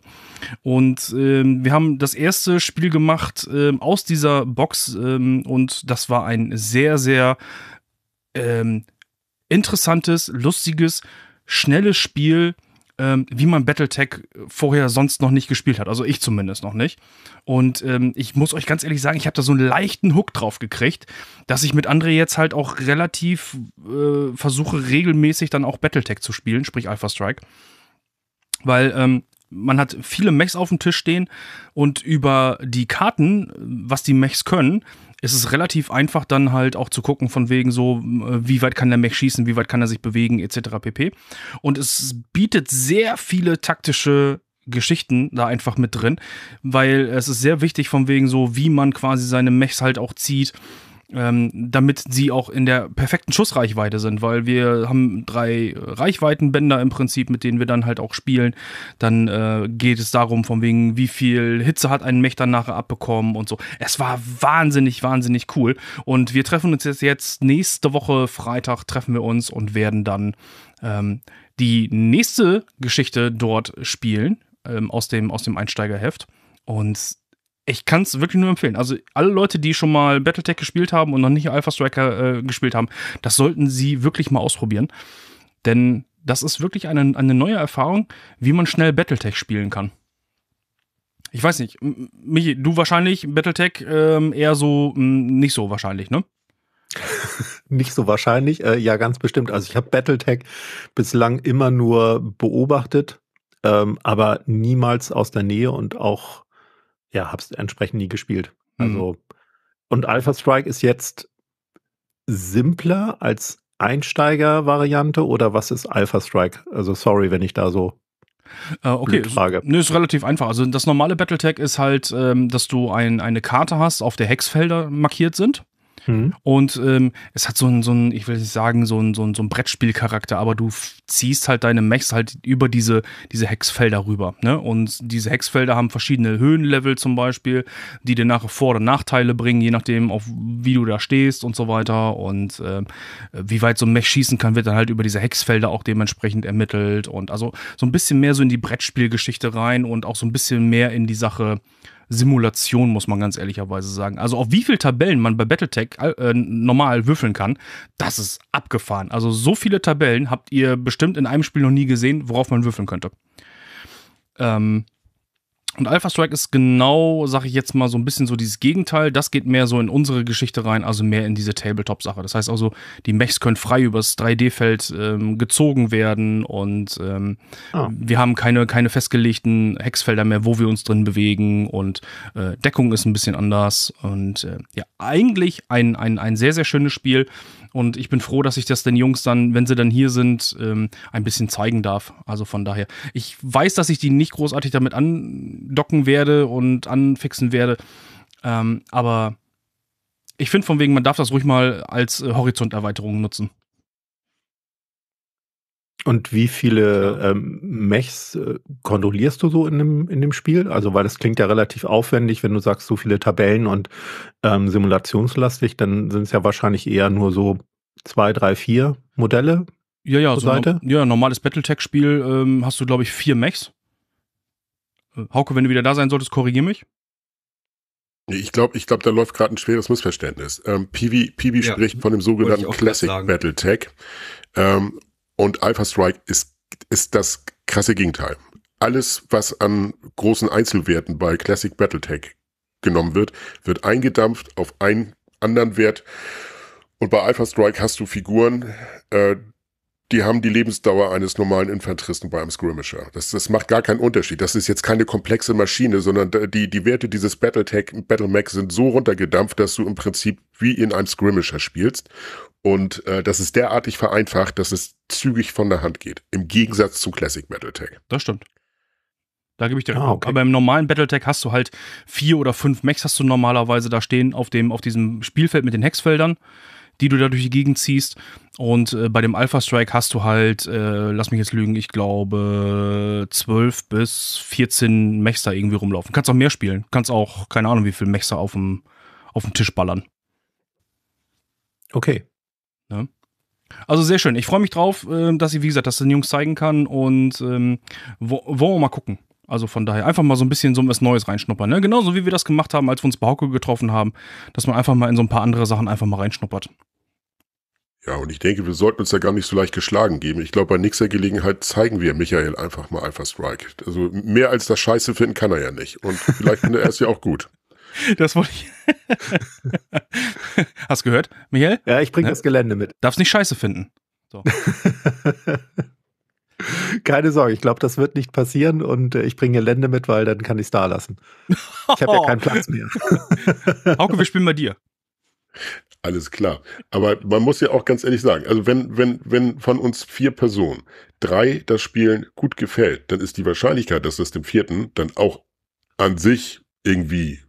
Und ähm, wir haben das erste Spiel gemacht ähm, aus aus dieser Box ähm, und das war ein sehr, sehr ähm, interessantes, lustiges, schnelles Spiel, ähm, wie man Battletech vorher sonst noch nicht gespielt hat. Also ich zumindest noch nicht. Und ähm, ich muss euch ganz ehrlich sagen, ich habe da so einen leichten Hook drauf gekriegt, dass ich mit André jetzt halt auch relativ äh, versuche, regelmäßig dann auch Battletech zu spielen, sprich Alpha Strike. Weil ähm, man hat viele Mechs auf dem Tisch stehen und über die Karten, was die Mechs können, ist es relativ einfach dann halt auch zu gucken von wegen so, äh, wie weit kann der Mech schießen, wie weit kann er sich bewegen etc. pp. Und es bietet sehr viele taktische Geschichten da einfach mit drin, weil es ist sehr wichtig von wegen so, wie man quasi seine Mechs halt auch zieht ähm, damit sie auch in der perfekten Schussreichweite sind, weil wir haben drei Reichweitenbänder im Prinzip, mit denen wir dann halt auch spielen. Dann äh, geht es darum, von wegen, wie viel Hitze hat ein Mech dann nachher abbekommen und so. Es war wahnsinnig, wahnsinnig cool. Und wir treffen uns jetzt, jetzt nächste Woche Freitag treffen wir uns und werden dann ähm, die nächste Geschichte dort spielen ähm, aus dem, aus dem Einsteigerheft. Und ich kann es wirklich nur empfehlen. Also alle Leute, die schon mal Battletech gespielt haben und noch nicht Alpha Striker äh, gespielt haben, das sollten sie wirklich mal ausprobieren. Denn das ist wirklich eine, eine neue Erfahrung, wie man schnell Battletech spielen kann. Ich weiß nicht, Michi, du wahrscheinlich Battletech ähm, eher so nicht so wahrscheinlich, ne? [laughs] nicht so wahrscheinlich, äh, ja, ganz bestimmt. Also ich habe Battletech bislang immer nur beobachtet, ähm, aber niemals aus der Nähe und auch ja, hab's entsprechend nie gespielt. Mhm. Also, und Alpha Strike ist jetzt simpler als Einsteiger-Variante oder was ist Alpha Strike? Also, sorry, wenn ich da so äh, okay, Frage. Nö, ist relativ einfach. Also das normale Battletech ist halt, ähm, dass du ein, eine Karte hast, auf der Hexfelder markiert sind. Mhm. Und ähm, es hat so ein, so ein, ich will nicht sagen, so ein, so ein, so ein Brettspielcharakter, aber du ziehst halt deine Mechs halt über diese, diese Hexfelder rüber. Ne? Und diese Hexfelder haben verschiedene Höhenlevel zum Beispiel, die dir nachher Vor- oder Nachteile bringen, je nachdem, auf wie du da stehst und so weiter. Und äh, wie weit so ein Mech schießen kann, wird dann halt über diese Hexfelder auch dementsprechend ermittelt. Und also so ein bisschen mehr so in die Brettspielgeschichte rein und auch so ein bisschen mehr in die Sache Simulation, muss man ganz ehrlicherweise sagen. Also auf wie viele Tabellen man bei Battletech äh, normal würfeln kann, das ist abgefahren. Also so viele Tabellen habt ihr bestimmt in einem Spiel noch nie gesehen, worauf man würfeln könnte. Ähm, und Alpha Strike ist genau, sag ich jetzt mal, so ein bisschen so dieses Gegenteil. Das geht mehr so in unsere Geschichte rein, also mehr in diese Tabletop-Sache. Das heißt also, die Mechs können frei übers 3D-Feld ähm, gezogen werden und ähm, oh. wir haben keine, keine festgelegten Hexfelder mehr, wo wir uns drin bewegen und äh, Deckung ist ein bisschen anders. Und äh, ja, eigentlich ein, ein, ein sehr, sehr schönes Spiel. Und ich bin froh, dass ich das den Jungs dann, wenn sie dann hier sind, ähm, ein bisschen zeigen darf. Also von daher. Ich weiß, dass ich die nicht großartig damit andocken werde und anfixen werde. Ähm, aber ich finde von wegen, man darf das ruhig mal als äh, Horizonterweiterung nutzen. Und wie viele ähm, Mechs äh, kontrollierst du so in dem, in dem Spiel? Also, weil das klingt ja relativ aufwendig, wenn du sagst, so viele Tabellen und ähm, simulationslastig, dann sind es ja wahrscheinlich eher nur so zwei, drei, vier Modelle. Ja, ja, so Seite. No ja, normales Battletech-Spiel ähm, hast du, glaube ich, vier Mechs. Äh, Hauke, wenn du wieder da sein solltest, korrigier mich. Ich glaube, ich glaube, da läuft gerade ein schweres Missverständnis. Ähm, Piwi, Piwi ja, spricht von dem sogenannten Classic Battletech. Ähm, und Alpha Strike ist, ist das krasse Gegenteil. Alles, was an großen Einzelwerten bei Classic Battletech genommen wird, wird eingedampft auf einen anderen Wert. Und bei Alpha Strike hast du Figuren, äh, die haben die Lebensdauer eines normalen Infanteristen bei einem Skirmisher. Das, das macht gar keinen Unterschied. Das ist jetzt keine komplexe Maschine, sondern die, die Werte dieses Battletech, Battle sind so runtergedampft, dass du im Prinzip wie in einem Skirmisher spielst. Und äh, das ist derartig vereinfacht, dass es zügig von der Hand geht. Im Gegensatz zu Classic Battletech. Das stimmt. Da gebe ich dir ah, okay. Aber im normalen Battletech hast du halt vier oder fünf Mechs hast du normalerweise da stehen auf dem, auf diesem Spielfeld mit den Hexfeldern die du da durch die Gegend ziehst. Und äh, bei dem Alpha Strike hast du halt, äh, lass mich jetzt lügen, ich glaube 12 bis 14 Mechs da irgendwie rumlaufen. Kannst auch mehr spielen. Kannst auch, keine Ahnung, wie viele Mechs da auf dem, auf dem Tisch ballern. Okay. Also sehr schön. Ich freue mich drauf, äh, dass ich, wie gesagt, das den Jungs zeigen kann und ähm, wo, wollen wir mal gucken. Also von daher einfach mal so ein bisschen so was Neues reinschnuppern. Ne? Genauso wie wir das gemacht haben, als wir uns bei Hauke getroffen haben, dass man einfach mal in so ein paar andere Sachen einfach mal reinschnuppert. Ja, und ich denke, wir sollten uns ja gar nicht so leicht geschlagen geben. Ich glaube, bei nächster Gelegenheit zeigen wir Michael einfach mal Alpha Strike. Also mehr als das Scheiße finden kann er ja nicht. Und vielleicht findet er es ja auch gut. Das wollte ich. [laughs] Hast gehört, Michael? Ja, ich bringe ne? das Gelände mit. Darfst nicht Scheiße finden. So. [laughs] Keine Sorge, ich glaube, das wird nicht passieren und äh, ich bringe Gelände mit, weil dann kann ich es da lassen. Ich habe ja keinen Platz mehr. [laughs] Hauke, wir spielen bei dir. Alles klar. Aber man muss ja auch ganz ehrlich sagen, also wenn, wenn, wenn von uns vier Personen drei das Spielen gut gefällt, dann ist die Wahrscheinlichkeit, dass das dem vierten dann auch an sich irgendwie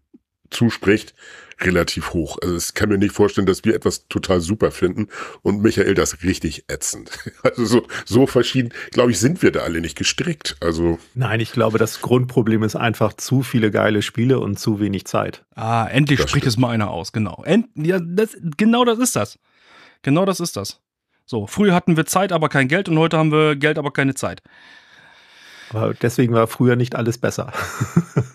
zuspricht, relativ hoch. Also ich kann mir nicht vorstellen, dass wir etwas total super finden und Michael das richtig ätzend. [laughs] Also so, so verschieden, glaube ich, sind wir da alle nicht gestrickt. Also Nein, ich glaube, das Grundproblem ist einfach zu viele geile Spiele und zu wenig Zeit. Ah, endlich das spricht stimmt. es mal einer aus, genau. End, ja, das, genau das ist das. Genau das ist das. So, früher hatten wir Zeit, aber kein Geld und heute haben wir Geld, aber keine Zeit. Aber deswegen war früher nicht alles besser. [laughs]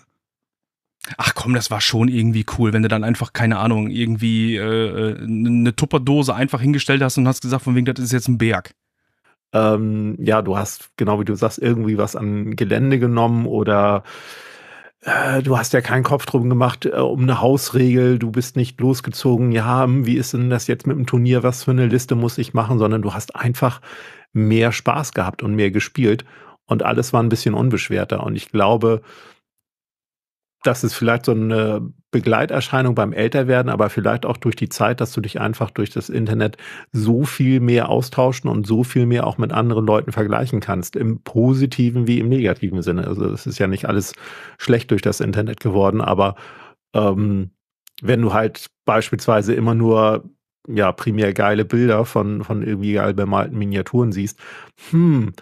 Ach komm, das war schon irgendwie cool, wenn du dann einfach, keine Ahnung, irgendwie äh, eine Tupperdose einfach hingestellt hast und hast gesagt, von wegen, das ist jetzt ein Berg. Ähm, ja, du hast, genau wie du sagst, irgendwie was an Gelände genommen oder äh, du hast ja keinen Kopf drum gemacht äh, um eine Hausregel, du bist nicht losgezogen, ja, hm, wie ist denn das jetzt mit dem Turnier, was für eine Liste muss ich machen, sondern du hast einfach mehr Spaß gehabt und mehr gespielt und alles war ein bisschen unbeschwerter. Und ich glaube, das ist vielleicht so eine Begleiterscheinung beim Älterwerden, aber vielleicht auch durch die Zeit, dass du dich einfach durch das Internet so viel mehr austauschen und so viel mehr auch mit anderen Leuten vergleichen kannst, im positiven wie im negativen Sinne. Also es ist ja nicht alles schlecht durch das Internet geworden, aber ähm, wenn du halt beispielsweise immer nur ja primär geile Bilder von, von irgendwie geil bemalten Miniaturen siehst, hm,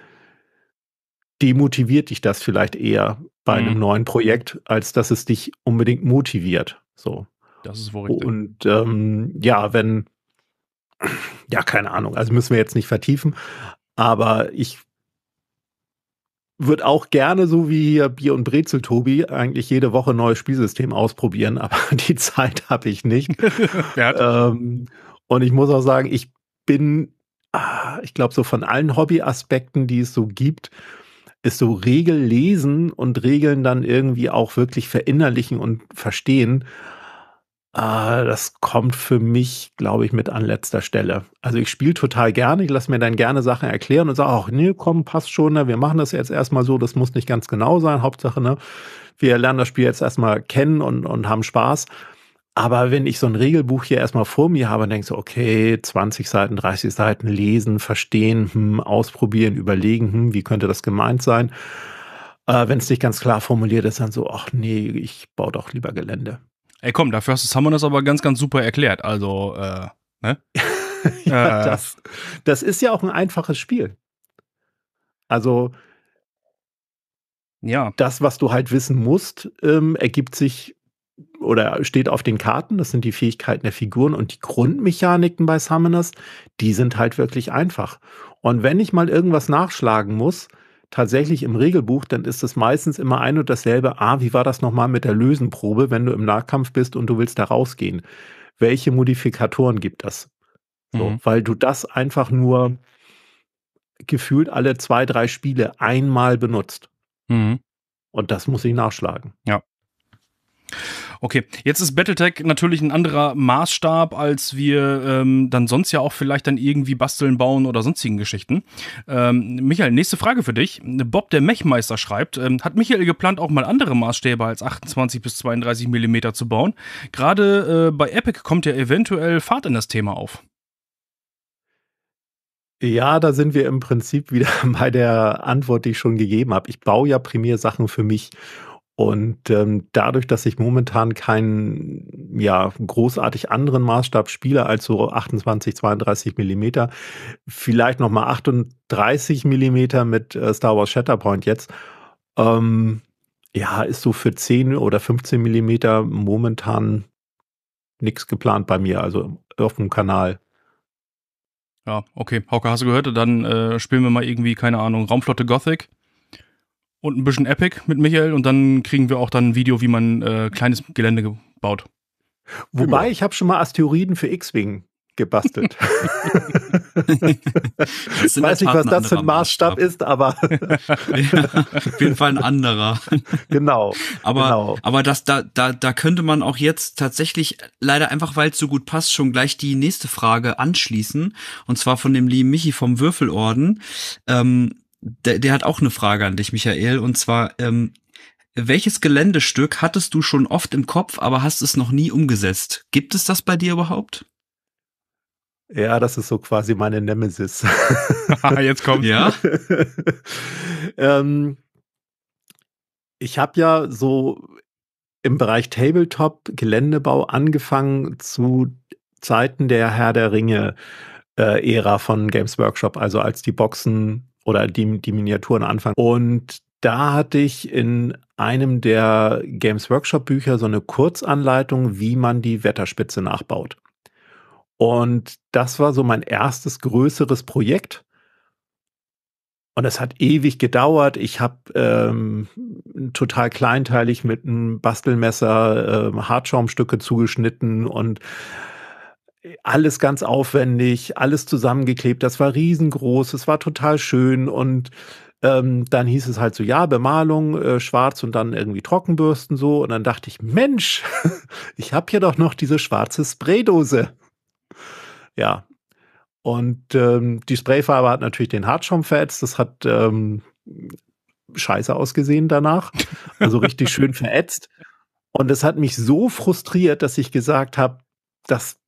demotiviert dich das vielleicht eher bei mhm. einem neuen Projekt, als dass es dich unbedingt motiviert. So. Das ist wohl richtig. Und ähm, ja, wenn, ja, keine Ahnung, also müssen wir jetzt nicht vertiefen, aber ich würde auch gerne, so wie hier Bier und Brezel Tobi, eigentlich jede Woche ein neues Spielsystem ausprobieren, [laughs] aber die Zeit habe ich nicht. [laughs] ähm, und ich muss auch sagen, ich bin, ah, ich glaube, so von allen Hobbyaspekten, die es so gibt, ist so Regel lesen und Regeln dann irgendwie auch wirklich verinnerlichen und verstehen äh, das kommt für mich, glaube ich, mit an letzter Stelle. Also ich spiele total gerne, ich lasse mir dann gerne Sachen erklären und sage auch, nee, komm, passt schon, ne? wir machen das jetzt erstmal so, das muss nicht ganz genau sein. Hauptsache, ne, wir lernen das Spiel jetzt erstmal kennen und, und haben Spaß. Aber wenn ich so ein Regelbuch hier erstmal vor mir habe, denke ich so, okay, 20 Seiten, 30 Seiten lesen, verstehen, hm, ausprobieren, überlegen, hm, wie könnte das gemeint sein? Äh, wenn es nicht ganz klar formuliert ist, dann so, ach nee, ich baue doch lieber Gelände. Ey, komm, dafür hast du Summoners aber ganz, ganz super erklärt. Also, äh, ne? [laughs] ja, äh. das, das ist ja auch ein einfaches Spiel. Also, ja. das, was du halt wissen musst, ähm, ergibt sich oder steht auf den Karten. Das sind die Fähigkeiten der Figuren und die Grundmechaniken bei Summoners, die sind halt wirklich einfach. Und wenn ich mal irgendwas nachschlagen muss, tatsächlich im Regelbuch, dann ist es meistens immer ein und dasselbe. Ah, wie war das nochmal mit der Lösenprobe, wenn du im Nahkampf bist und du willst da rausgehen? Welche Modifikatoren gibt das? So, mhm. Weil du das einfach nur gefühlt alle zwei, drei Spiele einmal benutzt. Mhm. Und das muss ich nachschlagen. Ja. Okay, jetzt ist Battletech natürlich ein anderer Maßstab, als wir ähm, dann sonst ja auch vielleicht dann irgendwie basteln, bauen oder sonstigen Geschichten. Ähm, Michael, nächste Frage für dich. Bob der Mechmeister schreibt, ähm, hat Michael geplant, auch mal andere Maßstäbe als 28 bis 32 Millimeter zu bauen? Gerade äh, bei Epic kommt ja eventuell Fahrt in das Thema auf. Ja, da sind wir im Prinzip wieder [laughs] bei der Antwort, die ich schon gegeben habe. Ich baue ja primär Sachen für mich und ähm, dadurch, dass ich momentan keinen ja, großartig anderen Maßstab spiele als so 28, 32 Millimeter, vielleicht nochmal 38 Millimeter mit äh, Star Wars Shatterpoint jetzt, ähm, ja, ist so für 10 oder 15 Millimeter momentan nichts geplant bei mir, also auf dem Kanal. Ja, okay. Hauke, hast du gehört? Dann äh, spielen wir mal irgendwie, keine Ahnung, Raumflotte Gothic und ein bisschen Epic mit Michael und dann kriegen wir auch dann ein Video, wie man äh, kleines Gelände baut. Wobei, ich habe schon mal Asteroiden für X-Wing gebastelt. [laughs] ich weiß nicht, was das für ein Maßstab, Maßstab. ist, aber ja, [laughs] auf jeden Fall ein anderer. [laughs] Genau. Aber, genau. aber das, da, da, da könnte man auch jetzt tatsächlich leider einfach, weil es so gut passt, schon gleich die nächste Frage anschließen. Und zwar von dem lieben Michi vom Würfelorden. Ähm, der, der hat auch eine Frage an dich, Michael, und zwar, ähm, welches Geländestück hattest du schon oft im Kopf, aber hast es noch nie umgesetzt? Gibt es das bei dir überhaupt? Ja, das ist so quasi meine Nemesis. [laughs] Jetzt kommt. Ja. [laughs] ähm, ich habe ja so im Bereich Tabletop Geländebau angefangen zu Zeiten der Herr der Ringe äh, Ära von Games Workshop, also als die Boxen oder die, die Miniaturen anfangen. Und da hatte ich in einem der Games Workshop Bücher so eine Kurzanleitung, wie man die Wetterspitze nachbaut. Und das war so mein erstes größeres Projekt. Und es hat ewig gedauert. Ich habe ähm, total kleinteilig mit einem Bastelmesser äh, Hartschaumstücke zugeschnitten und alles ganz aufwendig, alles zusammengeklebt. Das war riesengroß, es war total schön und ähm, dann hieß es halt so, ja, Bemalung, äh, schwarz und dann irgendwie Trockenbürsten so. Und dann dachte ich, Mensch, [laughs] ich habe hier doch noch diese schwarze Spraydose. Ja. Und ähm, die Sprayfarbe hat natürlich den Hartschaum verätzt. Das hat ähm, scheiße ausgesehen danach. Also richtig schön [laughs] verätzt. Und es hat mich so frustriert, dass ich gesagt habe, das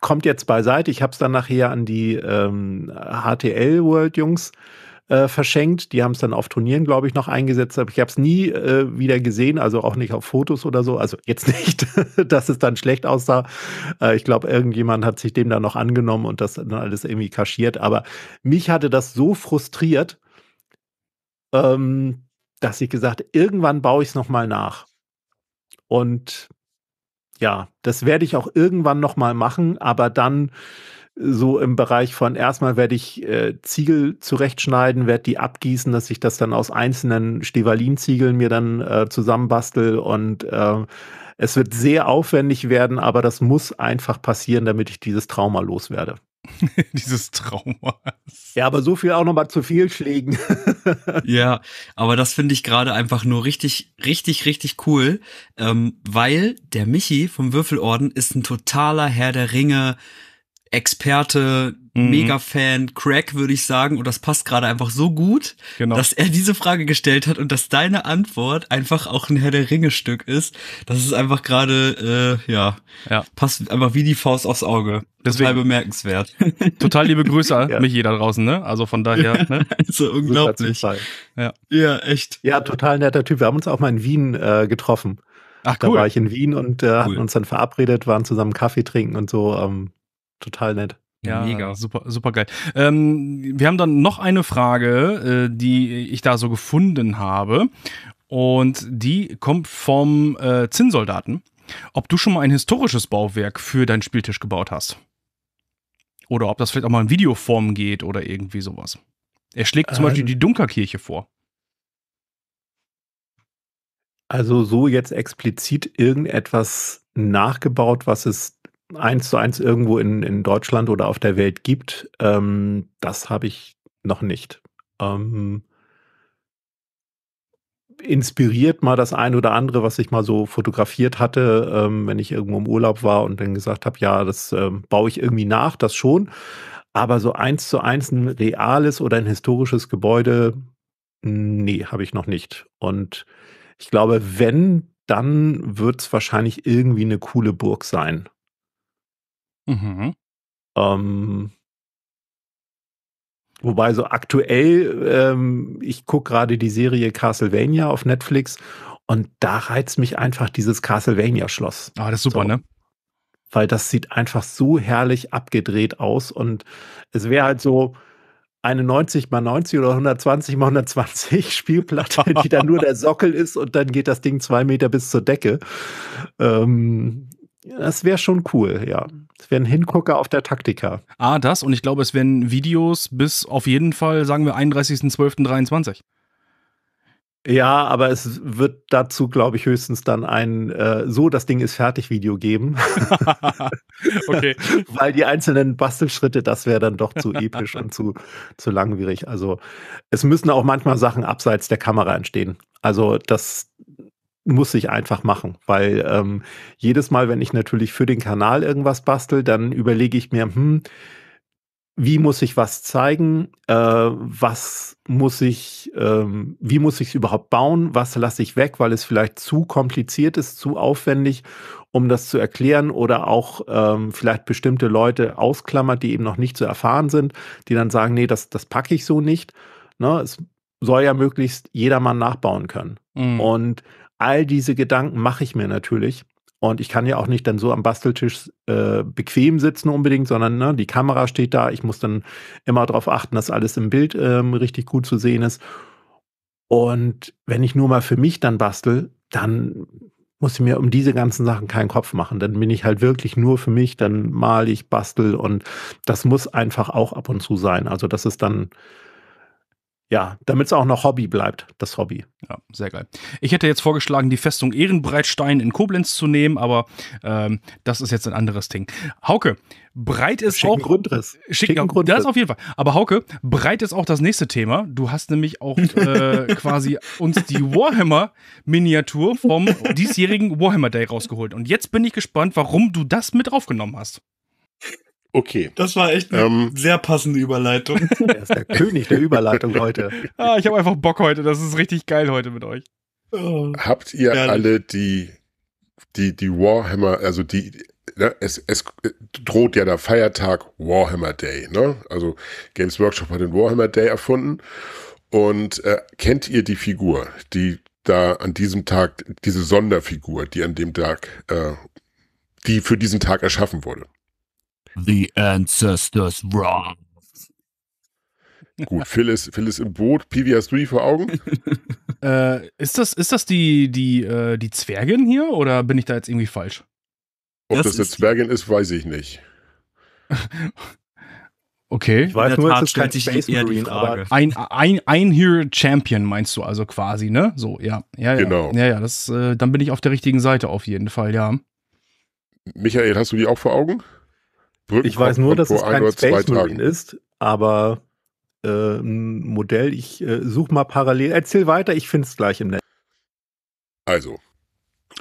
kommt jetzt beiseite. Ich habe es dann nachher an die ähm, HTL World Jungs äh, verschenkt. Die haben es dann auf Turnieren, glaube ich, noch eingesetzt. Aber ich habe es nie äh, wieder gesehen, also auch nicht auf Fotos oder so. Also jetzt [laughs] nicht, dass es dann schlecht aussah. Äh, ich glaube, irgendjemand hat sich dem dann noch angenommen und das dann alles irgendwie kaschiert. Aber mich hatte das so frustriert, ähm, dass ich gesagt, irgendwann baue ich es nochmal nach. Und ja, das werde ich auch irgendwann noch mal machen, aber dann so im Bereich von erstmal werde ich äh, Ziegel zurechtschneiden, werde die abgießen, dass ich das dann aus einzelnen Stevalinziegeln mir dann äh, zusammenbastel und äh, es wird sehr aufwendig werden, aber das muss einfach passieren, damit ich dieses Trauma loswerde. [laughs] Dieses Trauma. Ja, aber so viel auch nochmal zu viel schlägen. [laughs] ja, aber das finde ich gerade einfach nur richtig, richtig, richtig cool, ähm, weil der Michi vom Würfelorden ist ein totaler Herr der Ringe Experte, mhm. Mega-Fan, Crack, würde ich sagen. Und das passt gerade einfach so gut, genau. dass er diese Frage gestellt hat und dass deine Antwort einfach auch ein Herr der Ringe-Stück ist. Das ist einfach gerade, äh, ja, ja, passt einfach wie die Faust aufs Auge. Deswegen, total bemerkenswert. [laughs] Total liebe Grüße an [laughs] ja. mich jeder draußen, ne? Also von daher, ne? [laughs] also unglaublich. Ja. ja, echt. Ja, total netter Typ. Wir haben uns auch mal in Wien äh, getroffen. Ach, cool. Da war ich in Wien und äh, cool. hatten uns dann verabredet, waren zusammen Kaffee trinken und so. Ähm, total nett. Ja, mega. Super, super geil. Ähm, wir haben dann noch eine Frage, äh, die ich da so gefunden habe. Und die kommt vom äh, Zinnsoldaten. Ob du schon mal ein historisches Bauwerk für deinen Spieltisch gebaut hast? Oder ob das vielleicht auch mal in Videoform geht oder irgendwie sowas. Er schlägt zum ähm, Beispiel die Dunkerkirche vor. Also so jetzt explizit irgendetwas nachgebaut, was es eins zu eins irgendwo in, in Deutschland oder auf der Welt gibt, ähm, das habe ich noch nicht. Ähm, inspiriert mal das ein oder andere, was ich mal so fotografiert hatte, ähm, wenn ich irgendwo im Urlaub war und dann gesagt habe, ja, das ähm, baue ich irgendwie nach, das schon. Aber so eins zu eins ein reales oder ein historisches Gebäude, nee, habe ich noch nicht. Und ich glaube, wenn, dann wird es wahrscheinlich irgendwie eine coole Burg sein. Mhm. Ähm, wobei so aktuell, ähm, ich gucke gerade die Serie Castlevania auf Netflix und da reizt mich einfach dieses Castlevania-Schloss. Ah, das ist super, so. ne? Weil das sieht einfach so herrlich abgedreht aus und es wäre halt so eine 90 mal 90 oder 120 mal 120 [laughs] Spielplatte, die dann nur der Sockel ist und dann geht das Ding zwei Meter bis zur Decke. Ähm, das wäre schon cool, ja. Es wäre ein Hingucker auf der Taktika. Ah, das und ich glaube, es wären Videos bis auf jeden Fall, sagen wir, 31.12.23. Ja, aber es wird dazu, glaube ich, höchstens dann ein äh, so, das Ding ist fertig Video geben. [laughs] [laughs] okay. Weil die einzelnen Bastelschritte, das wäre dann doch zu episch und zu, zu langwierig. Also es müssen auch manchmal Sachen abseits der Kamera entstehen. Also das, muss ich einfach machen, weil ähm, jedes Mal, wenn ich natürlich für den Kanal irgendwas bastel, dann überlege ich mir, hm, wie muss ich was zeigen, äh, was muss ich, ähm, wie muss ich es überhaupt bauen, was lasse ich weg, weil es vielleicht zu kompliziert ist, zu aufwendig, um das zu erklären oder auch ähm, vielleicht bestimmte Leute ausklammert, die eben noch nicht so erfahren sind, die dann sagen, nee, das, das packe ich so nicht. Ne? Es soll ja möglichst jedermann nachbauen können. Mhm. Und all diese Gedanken mache ich mir natürlich. Und ich kann ja auch nicht dann so am Basteltisch äh, bequem sitzen unbedingt, sondern ne, die Kamera steht da. Ich muss dann immer darauf achten, dass alles im Bild ähm, richtig gut zu sehen ist. Und wenn ich nur mal für mich dann bastel, dann muss ich mir um diese ganzen Sachen keinen Kopf machen. Dann bin ich halt wirklich nur für mich, dann mal ich, bastel und das muss einfach auch ab und zu sein. Also das ist dann ja, damit es auch noch Hobby bleibt, das Hobby. Ja, sehr geil. Ich hätte jetzt vorgeschlagen, die Festung Ehrenbreitstein in Koblenz zu nehmen, aber ähm, das ist jetzt ein anderes Ding. Hauke, breit ist Schicken auch. Grundriss. Schicken, Schicken Grundriss. Das auf jeden Fall. Aber Hauke, breit ist auch das nächste Thema. Du hast nämlich auch [laughs] äh, quasi uns die Warhammer-Miniatur vom diesjährigen Warhammer Day rausgeholt. Und jetzt bin ich gespannt, warum du das mit aufgenommen hast. Okay. Das war echt eine ähm, sehr passende Überleitung. [laughs] Er ist der König der Überleitung heute. [laughs] Ah, ich habe einfach Bock heute. Das ist richtig geil heute mit euch. Oh, Habt ihr ehrlich. alle die, die, die Warhammer, also die, ne, es, es droht ja der Feiertag Warhammer Day, ne? Also Games Workshop hat den Warhammer Day erfunden. Und äh, kennt ihr die Figur, die da an diesem Tag, diese Sonderfigur, die an dem Tag, äh, die für diesen Tag erschaffen wurde? The Ancestors Wrath. Gut, Phil ist, Phil ist im Boot. Pivi, hast du die vor Augen? [laughs] äh, ist das, ist das die, die, äh, die Zwergin hier oder bin ich da jetzt irgendwie falsch? Ob das, das eine Zwergin ist, weiß ich nicht. [laughs] Okay. Ich weiß In der nur, Tat es stellt sich eher die Marine, Frage. Ein, ein, ein Here Champion meinst du also quasi, ne? So, ja. Ja, ja. Genau. Ja, ja, das, äh, dann bin ich auf der richtigen Seite auf jeden Fall, ja. Michael, hast du die auch vor Augen? Brücken ich weiß nur, dass es kein Space Marine ist, aber äh, ein Modell, ich äh, suche mal parallel. Erzähl weiter, ich finde es gleich im Netz. Also,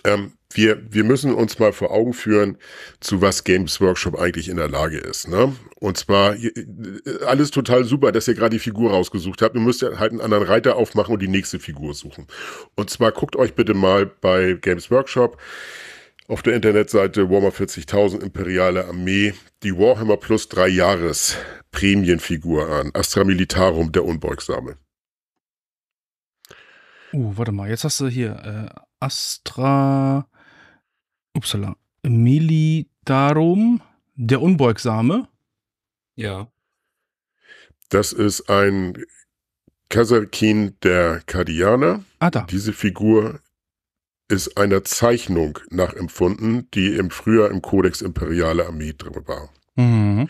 ähm, wir, wir müssen uns mal vor Augen führen, zu was Games Workshop eigentlich in der Lage ist. Ne? Und zwar, äh, alles total super, dass ihr gerade die Figur rausgesucht habt. Ihr müsst halt einen anderen Reiter aufmachen und die nächste Figur suchen. Und zwar guckt euch bitte mal bei Games Workshop auf der Internetseite Warhammer 40.000 Imperiale Armee die Warhammer Plus 3 Jahres Prämienfigur an. Astra Militarum, der Unbeugsame. Uh, warte mal, jetzt hast du hier äh, Astra. Upsala. Militarum, der Unbeugsame. Ja. Das ist ein Kasarkin der Kardianer. Ah, da. Diese Figur ist einer Zeichnung nachempfunden, die im Frühjahr im Codex Imperiale Armee drin war. Mhm.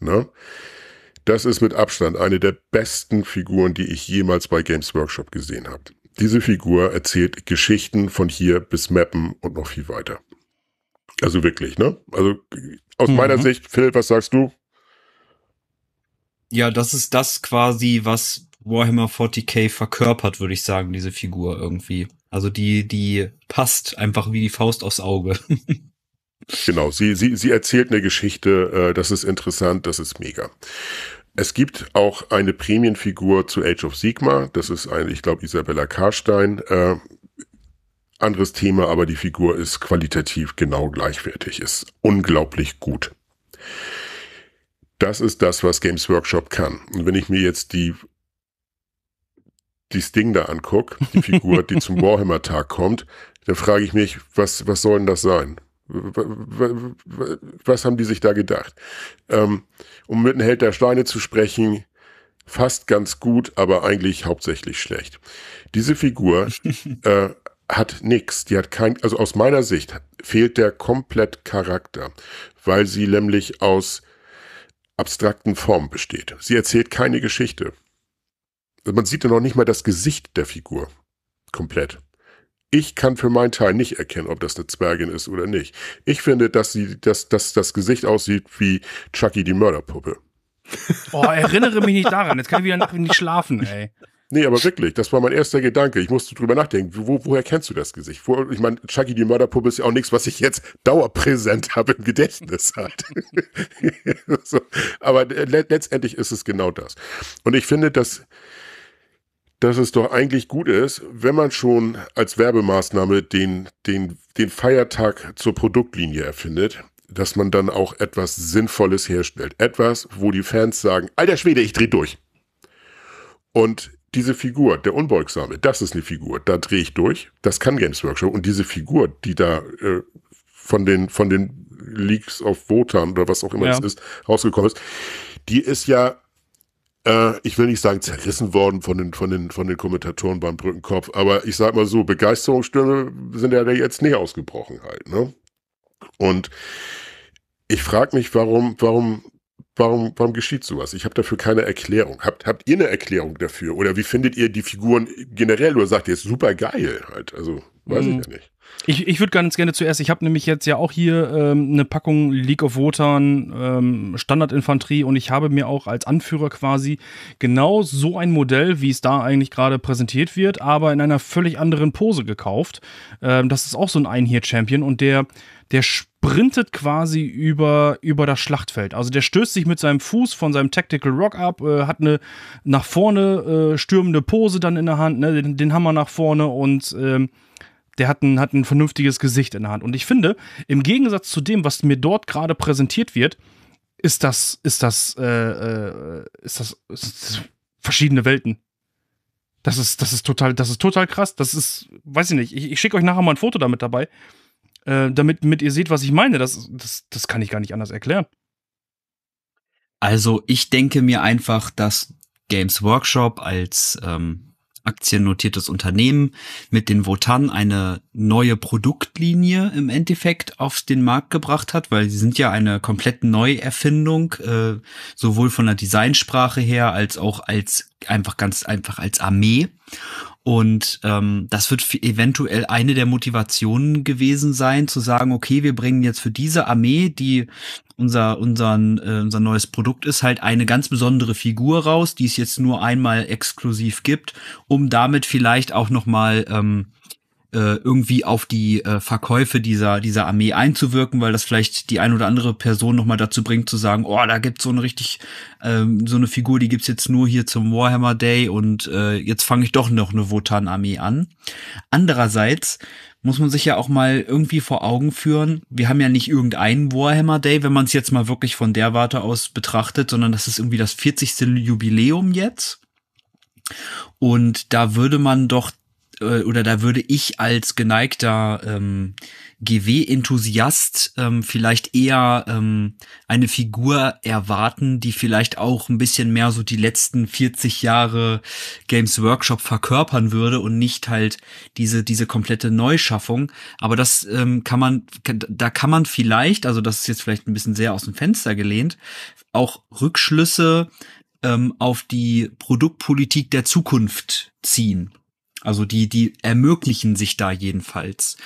Ne? Das ist mit Abstand eine der besten Figuren, die ich jemals bei Games Workshop gesehen habe. Diese Figur erzählt Geschichten von hier bis Mappen und noch viel weiter. Also wirklich, ne? Also aus Mhm. meiner Sicht, Phil, was sagst du? Ja, das ist das quasi, was Warhammer 40k verkörpert, würde ich sagen, diese Figur irgendwie. Also die, die passt einfach wie die Faust aufs Auge. [laughs] Genau, sie, sie, sie erzählt eine Geschichte, äh, das ist interessant, das ist mega. Es gibt auch eine Prämienfigur zu Age of Sigma, das ist eine, ich glaube, Isabella Karstein. Äh, anderes Thema, aber die Figur ist qualitativ genau gleichwertig, ist unglaublich gut. Das ist das, was Games Workshop kann. Und wenn ich mir jetzt die dieses Ding da anguck, die Figur, die zum Warhammer-Tag kommt, dann frage ich mich, was, was soll denn das sein? Was haben die sich da gedacht? Ähm, um mit einem Held der Steine zu sprechen, fast ganz gut, aber eigentlich hauptsächlich schlecht. Diese Figur [laughs] äh, hat nix. Die hat kein, also aus meiner Sicht fehlt der komplett Charakter, weil sie nämlich aus abstrakten Formen besteht. Sie erzählt keine Geschichte. Man sieht ja noch nicht mal das Gesicht der Figur komplett. Ich kann für meinen Teil nicht erkennen, ob das eine Zwergin ist oder nicht. Ich finde, dass sie, dass, dass das Gesicht aussieht wie Chucky die Mörderpuppe. [laughs] Oh, erinnere mich nicht daran. Jetzt kann ich wieder nachts nicht schlafen, ey. Nee, aber wirklich, das war mein erster Gedanke. Ich musste drüber nachdenken. Wo, woher kennst du das Gesicht? Wo, ich meine, Chucky die Mörderpuppe ist ja auch nichts, was ich jetzt [laughs] dauerpräsent habe im Gedächtnis halt. [laughs] so, aber le letztendlich ist es genau das. Und ich finde, dass, dass es doch eigentlich gut ist, wenn man schon als Werbemaßnahme den, den, den Feiertag zur Produktlinie erfindet, dass man dann auch etwas Sinnvolles herstellt. Etwas, wo die Fans sagen, alter Schwede, ich dreh durch. Und diese Figur, der Unbeugsame, das ist eine Figur, da drehe ich durch. Das kann Games Workshop. Und diese Figur, die da äh, von den von den Leaks of Wotan oder was auch immer Ja. es ist, rausgekommen ist, die ist ja, äh, ich will nicht sagen zerrissen worden von den von den von den Kommentatoren beim Brückenkopf, aber ich sag mal so, Begeisterungsstürme sind ja jetzt nicht ausgebrochen halt, ne? Und ich frage mich, warum, warum, warum, warum geschieht sowas? Ich habe dafür keine Erklärung. Habt, habt ihr eine Erklärung dafür? Oder wie findet ihr die Figuren generell? Oder sagt ihr, ist super geil halt? Also, weiß Mhm. ich ja nicht. Ich, ich würde ganz gerne zuerst, ich habe nämlich jetzt ja auch hier ähm, eine Packung League of Wotan ähm, Standardinfanterie und ich habe mir auch als Anführer quasi genau so ein Modell, wie es da eigentlich gerade präsentiert wird, aber in einer völlig anderen Pose gekauft. Ähm, das ist auch so ein Ein-Hier-Champion und der, der sprintet quasi über, über das Schlachtfeld. Also der stößt sich mit seinem Fuß von seinem Tactical Rock ab, äh, hat eine nach vorne äh, stürmende Pose dann in der Hand, ne, den, den Hammer nach vorne und ähm, der hat ein, hat ein vernünftiges Gesicht in der Hand. Und ich finde, im Gegensatz zu dem, was mir dort gerade präsentiert wird, ist das, ist das, äh, äh, ist das, ist das verschiedene Welten. Das ist, das ist total, das ist total krass. Das ist, weiß ich nicht. Ich, ich schicke euch nachher mal ein Foto damit dabei, äh, damit, damit ihr seht, was ich meine. Das, das, das kann ich gar nicht anders erklären. Also ich denke mir einfach, dass Games Workshop als, ähm, aktiennotiertes Unternehmen mit den Wotan eine neue Produktlinie im Endeffekt auf den Markt gebracht hat, weil sie sind ja eine komplett Neuerfindung, äh, sowohl von der Designsprache her als auch als einfach ganz einfach als Armee. Und ähm, das wird eventuell eine der Motivationen gewesen sein, zu sagen, okay, wir bringen jetzt für diese Armee, die unser, unseren, äh, unser neues Produkt ist, halt eine ganz besondere Figur raus, die es jetzt nur einmal exklusiv gibt, um damit vielleicht auch nochmal ähm, äh, irgendwie auf die äh, Verkäufe dieser, dieser Armee einzuwirken, weil das vielleicht die ein oder andere Person nochmal dazu bringt zu sagen, oh, da gibt's so eine richtig, ähm, so eine Figur, die gibt's jetzt nur hier zum Warhammer Day und äh, jetzt fange ich doch noch eine Wotan-Armee an. Andererseits muss man sich ja auch mal irgendwie vor Augen führen, wir haben ja nicht irgendeinen Warhammer Day, wenn man es jetzt mal wirklich von der Warte aus betrachtet, sondern das ist irgendwie das 40. Jubiläum jetzt. Und da würde man doch äh, oder da würde ich als geneigter ähm, GW-Enthusiast ähm, vielleicht eher ähm, eine Figur erwarten, die vielleicht auch ein bisschen mehr so die letzten 40 Jahre Games Workshop verkörpern würde und nicht halt diese diese komplette Neuschaffung. Aber das ähm, kann man, da kann man vielleicht, also das ist jetzt vielleicht ein bisschen sehr aus dem Fenster gelehnt, auch Rückschlüsse ähm, auf die Produktpolitik der Zukunft ziehen. Also die, die ermöglichen sich da jedenfalls.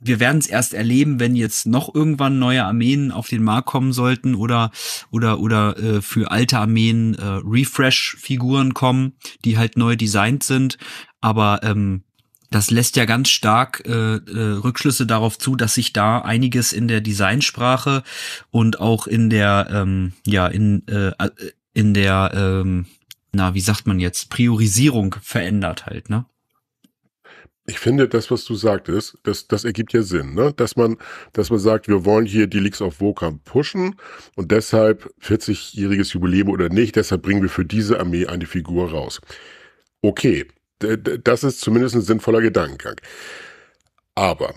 Wir werden es erst erleben, wenn jetzt noch irgendwann neue Armeen auf den Markt kommen sollten oder oder oder äh, für alte Armeen äh, Refresh-Figuren kommen, die halt neu designt sind. Aber ähm, das lässt ja ganz stark äh, äh, Rückschlüsse darauf zu, dass sich da einiges in der Designsprache und auch in der ähm, ja in äh, in der ähm, na wie sagt man jetzt Priorisierung verändert halt ne ich finde, das, was du sagtest, das, das ergibt ja Sinn, ne? Dass man, dass man sagt, wir wollen hier die Leaks of Vokam pushen und deshalb 40-jähriges Jubiläum oder nicht, deshalb bringen wir für diese Armee eine Figur raus. Okay, das ist zumindest ein sinnvoller Gedankengang. Aber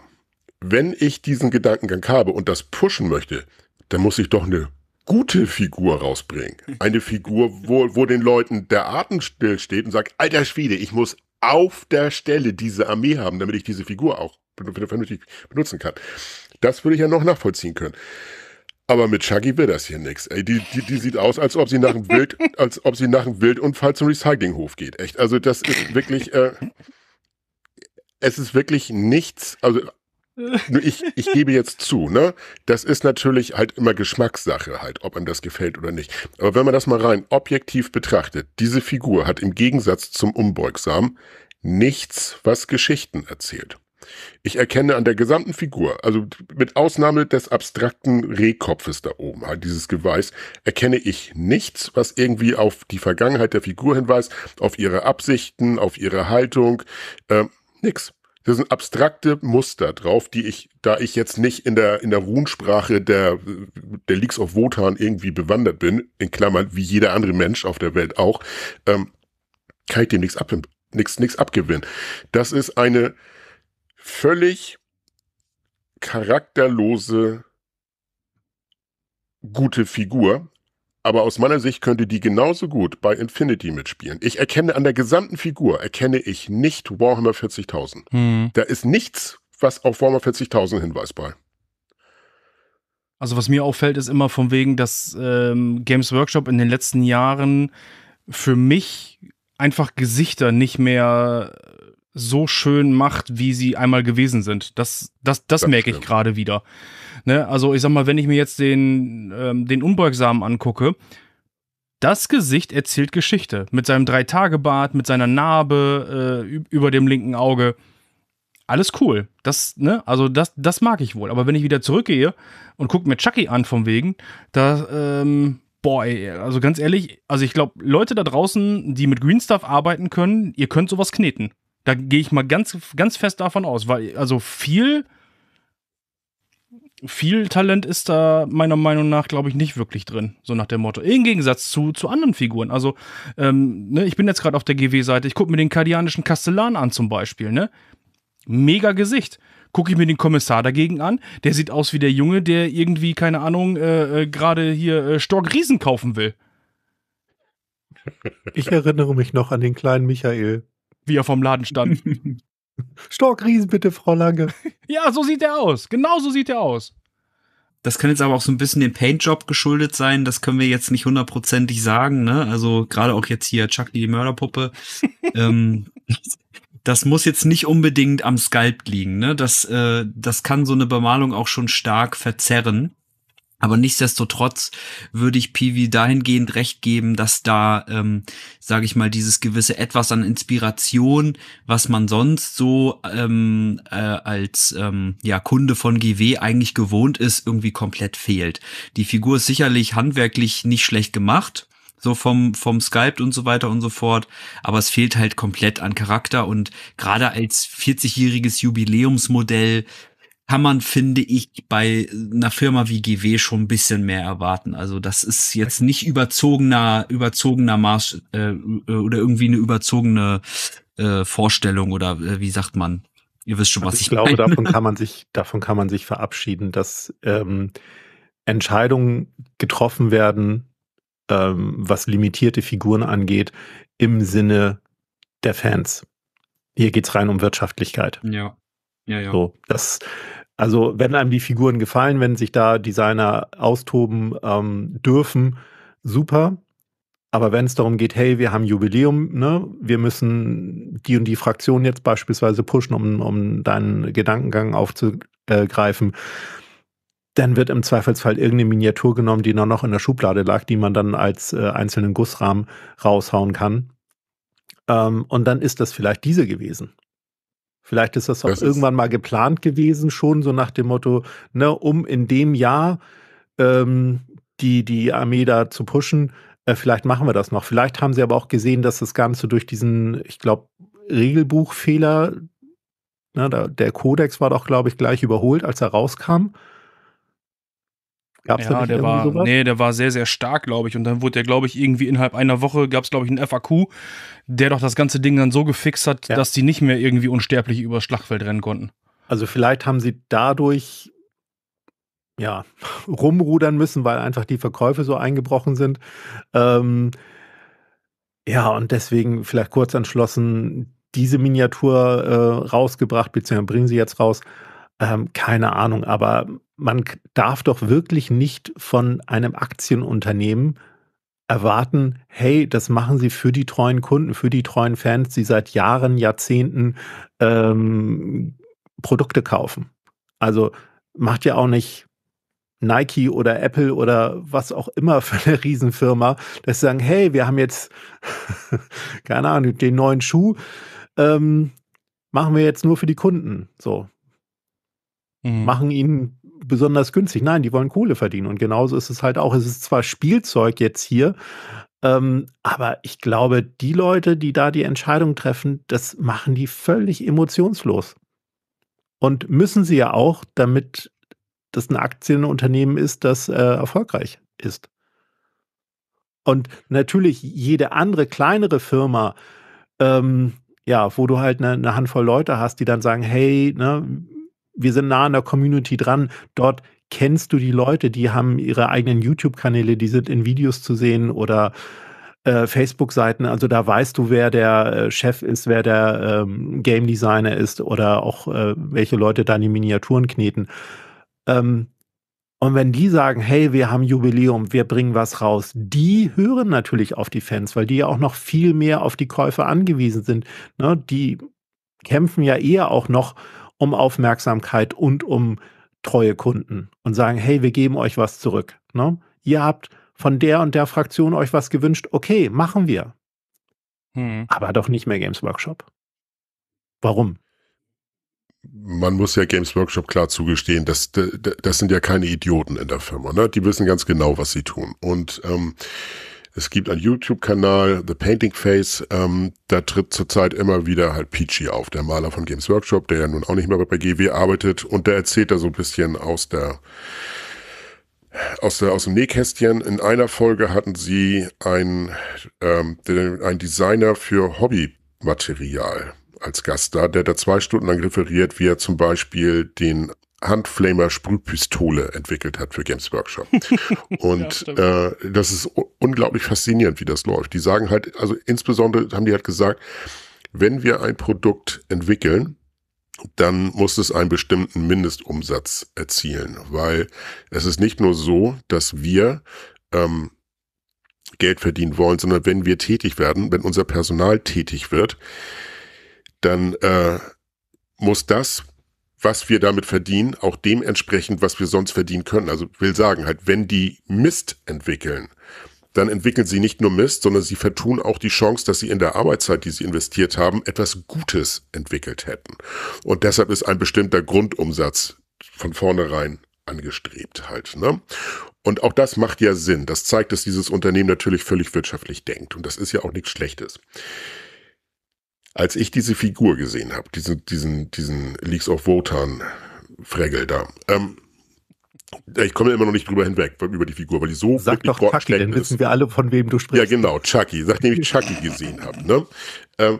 wenn ich diesen Gedankengang habe und das pushen möchte, dann muss ich doch eine gute Figur rausbringen. Eine Figur, wo, wo den Leuten der Atem still steht und sagt, alter Schwede, ich muss auf der Stelle diese Armee haben, damit ich diese Figur auch vernünftig benutzen kann. Das würde ich ja noch nachvollziehen können. Aber mit Shaggy wird das hier nichts. Die, die, die sieht aus, als ob sie nach einem Wild, [laughs] als ob sie nach einem Wildunfall zum Recyclinghof geht. Echt. Also das ist wirklich, äh, es ist wirklich nichts. Also [laughs] ich, ich gebe jetzt zu, ne? Das ist natürlich halt immer Geschmackssache halt, ob einem das gefällt oder nicht. Aber wenn man das mal rein objektiv betrachtet, diese Figur hat im Gegensatz zum Umbeugsam nichts, was Geschichten erzählt. Ich erkenne an der gesamten Figur, also mit Ausnahme des abstrakten Rehkopfes da oben, halt dieses Geweiß, erkenne ich nichts, was irgendwie auf die Vergangenheit der Figur hinweist, auf ihre Absichten, auf ihre Haltung, äh, nix. Das sind abstrakte Muster drauf, die ich, da ich jetzt nicht in der, in der Runsprache der, der Leaks of Wotan irgendwie bewandert bin, in Klammern wie jeder andere Mensch auf der Welt auch, ähm, kann ich dem nichts ab, nichts, nichts abgewinnen. Das ist eine völlig charakterlose, gute Figur, aber aus meiner Sicht könnte die genauso gut bei Infinity mitspielen. Ich erkenne an der gesamten Figur, erkenne ich nicht Warhammer 40.000. Hm. Da ist nichts, was auf Warhammer 40.000 hinweist bei. Also was mir auffällt, ist immer von wegen, dass ähm, Games Workshop in den letzten Jahren für mich einfach Gesichter nicht mehr so schön macht, wie sie einmal gewesen sind. Das, das, das, das merke ich gerade wieder. Ne? Also ich sag mal, wenn ich mir jetzt den, ähm, den Unbeugsamen angucke, das Gesicht erzählt Geschichte. Mit seinem Drei-Tage-Bart, mit seiner Narbe äh, über dem linken Auge. Alles cool. Das, ne, also das, das mag ich wohl. Aber wenn ich wieder zurückgehe und gucke mir Chucky an vom Wegen, da, ähm, boah, ey, also ganz ehrlich, also ich glaube, Leute da draußen, die mit Green Stuff arbeiten können, ihr könnt sowas kneten. Da gehe ich mal ganz, ganz fest davon aus, weil, also viel viel Talent ist da meiner Meinung nach, glaube ich, nicht wirklich drin. So nach dem Motto. Im Gegensatz zu, zu anderen Figuren. Also, ähm, ne, ich bin jetzt gerade auf der GW-Seite. Ich gucke mir den kardianischen Kastellan an zum Beispiel. Ne? Mega Gesicht. Gucke ich mir den Kommissar dagegen an. Der sieht aus wie der Junge, der irgendwie, keine Ahnung, äh, äh, gerade hier äh, Stork Riesen kaufen will. Ich erinnere mich noch an den kleinen Michael. wie er vom Laden stand. [laughs] Stockriesen bitte, Frau Lange. [laughs] ja, so sieht er aus. Genau so sieht er aus. Das kann jetzt aber auch so ein bisschen dem Paintjob geschuldet sein. Das können wir jetzt nicht hundertprozentig sagen. Ne? Also gerade auch jetzt hier Chucky die Mörderpuppe. [laughs] ähm, das muss jetzt nicht unbedingt am Sculpt liegen. Ne? Das, äh, das kann so eine Bemalung auch schon stark verzerren. Aber nichtsdestotrotz würde ich Piwi dahingehend recht geben, dass da, ähm, sage ich mal, dieses gewisse etwas an Inspiration, was man sonst so ähm, äh, als ähm, ja Kunde von GW eigentlich gewohnt ist, irgendwie komplett fehlt. Die Figur ist sicherlich handwerklich nicht schlecht gemacht so vom, vom Skype und so weiter und so fort. Aber es fehlt halt komplett an Charakter und gerade als 40-jähriges Jubiläumsmodell kann man, finde ich, bei einer Firma wie GW schon ein bisschen mehr erwarten. Also das ist jetzt nicht überzogener, überzogener Maß äh, oder irgendwie eine überzogene äh, Vorstellung oder äh, wie sagt man? Ihr wisst schon, was also ich, ich glaube. meine. Davon kann man [laughs] sich, davon kann man sich verabschieden, dass ähm, Entscheidungen getroffen werden, ähm, was limitierte Figuren angeht, im Sinne der Fans. Hier geht's rein um Wirtschaftlichkeit. Ja. Ja, ja. So, das, also wenn einem die Figuren gefallen, wenn sich da Designer austoben ähm, dürfen, super. Aber wenn es darum geht, hey, wir haben Jubiläum, ne, wir müssen die und die Fraktion jetzt beispielsweise pushen, um, um deinen Gedankengang aufzugreifen, dann wird im Zweifelsfall irgendeine Miniatur genommen, die noch in der Schublade lag, die man dann als äh, einzelnen Gussrahmen raushauen kann. Ähm, und dann ist das vielleicht diese gewesen. Vielleicht ist das auch Das irgendwann mal geplant gewesen, schon so nach dem Motto, ne, um in dem Jahr ähm, die, die Armee da zu pushen. Äh, vielleicht machen wir das noch. Vielleicht haben sie aber auch gesehen, dass das Ganze durch diesen, ich glaube, Regelbuchfehler, ne, da, der Kodex war doch, glaube ich, gleich überholt, als er rauskam. Gab's da Ja, nicht der war, sowas? nee, der war sehr, sehr stark, glaube ich. Und dann wurde der, glaube ich, irgendwie innerhalb einer Woche gab es, glaube ich, einen FAQ, der doch das ganze Ding dann so gefixt hat, Ja. dass die nicht mehr irgendwie unsterblich übers Schlachtfeld rennen konnten. Also vielleicht haben sie dadurch ja [laughs] rumrudern müssen, weil einfach die Verkäufe so eingebrochen sind. Ähm, ja, und deswegen vielleicht kurz entschlossen diese Miniatur äh, rausgebracht, beziehungsweise bringen sie jetzt raus. Ähm, keine Ahnung, aber man darf doch wirklich nicht von einem Aktienunternehmen erwarten, hey, das machen sie für die treuen Kunden, für die treuen Fans, die seit Jahren, Jahrzehnten ähm, Produkte kaufen. Also macht ja auch nicht Nike oder Apple oder was auch immer [laughs] für eine Riesenfirma, dass sie sagen, hey, wir haben jetzt, [laughs] keine Ahnung, den neuen Schuh, ähm, machen wir jetzt nur für die Kunden. So, Mhm. machen ihn besonders günstig. Nein, die wollen Kohle verdienen. Und genauso ist es halt auch. Es ist zwar Spielzeug jetzt hier, ähm, aber ich glaube, die Leute, die da die Entscheidung treffen, das machen die völlig emotionslos. Und müssen sie ja auch, damit das ein Aktienunternehmen ist, das äh, erfolgreich ist. Und natürlich jede andere kleinere Firma, ähm, ja, wo du halt eine, eine Handvoll Leute hast, die dann sagen, hey, ne, wir sind nah an der Community dran. Dort kennst du die Leute, die haben ihre eigenen YouTube-Kanäle, die sind in Videos zu sehen oder äh, Facebook-Seiten. Also da weißt du, wer der äh, Chef ist, wer der ähm, Game Designer ist oder auch äh, welche Leute da die Miniaturen kneten. Ähm, und wenn die sagen, hey, wir haben Jubiläum, wir bringen was raus, die hören natürlich auf die Fans, weil die ja auch noch viel mehr auf die Käufer angewiesen sind. Ne? Die kämpfen ja eher auch noch um Aufmerksamkeit und um treue Kunden und sagen, hey, wir geben euch was zurück. Ne? Ihr habt von der und der Fraktion euch was gewünscht, okay, machen wir. Mhm. Aber doch nicht mehr Games Workshop. Warum? man muss ja Games Workshop klar zugestehen, dass das sind ja keine Idioten in der Firma. Ne? Die wissen ganz genau, was sie tun. Und ähm, es gibt einen YouTube-Kanal, The Painting Face, ähm, da tritt zurzeit immer wieder halt Peachy auf, der Maler von Games Workshop, der ja nun auch nicht mehr bei GW arbeitet. Und der erzählt da so ein bisschen aus der aus, der, aus dem Nähkästchen. In einer Folge hatten sie ein, ähm, ein Designer für Hobbymaterial als Gast da, der da zwei Stunden lang referiert, wie er zum Beispiel den Handflamer Sprühpistole entwickelt hat für Games Workshop. [laughs] Und ja, äh, das ist unglaublich faszinierend, wie das läuft. Die sagen halt, also insbesondere haben die halt gesagt, wenn wir ein Produkt entwickeln, dann muss es einen bestimmten Mindestumsatz erzielen, weil es ist nicht nur so, dass wir ähm, Geld verdienen wollen, sondern wenn wir tätig werden, wenn unser Personal tätig wird, dann äh, muss das, was wir damit verdienen, auch dementsprechend, was wir sonst verdienen können. Also will sagen, halt, wenn die Mist entwickeln, dann entwickeln sie nicht nur Mist, sondern sie vertun auch die Chance, dass sie in der Arbeitszeit, die sie investiert haben, etwas Gutes entwickelt hätten. Und deshalb ist ein bestimmter Grundumsatz von vornherein angestrebt halt. Ne? Und auch das macht ja Sinn. Das zeigt, dass dieses Unternehmen natürlich völlig wirtschaftlich denkt. Und das ist ja auch nichts Schlechtes. Als ich diese Figur gesehen habe, diesen, diesen, diesen Leaks of Wotan Fregel da, ähm, ich komme immer noch nicht drüber hinweg, über die Figur, weil die so Sag doch Chucky, dann wissen wir alle, von wem du sprichst. Ja, genau, Chucky. Nachdem ich Chucky gesehen habe, ne, ähm,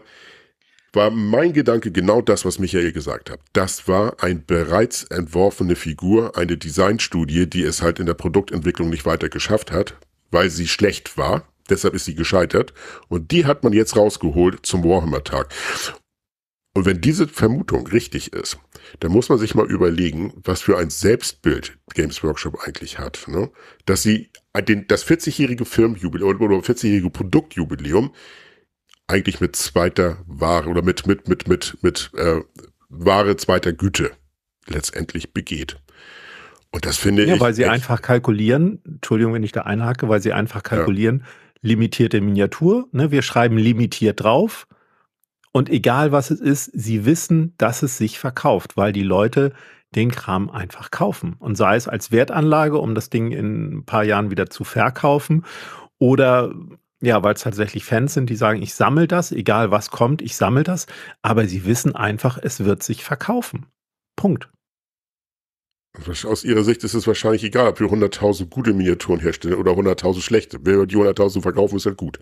war mein Gedanke genau das, was Michael gesagt hat. Das war ein bereits entworfene Figur, eine Designstudie, die es halt in der Produktentwicklung nicht weiter geschafft hat, weil sie schlecht war. Deshalb ist sie gescheitert. Und die hat man jetzt rausgeholt zum Warhammer-Tag. Und wenn diese Vermutung richtig ist, dann muss man sich mal überlegen, was für ein Selbstbild Games Workshop eigentlich hat. Ne? Dass sie den, das 40-jährige Firmenjubiläum oder 40-jährige Produktjubiläum eigentlich mit zweiter Ware oder mit, mit, mit, mit, mit äh, Ware zweiter Güte letztendlich begeht. Und das finde ja, ich. Ja, weil sie einfach kalkulieren, Entschuldigung, wenn ich da einhake, weil sie einfach kalkulieren, ja. Limitierte Miniatur, ne, wir schreiben limitiert drauf und egal was es ist, sie wissen, dass es sich verkauft, weil die Leute den Kram einfach kaufen. Und sei es als Wertanlage, um das Ding in ein paar Jahren wieder zu verkaufen oder ja, weil es tatsächlich Fans sind, die sagen, ich sammle das, egal was kommt, ich sammle das, aber sie wissen einfach, es wird sich verkaufen. Punkt. Aus ihrer Sicht ist es wahrscheinlich egal, ob wir 100.000 gute Miniaturen herstellen oder 100.000 schlechte. Wenn wir die 100.000 verkaufen, ist halt gut.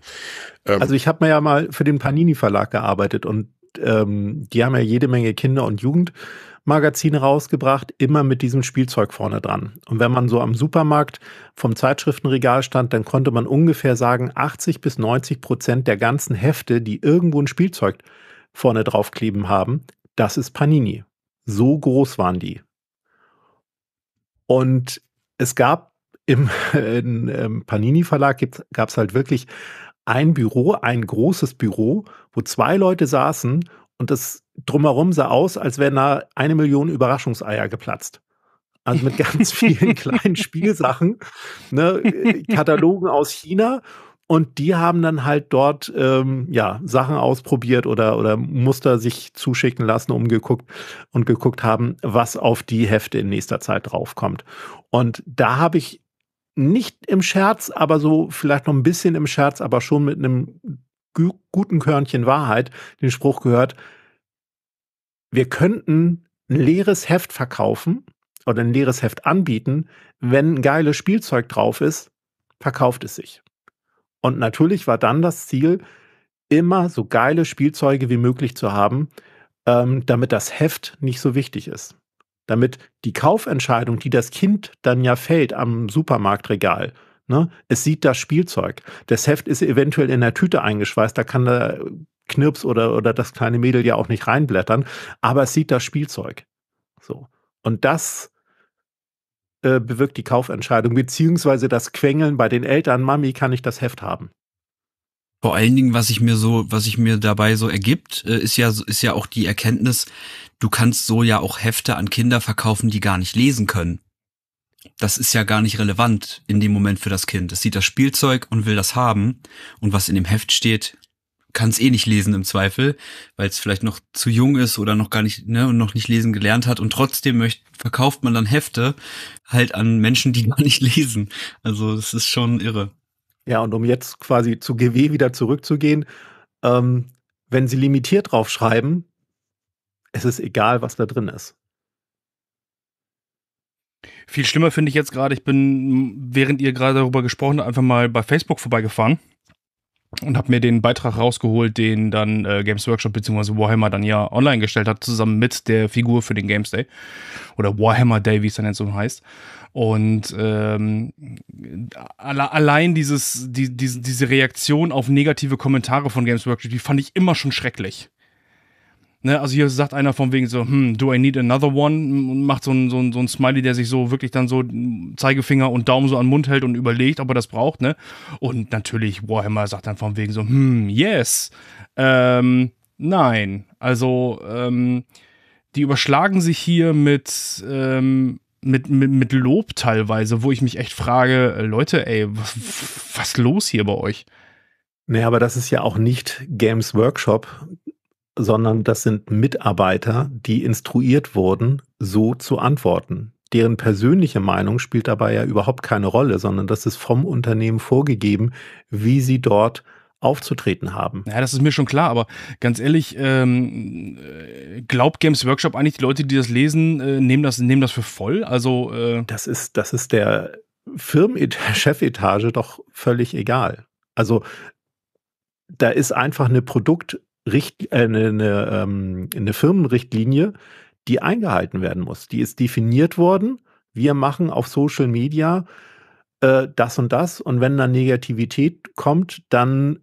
Ähm also ich habe mir ja mal für den Panini Verlag gearbeitet und ähm, die haben ja jede Menge Kinder- und Jugendmagazine rausgebracht, immer mit diesem Spielzeug vorne dran. Und wenn man so am Supermarkt vom Zeitschriftenregal stand, dann konnte man ungefähr sagen, 80 bis 90 Prozent der ganzen Hefte, die irgendwo ein Spielzeug vorne draufkleben haben, das ist Panini. So groß waren die. Und es gab im, [laughs] im Panini Verlag gab es halt wirklich ein Büro, ein großes Büro, wo zwei Leute saßen und das drumherum sah aus, als wären da eine Million Überraschungseier geplatzt. Also mit ganz [laughs] vielen kleinen Spielsachen, ne, Katalogen aus China und die haben dann halt dort ähm, ja Sachen ausprobiert oder oder Muster sich zuschicken lassen, umgeguckt und geguckt haben, was auf die Hefte in nächster Zeit draufkommt. Und da habe ich nicht im Scherz, aber so vielleicht noch ein bisschen im Scherz, aber schon mit einem guten Körnchen Wahrheit den Spruch gehört: Wir könnten ein leeres Heft verkaufen oder ein leeres Heft anbieten, wenn ein geiles Spielzeug drauf ist, verkauft es sich. Und natürlich war dann das Ziel, immer so geile Spielzeuge wie möglich zu haben, ähm, damit das Heft nicht so wichtig ist. Damit die Kaufentscheidung, die das Kind dann ja fällt am Supermarktregal, ne, es sieht das Spielzeug. Das Heft ist eventuell in der Tüte eingeschweißt, da kann der Knirps oder, oder das kleine Mädel ja auch nicht reinblättern, aber es sieht das Spielzeug. So. Und das äh, bewirkt die Kaufentscheidung, beziehungsweise das Quengeln bei den Eltern, Mami, kann ich das Heft haben? Vor allen Dingen, was ich mir so, was ich mir dabei so ergibt, äh, ist ja, ist ja auch die Erkenntnis, du kannst so ja auch Hefte an Kinder verkaufen, die gar nicht lesen können. Das ist ja gar nicht relevant in dem Moment für das Kind. Es sieht das Spielzeug und will das haben. Und was in dem Heft steht, kann es eh nicht lesen im Zweifel, weil es vielleicht noch zu jung ist oder noch gar nicht, ne, und noch nicht lesen gelernt hat und trotzdem möcht, verkauft man dann Hefte halt an Menschen, die [laughs] gar nicht lesen. Also das ist schon irre. Ja, und um jetzt quasi zu GW wieder zurückzugehen, ähm, wenn sie limitiert draufschreiben, es ist egal, was da drin ist. Viel schlimmer finde ich jetzt gerade, ich bin, während ihr gerade darüber gesprochen habt, einfach mal bei Facebook vorbeigefahren und habe mir den Beitrag rausgeholt, den dann äh, Games Workshop bzw. Warhammer dann ja online gestellt hat, zusammen mit der Figur für den Games Day. Oder Warhammer Day, wie es dann jetzt so heißt. Und ähm, allein dieses, die, diese, diese Reaktion auf negative Kommentare von Games Workshop, die fand ich immer schon schrecklich. Ne, also hier sagt einer von wegen so, hm, do I need another one? Und macht so ein, so, ein, so ein Smiley, der sich so wirklich dann so Zeigefinger und Daumen so an den Mund hält und überlegt, ob er das braucht, ne? Und natürlich Warhammer sagt dann von wegen so, hm, yes. Ähm, nein. Also, ähm, die überschlagen sich hier mit, ähm, mit, mit, mit Lob teilweise, wo ich mich echt frage, äh, Leute, ey, was, was los hier bei euch? Nee, aber das ist ja auch nicht Games Workshop, sondern das sind Mitarbeiter, die instruiert wurden, so zu antworten. Deren persönliche Meinung spielt dabei ja überhaupt keine Rolle, sondern das ist vom Unternehmen vorgegeben, wie sie dort aufzutreten haben. Ja, das ist mir schon klar, aber ganz ehrlich, ähm, glaubt Games Workshop eigentlich, die Leute, die das lesen, äh, nehmen, das, nehmen das für voll? Also äh das ist, das ist der Firmenchefetage [laughs] doch völlig egal. Also da ist einfach eine Produkt Richt, äh, eine, eine, ähm, eine Firmenrichtlinie, die eingehalten werden muss. Die ist definiert worden. Wir machen auf Social Media äh, das und das. Und wenn dann Negativität kommt, dann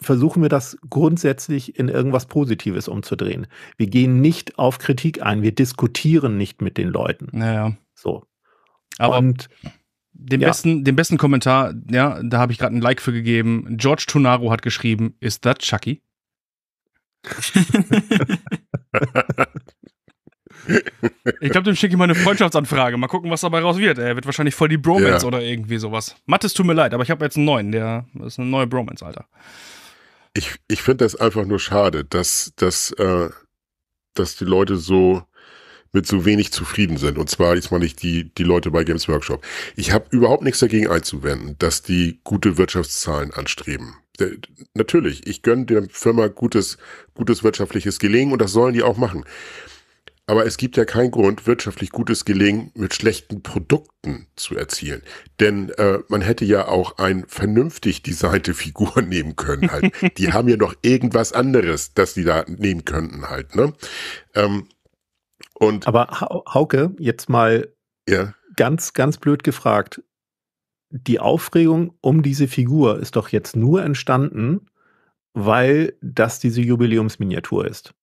versuchen wir das grundsätzlich in irgendwas Positives umzudrehen. Wir gehen nicht auf Kritik ein. Wir diskutieren nicht mit den Leuten. Naja. So. Aber und den, ja. besten, den besten Kommentar, ja, da habe ich gerade ein Like für gegeben. George Tunaro hat geschrieben, ist das Chucky? Ich glaube, dem schicke ich mal eine Freundschaftsanfrage. Mal gucken, was dabei raus wird. Er wird wahrscheinlich voll die Bromance ja. oder irgendwie sowas. Mattes, tut mir leid, aber ich habe jetzt einen neuen. Der ist eine neue Bromance, Alter. Ich, ich finde das einfach nur schade, dass, dass, äh, dass die Leute so mit so wenig zufrieden sind. Und zwar jetzt mal nicht die, die Leute bei Games Workshop. Ich habe überhaupt nichts dagegen einzuwenden, dass die gute Wirtschaftszahlen anstreben. Natürlich, ich gönne der Firma gutes, gutes wirtschaftliches Gelingen und das sollen die auch machen. Aber es gibt ja keinen Grund, wirtschaftlich gutes Gelingen mit schlechten Produkten zu erzielen. Denn äh, man hätte ja auch ein vernünftig designte Figur [laughs] nehmen können. Halt. die haben ja noch irgendwas anderes, das die da nehmen könnten halt. Ne? Ähm, und Aber Hauke, jetzt mal ja. ganz, ganz blöd gefragt die Aufregung um diese Figur ist doch jetzt nur entstanden, weil das diese Jubiläumsminiatur ist.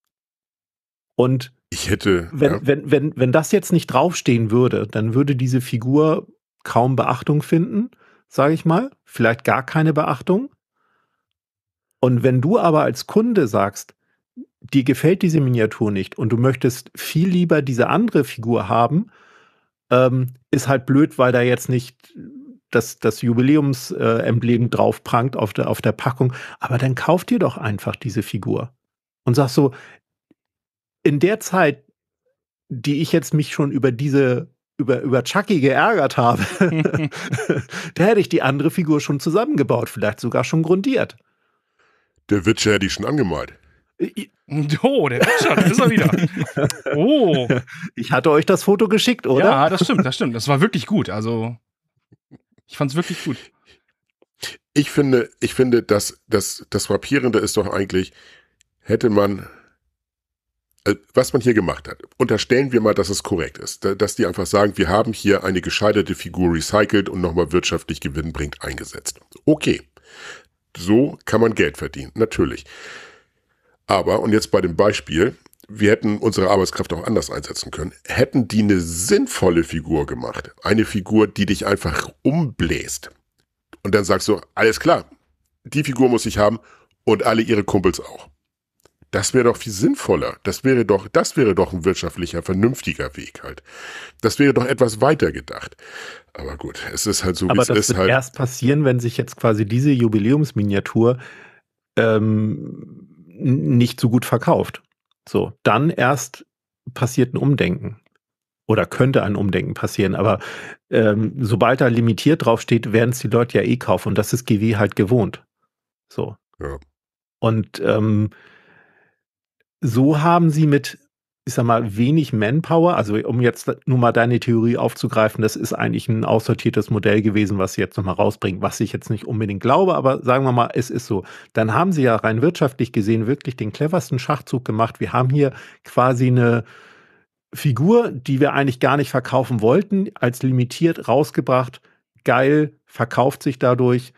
Und ich hätte, wenn, ja. wenn, wenn, wenn das jetzt nicht draufstehen würde, dann würde diese Figur kaum Beachtung finden, sage ich mal. Vielleicht gar keine Beachtung. Und wenn du aber als Kunde sagst, dir gefällt diese Miniatur nicht und du möchtest viel lieber diese andere Figur haben, ähm, ist halt blöd, weil da jetzt nicht das, das Jubiläumsemblem drauf prangt auf der, auf der Packung. Aber dann kauft ihr doch einfach diese Figur. Und sag so, in der Zeit, die ich jetzt mich schon über diese über, über Chucky geärgert habe, [laughs] [laughs] da hätte ich die andere Figur schon zusammengebaut, vielleicht sogar schon grundiert. Der Witcher hätte ich schon angemalt. Oh, der Witcher, da ist er wieder. [laughs] Oh. Ich hatte euch das Foto geschickt, oder? Ja, das stimmt, das stimmt. Das war wirklich gut. Also, ich fand's wirklich gut. Ich finde, ich finde, dass das, das Frappierende ist doch eigentlich, hätte man, äh, was man hier gemacht hat, unterstellen wir mal, dass es korrekt ist, dass die einfach sagen, wir haben hier eine gescheiterte Figur recycelt und nochmal wirtschaftlich Gewinn bringt eingesetzt. Okay. So kann man Geld verdienen, natürlich. Aber, und jetzt bei dem Beispiel, wir hätten unsere Arbeitskraft auch anders einsetzen können. Hätten die eine sinnvolle Figur gemacht, eine Figur, die dich einfach umbläst. Und dann sagst du, alles klar, die Figur muss ich haben und alle ihre Kumpels auch. Das wäre doch viel sinnvoller. Das wäre doch, das wäre doch ein wirtschaftlicher, vernünftiger Weg halt. Das wäre doch etwas weiter gedacht. Aber gut, es ist halt so, wie es ist. Aber das wird halt. erst passieren, wenn sich jetzt quasi diese Jubiläumsminiatur ähm, nicht so gut verkauft. So, dann erst passiert ein Umdenken. Oder könnte ein Umdenken passieren. Aber ähm, sobald da limitiert draufsteht, werden es die Leute ja eh kaufen. Und das ist GW halt gewohnt. So. Ja. Und ähm, so haben sie mit ich sag mal, wenig Manpower. Also um jetzt nur mal deine Theorie aufzugreifen, das ist eigentlich ein aussortiertes Modell gewesen, was sie jetzt nochmal rausbringen, was ich jetzt nicht unbedingt glaube, aber sagen wir mal, es ist so. Dann haben sie ja rein wirtschaftlich gesehen wirklich den cleversten Schachzug gemacht. Wir haben hier quasi eine Figur, die wir eigentlich gar nicht verkaufen wollten, als limitiert rausgebracht. Geil, verkauft sich dadurch.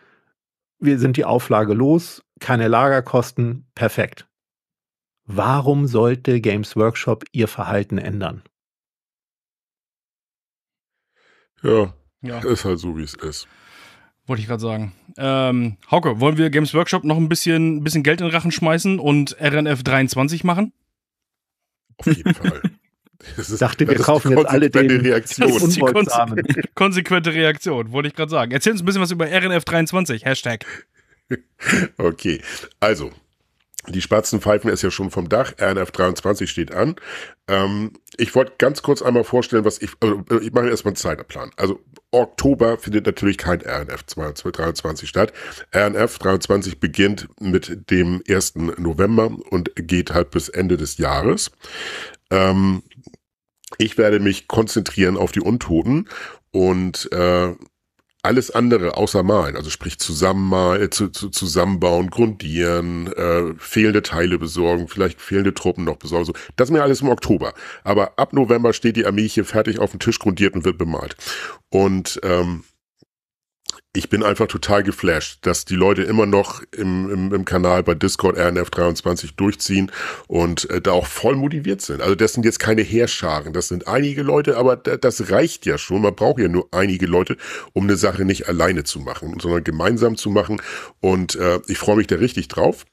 Wir sind die Auflage los, keine Lagerkosten, perfekt. Warum sollte Games Workshop ihr Verhalten ändern? Ja, Ja, ist halt so, wie es ist. wollte ich gerade sagen. Ähm, Hauke, wollen wir Games Workshop noch ein bisschen, bisschen Geld in den Rachen schmeißen und RNF 23 machen? Auf jeden Fall. [laughs] Das ist, dachte, wir kaufen jetzt alle konsequente den- Reaktion. Das ist die Unbeugsamen. [laughs] Konsequente Reaktion, wollte ich gerade sagen. Erzähl uns ein bisschen was über RNF 23, Hashtag. [laughs] Okay, also, die Spatzenpfeifen ist ja schon vom Dach, RNF 23 steht an. Ähm, ich wollte ganz kurz einmal vorstellen, was ich, also, ich mache erstmal einen Zeitplan. Also, Oktober findet natürlich kein RNF 23 statt. RNF 23 beginnt mit dem 1. November und geht halt bis Ende des Jahres. Ähm, ich werde mich konzentrieren auf die Untoten und äh, alles andere außer malen, also sprich zusammenmalen, zu, zu, zusammenbauen, grundieren, äh, fehlende Teile besorgen, vielleicht fehlende Truppen noch besorgen. So, das ist mir alles im Oktober. Aber ab November steht die Armee hier fertig auf dem Tisch grundiert und wird bemalt. Und ähm, ich bin einfach total geflasht, dass die Leute immer noch im, im, im Kanal bei Discord RNF23 durchziehen und äh, da auch voll motiviert sind. Also das sind jetzt keine Heerscharen, das sind einige Leute, aber da, das reicht ja schon. Man braucht ja nur einige Leute, um eine Sache nicht alleine zu machen, sondern gemeinsam zu machen. Und äh, ich freue mich da richtig drauf.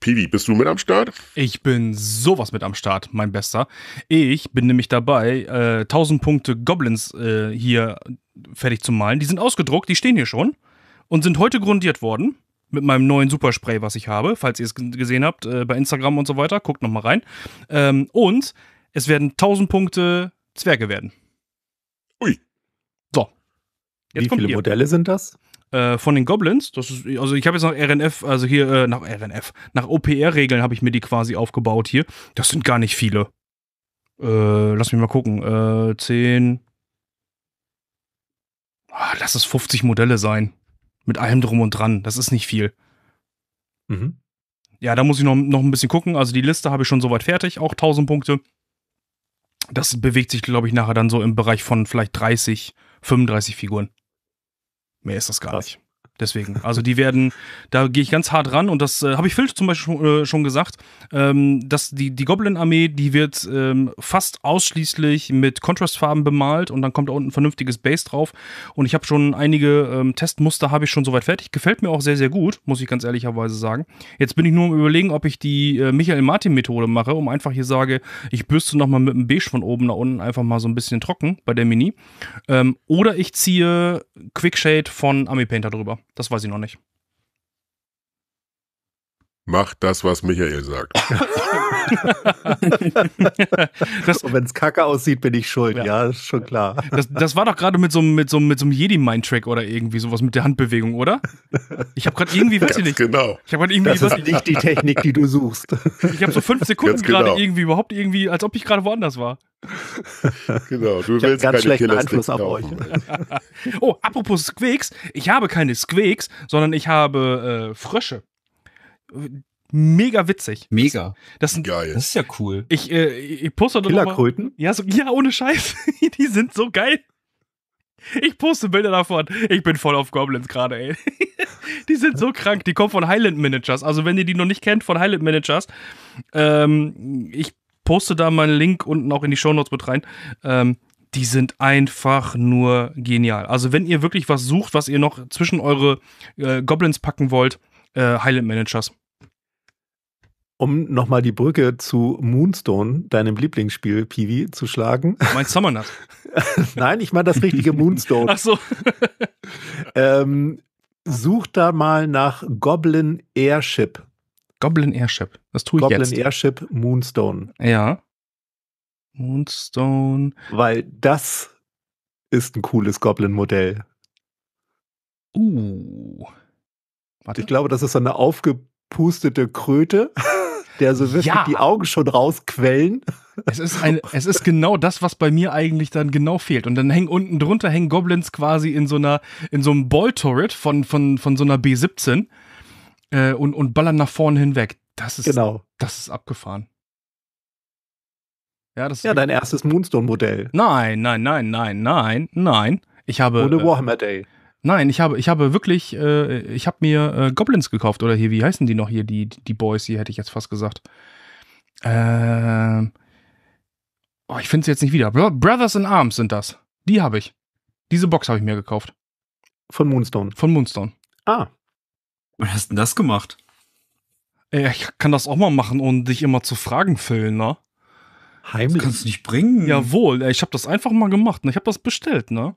Piwi, bist du mit am Start? Ich bin sowas mit am Start, mein Bester. Ich bin nämlich dabei, äh, 1000 Punkte Goblins äh, hier fertig zu malen. Die sind ausgedruckt, die stehen hier schon und sind heute grundiert worden mit meinem neuen Superspray, was ich habe. Falls ihr es gesehen habt äh, bei Instagram und so weiter, guckt noch mal rein. Ähm, und es werden 1000 Punkte Zwerge werden. Ui. So. Jetzt Wie viele ihr. Modelle sind das? Äh, von den Goblins, das ist, also ich habe jetzt nach RNF, also hier, äh, nach RNF, nach OPR-Regeln habe ich mir die quasi aufgebaut hier. Das sind gar nicht viele. Äh, lass mich mal gucken. Äh, 10. Ah, lass es 50 Modelle sein. Mit allem drum und dran. Das ist nicht viel. Mhm. Ja, da muss ich noch, noch ein bisschen gucken. Also die Liste habe ich schon soweit fertig, auch 1000 Punkte. Das bewegt sich, glaube ich, nachher dann so im Bereich von vielleicht 30, 35 Figuren. Mehr ist das gar Krass. nicht. Deswegen, also die werden, da gehe ich ganz hart ran und das äh, habe ich Phil zum Beispiel schon, äh, schon gesagt, ähm, dass die, die Goblin-Armee, die wird ähm, fast ausschließlich mit Contrastfarben bemalt und dann kommt da unten ein vernünftiges Base drauf und ich habe schon einige ähm, Testmuster habe ich schon soweit fertig, gefällt mir auch sehr, sehr gut, muss ich ganz ehrlicherweise sagen. Jetzt bin ich nur am überlegen, ob ich die äh, Michael-Martin-Methode mache, um einfach hier sage, ich bürste nochmal mit dem Beige von oben nach unten einfach mal so ein bisschen trocken bei der Mini. Ähm, oder ich ziehe Quickshade von Ami Painter drüber. Das weiß ich noch nicht. Mach das, was Michael sagt. [laughs] das, Und wenn es kacke aussieht, bin ich schuld. Ja. Ja, ist schon klar. das, das war doch gerade mit so einem mit so, mit so einem Jedi-Mind-Track oder irgendwie sowas mit der Handbewegung, oder? Ich habe gerade irgendwie, weiß ich nicht, genau. ich habe gerade irgendwie, Das ist nicht die Technik, die du suchst. ich habe so fünf Sekunden genau. gerade irgendwie überhaupt irgendwie, als ob ich gerade woanders war. [laughs] Genau. Du Ich habe willst ganz keine schlechten Einfluss auf euch. [laughs] Oh, apropos Squeaks, ich habe keine Squeaks, sondern ich habe äh, Frösche. Mega witzig. Mega. Das sind, Geil. Das ist ja cool. ich, äh, ich poste Killerkröten? Ja, so, ja, ohne Scheiß. [laughs] Die sind so geil. Ich poste Bilder davon. Ich bin voll auf Goblins gerade, ey. Die sind so krank. Die kommen von Highland Managers. Also, wenn ihr die noch nicht kennt, von Highland Managers. Ähm, ich poste da meinen Link unten auch in die Shownotes mit rein. Ähm, die sind einfach nur genial. Also, wenn ihr wirklich was sucht, was ihr noch zwischen eure äh, Goblins packen wollt, äh, Highland Managers. Um nochmal die Brücke zu Moonstone, deinem Lieblingsspiel, Piwi, zu schlagen. Mein [laughs] Summoners. Nein, ich meine das richtige Moonstone. [laughs] Ach so. Ähm, such da mal nach Goblin Airship. Goblin Airship. Das tue ich Goblin jetzt. Airship Moonstone. Ja. Moonstone. Weil das ist ein cooles Goblin-Modell. Uh. Warte. Ich glaube, das ist so eine aufgepustete Kröte, [laughs] der so wirklich Ja. die Augen schon rausquellen. Es ist, ein, [laughs] es ist genau das, was bei mir eigentlich dann genau fehlt. Und dann hängen unten drunter hängen Goblins quasi in so einer, in so einem Ball-Turret von, von, von so einer B17 äh, und, und ballern nach vorne hinweg. Das ist, Genau. das ist abgefahren. Ja, das ist Ja, dein erstes Moonstone-Modell. Nein, nein, nein, nein, nein, nein. Ich habe. Ohne äh, Warhammer Day. Nein, ich habe, ich habe wirklich, äh, ich habe mir äh, Goblins gekauft oder hier, wie heißen die noch hier, die, die Boys hier, hätte ich jetzt fast gesagt. Ähm. Oh, ich finde es jetzt nicht wieder. Bro Brothers in Arms sind das. Die habe ich. Diese Box habe ich mir gekauft. Von Moonstone. Von Moonstone. Ah, Was hast denn das gemacht? Ey, ich kann das auch mal machen, ohne dich immer zu fragen, Phil, ne? Das heimlich. kannst du nicht bringen. Jawohl, ich habe das einfach mal gemacht, ne? Ich habe das bestellt, ne?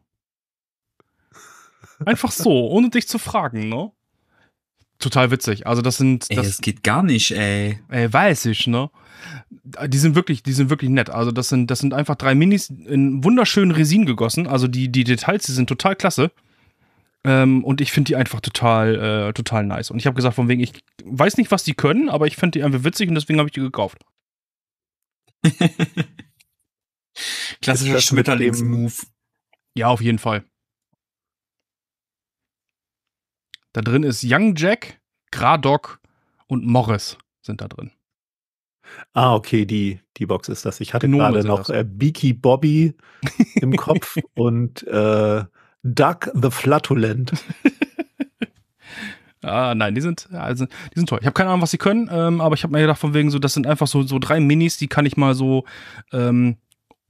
Einfach so, ohne dich zu fragen, ne? Total witzig. Also das sind, Ey, das, das geht gar nicht, ey. Ey, weiß ich, ne? Die sind wirklich, die sind wirklich nett. Also das sind, das sind einfach drei Minis in wunderschönen Resin gegossen. Also die, die Details, die sind total klasse. Ähm, und ich finde die einfach total, äh, total nice. Und ich habe gesagt, von wegen, ich weiß nicht, was die können, aber ich finde die einfach witzig und deswegen habe ich die gekauft. [laughs] Klassischer Schmetterlings-Move. Ja, auf jeden Fall. Da drin ist Young Jack, Gradok und Morris sind da drin. Ah, okay, die, die Box ist das. Ich hatte Gnome gerade noch äh, Beaky Bobby im Kopf [laughs] und äh, Duck the Flatulent. [laughs] Ah, nein, die sind, also, die sind toll. Ich habe keine Ahnung, was sie können, ähm, aber ich habe mir gedacht, von wegen so, das sind einfach so, so drei Minis, die kann ich mal so ähm,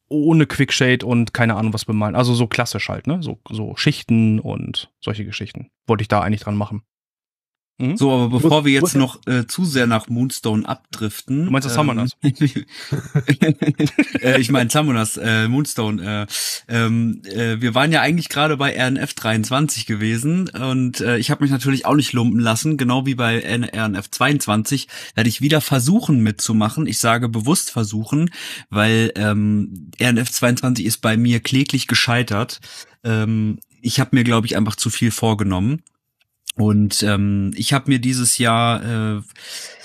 ohne Quickshade und keine Ahnung was bemalen. Also so klassisch halt, ne? So, so Schichten und solche Geschichten. Wollte ich da eigentlich dran machen. Mhm. So, aber bevor wir jetzt noch äh, zu sehr nach Moonstone abdriften. Du meinst das Summoners? [laughs] äh, ich meine Summoners, äh, Moonstone. Äh, ähm, äh, wir waren ja eigentlich gerade bei RNF 23 gewesen und äh, ich habe mich natürlich auch nicht lumpen lassen. Genau wie bei RNF 22 werde ich wieder versuchen mitzumachen. Ich sage bewusst versuchen, weil ähm, RNF 22 ist bei mir kläglich gescheitert. Ähm, ich habe mir, glaube ich, einfach zu viel vorgenommen. Und ähm, ich habe mir dieses Jahr, äh,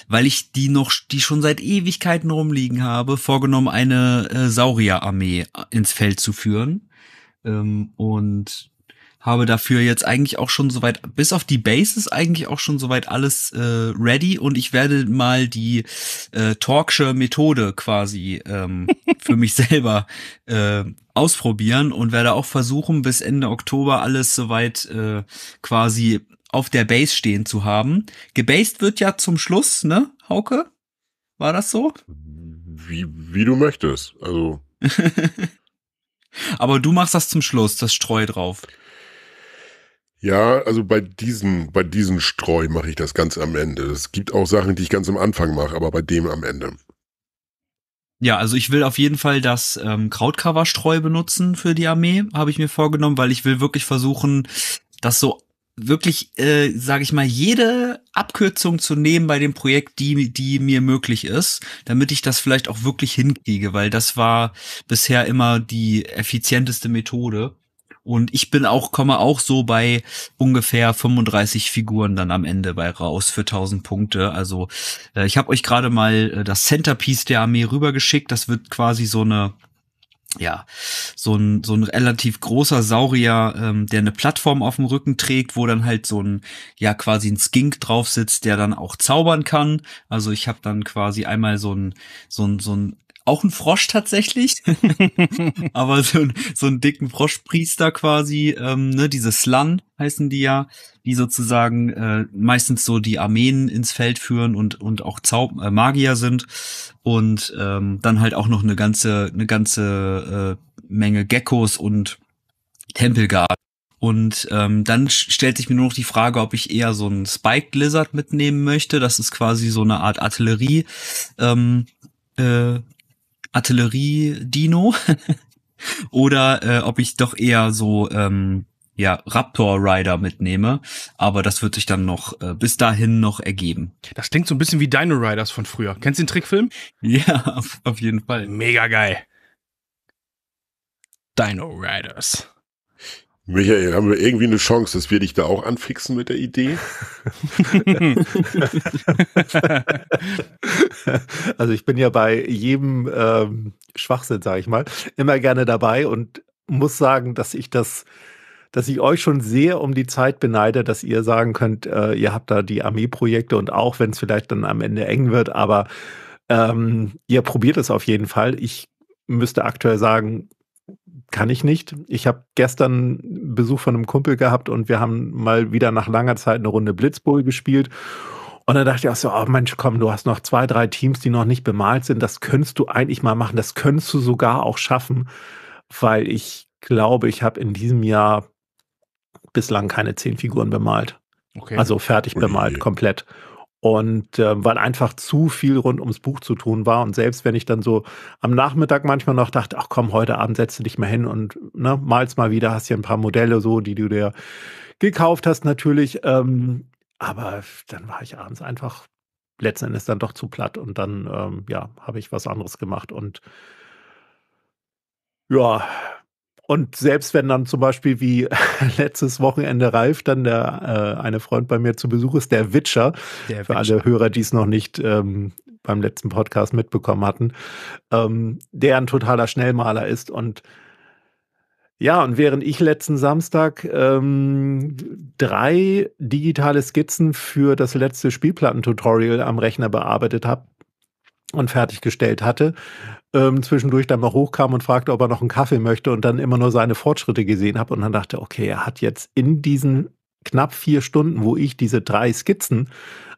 weil ich die noch, die schon seit Ewigkeiten rumliegen habe, vorgenommen, eine äh, Saurierarmee ins Feld zu führen. Ähm, und habe dafür jetzt eigentlich auch schon soweit, bis auf die Bases eigentlich auch schon soweit alles äh, ready und ich werde mal die äh, Torksche Methode quasi ähm, [laughs] für mich selber äh, ausprobieren und werde auch versuchen, bis Ende Oktober alles soweit äh, quasi auf der Base stehen zu haben. Gebased wird ja zum Schluss, ne, Hauke? War das so? Wie, wie du möchtest. Also, [laughs] Aber du machst das zum Schluss, das Streu drauf. ja, also bei diesen, bei diesen Streu mache ich das ganz am Ende. Es gibt auch Sachen, die ich ganz am Anfang mache, aber bei dem am Ende. Ja, also ich will auf jeden Fall das ähm, Krautcover-Streu benutzen für die Armee, habe ich mir vorgenommen, weil ich will wirklich versuchen, das so wirklich, äh, sage ich mal, jede Abkürzung zu nehmen bei dem Projekt, die, die mir möglich ist, damit ich das vielleicht auch wirklich hinkriege, weil das war bisher immer die effizienteste Methode. Und ich bin auch, komme auch so bei ungefähr 35 Figuren dann am Ende bei raus für 1000 Punkte. Also äh, ich habe euch gerade mal äh, das Centerpiece der Armee rübergeschickt. Das wird quasi so eine ja, so ein, so ein relativ großer Saurier, ähm, der eine Plattform auf dem Rücken trägt, wo dann halt so ein, ja, quasi ein Skink drauf sitzt, der dann auch zaubern kann. Also ich habe dann quasi einmal so ein, so ein, so ein, auch ein Frosch tatsächlich, [laughs] aber so, ein, so einen dicken Froschpriester quasi, ähm, ne, diese Slan heißen die ja, die sozusagen äh, meistens so die Armeen ins Feld führen und und auch Zau äh, Magier sind und ähm, dann halt auch noch eine ganze eine ganze äh, Menge Geckos und Tempelgarten. Und ähm, dann stellt sich mir nur noch die Frage, ob ich eher so einen Spiked Lizard mitnehmen möchte. Das ist quasi so eine Art Artillerie, ähm, äh, Artillerie-Dino. [laughs] Oder äh, ob ich doch eher so ähm, ja Raptor Rider mitnehme. Aber das wird sich dann noch äh, bis dahin noch ergeben. Das klingt so ein bisschen wie Dino Riders von früher. Kennst du den Trickfilm? Ja, auf, auf jeden Fall. Mega geil. Dino Riders. Michael, haben wir irgendwie eine Chance, dass wir dich da auch anfixen mit der Idee? [laughs] Also ich bin ja bei jedem ähm, Schwachsinn, sage ich mal, immer gerne dabei und muss sagen, dass ich das, dass ich euch schon sehr um die Zeit beneide, dass ihr sagen könnt, äh, ihr habt da die Armeeprojekte und auch wenn es vielleicht dann am Ende eng wird, aber ähm, ihr probiert es auf jeden Fall. Ich müsste aktuell sagen, kann ich nicht. Ich habe gestern Besuch von einem Kumpel gehabt und wir haben mal wieder nach langer Zeit eine Runde Blitzbowl gespielt. Und dann dachte ich auch so, oh Mensch, komm, du hast noch zwei, drei Teams, die noch nicht bemalt sind. Das könntest du eigentlich mal machen. Das könntest du sogar auch schaffen, weil ich glaube, ich habe in diesem Jahr bislang keine zehn Figuren bemalt. Okay. Also fertig bemalt, komplett. Und äh, weil einfach zu viel rund ums Buch zu tun war. Und selbst wenn ich dann so am Nachmittag manchmal noch dachte, ach komm, heute Abend setze dich mal hin und ne, malst mal wieder, hast hier ein paar Modelle so, die du dir gekauft hast natürlich. Ähm, aber dann war ich abends einfach letzten Endes dann doch zu platt und dann, ähm, ja, habe ich was anderes gemacht und ja, und selbst wenn dann zum Beispiel wie [laughs] letztes Wochenende Ralf dann der äh, eine Freund bei mir zu Besuch ist, der Witcher, der für alle Hörer, die es noch nicht ähm, beim letzten Podcast mitbekommen hatten, ähm, der ein totaler Schnellmaler ist. Und ja, und während ich letzten Samstag ähm, drei digitale Skizzen für das letzte Spielplattentutorial am Rechner bearbeitet habe und fertiggestellt hatte, ähm, zwischendurch dann mal hochkam und fragte, ob er noch einen Kaffee möchte und dann immer nur seine Fortschritte gesehen habe und dann dachte, okay, er hat jetzt in diesen knapp vier Stunden, wo ich diese drei Skizzen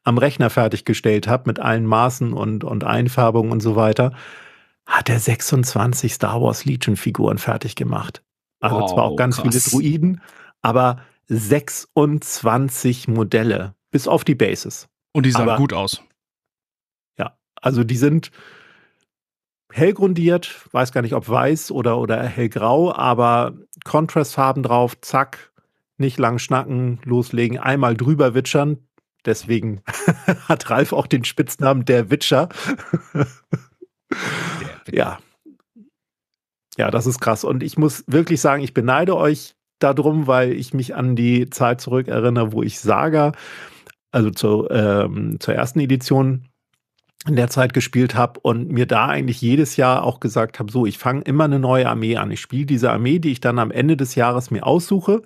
am Rechner fertiggestellt habe mit allen Maßen und, und Einfärbungen und so weiter, hat er 26 Star Wars Legion Figuren fertig gemacht. Also wow, zwar auch ganz krass. viele Druiden, aber 26 Modelle, bis auf die Bases. Und die sahen aber, gut aus. Also die sind hellgrundiert, weiß gar nicht, ob weiß oder, oder hellgrau, aber Contrastfarben drauf, zack, nicht lang schnacken, loslegen, einmal drüber witschern. Deswegen [laughs] hat Ralf auch den Spitznamen der Witcher. Der [laughs] Witcher. ja, ja, das ist krass. Und ich muss wirklich sagen, ich beneide euch darum, weil ich mich an die Zeit zurückerinnere, wo ich Saga, also zur, ähm, zur ersten Edition in der Zeit gespielt habe und mir da eigentlich jedes Jahr auch gesagt habe, so, ich fange immer eine neue Armee an. Ich spiele diese Armee, die ich dann am Ende des Jahres mir aussuche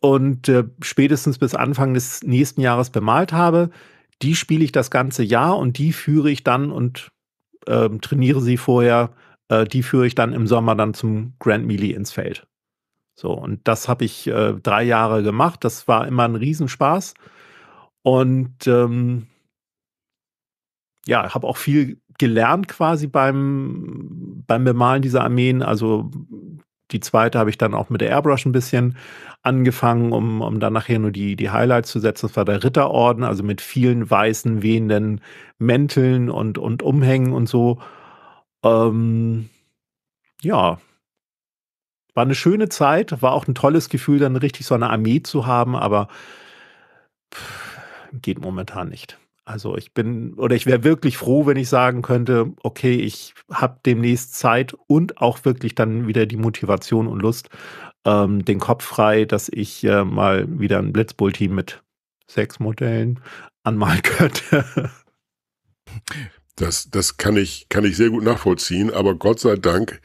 und äh, spätestens bis Anfang des nächsten Jahres bemalt habe. Die spiele ich das ganze Jahr und die führe ich dann und äh, trainiere sie vorher äh, die führe ich dann im Sommer dann zum Grand Melee ins Feld. So, und das habe ich äh, drei Jahre gemacht. Das war immer ein Riesenspaß. Und ähm, ja, habe auch viel gelernt quasi beim, beim Bemalen dieser Armeen. Also die zweite habe ich dann auch mit der Airbrush ein bisschen angefangen, um, um dann nachher nur die, die Highlights zu setzen. Das war der Ritterorden, also mit vielen weißen, wehenden Mänteln und, und Umhängen und so. Ähm, ja, war eine schöne Zeit, war auch ein tolles Gefühl, dann richtig so eine Armee zu haben, aber pff, geht momentan nicht. Also ich bin oder ich wäre wirklich froh, wenn ich sagen könnte, okay, ich habe demnächst Zeit und auch wirklich dann wieder die Motivation und Lust, ähm, den Kopf frei, dass ich äh, mal wieder ein Blitzbull-Team mit sechs Modellen anmalen [laughs] könnte. Das, das kann ich, kann ich sehr gut nachvollziehen, aber Gott sei Dank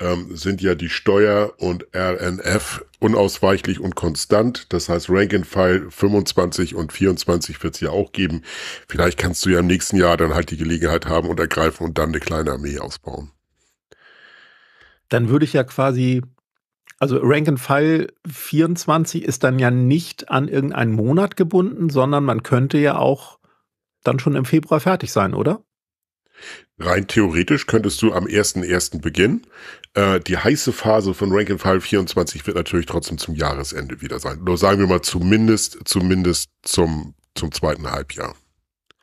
ähm, sind ja die Steuer und RNF unausweichlich und konstant. Das heißt, Rank and File 25 und 24 wird es ja auch geben. Vielleicht kannst du ja im nächsten Jahr dann halt die Gelegenheit haben und ergreifen und dann eine kleine Armee ausbauen. Dann würde ich ja quasi, also Rank and File 24 ist dann ja nicht an irgendeinen Monat gebunden, sondern man könnte ja auch dann schon im Februar fertig sein, oder? Rein theoretisch könntest du am 1.1. beginnen. Äh, die heiße Phase von Rank and File 24 wird natürlich trotzdem zum Jahresende wieder sein. Nur sagen wir mal zumindest, zumindest zum, zum zweiten Halbjahr.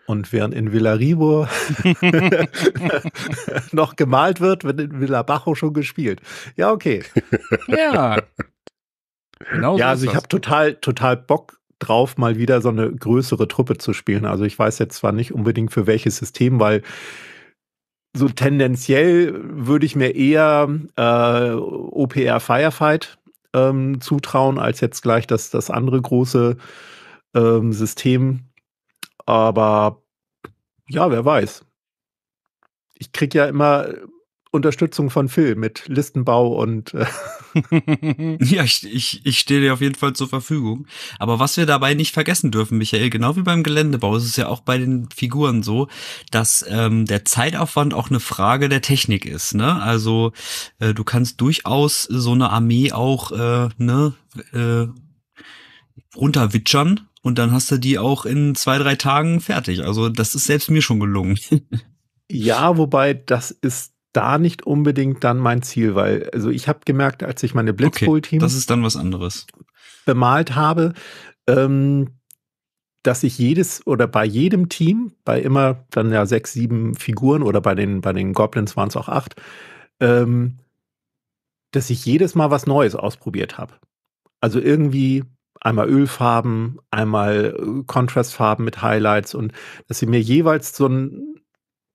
Und während in Villarivo [laughs] noch gemalt wird, wird in Villa Bajo schon gespielt. Ja, okay. [laughs] ja. Genau ja, also ich habe total, total Bock drauf, mal wieder so eine größere Truppe zu spielen. Also ich weiß jetzt zwar nicht unbedingt für welches System, weil so tendenziell würde ich mir eher äh, OPR Firefight ähm, zutrauen, als jetzt gleich das, das andere große ähm, System. Aber ja, wer weiß. Ich kriege ja immer Unterstützung von Phil mit Listenbau und äh [laughs] ja, ich, ich, ich stehe dir auf jeden Fall zur Verfügung. Aber was wir dabei nicht vergessen dürfen, Michael, genau wie beim Geländebau, ist es ja auch bei den Figuren so, dass ähm, der Zeitaufwand auch eine Frage der Technik ist. Ne? Also äh, du kannst durchaus so eine Armee auch äh, ne, äh, runterwitschern und dann hast du die auch in zwei, drei Tagen fertig. Also das ist selbst mir schon gelungen. [laughs] ja, wobei das ist da nicht unbedingt dann mein Ziel, weil also ich habe gemerkt, als ich meine Blitzbowl-Teams okay, das ist dann was anderes bemalt habe, ähm, dass ich jedes oder bei jedem Team, bei immer dann ja sechs, sieben Figuren oder bei den bei den Goblins waren es auch acht, ähm, dass ich jedes Mal was Neues ausprobiert habe. Also irgendwie einmal Ölfarben, einmal äh, Contrastfarben mit Highlights und dass sie mir jeweils so einen,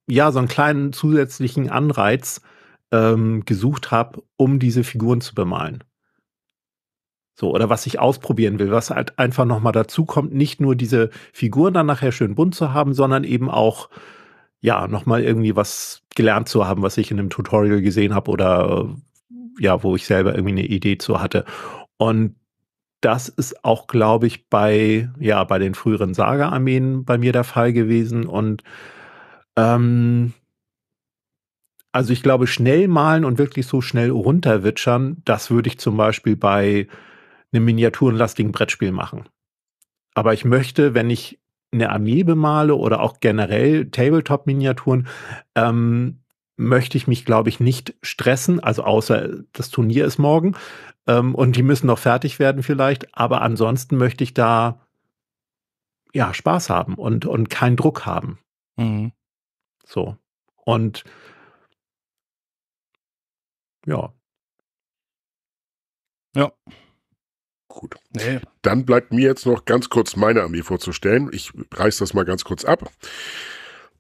ja, so einen kleinen zusätzlichen Anreiz ähm, gesucht habe, um diese Figuren zu bemalen. So, oder was ich ausprobieren will, was halt einfach nochmal dazu kommt, nicht nur diese Figuren dann nachher schön bunt zu haben, sondern eben auch, ja, nochmal irgendwie was gelernt zu haben, was ich in einem Tutorial gesehen habe oder ja, wo ich selber irgendwie eine Idee zu hatte. Und das ist auch, glaube ich, bei, ja, bei den früheren Saga-Armeen bei mir der Fall gewesen. Und ähm, also ich glaube, schnell malen und wirklich so schnell runterwitschern, das würde ich zum Beispiel bei einem miniaturenlastigen Brettspiel machen. Aber ich möchte, wenn ich eine Armee bemale oder auch generell Tabletop-Miniaturen, ähm, möchte ich mich, glaube ich, nicht stressen, also außer das Turnier ist morgen ähm, und die müssen noch fertig werden vielleicht, aber ansonsten möchte ich da ja Spaß haben und, und keinen Druck haben. Mhm. So. Und ja. Ja. Gut. Nee. Dann bleibt mir jetzt noch ganz kurz meine Armee vorzustellen. Ich reiß das mal ganz kurz ab.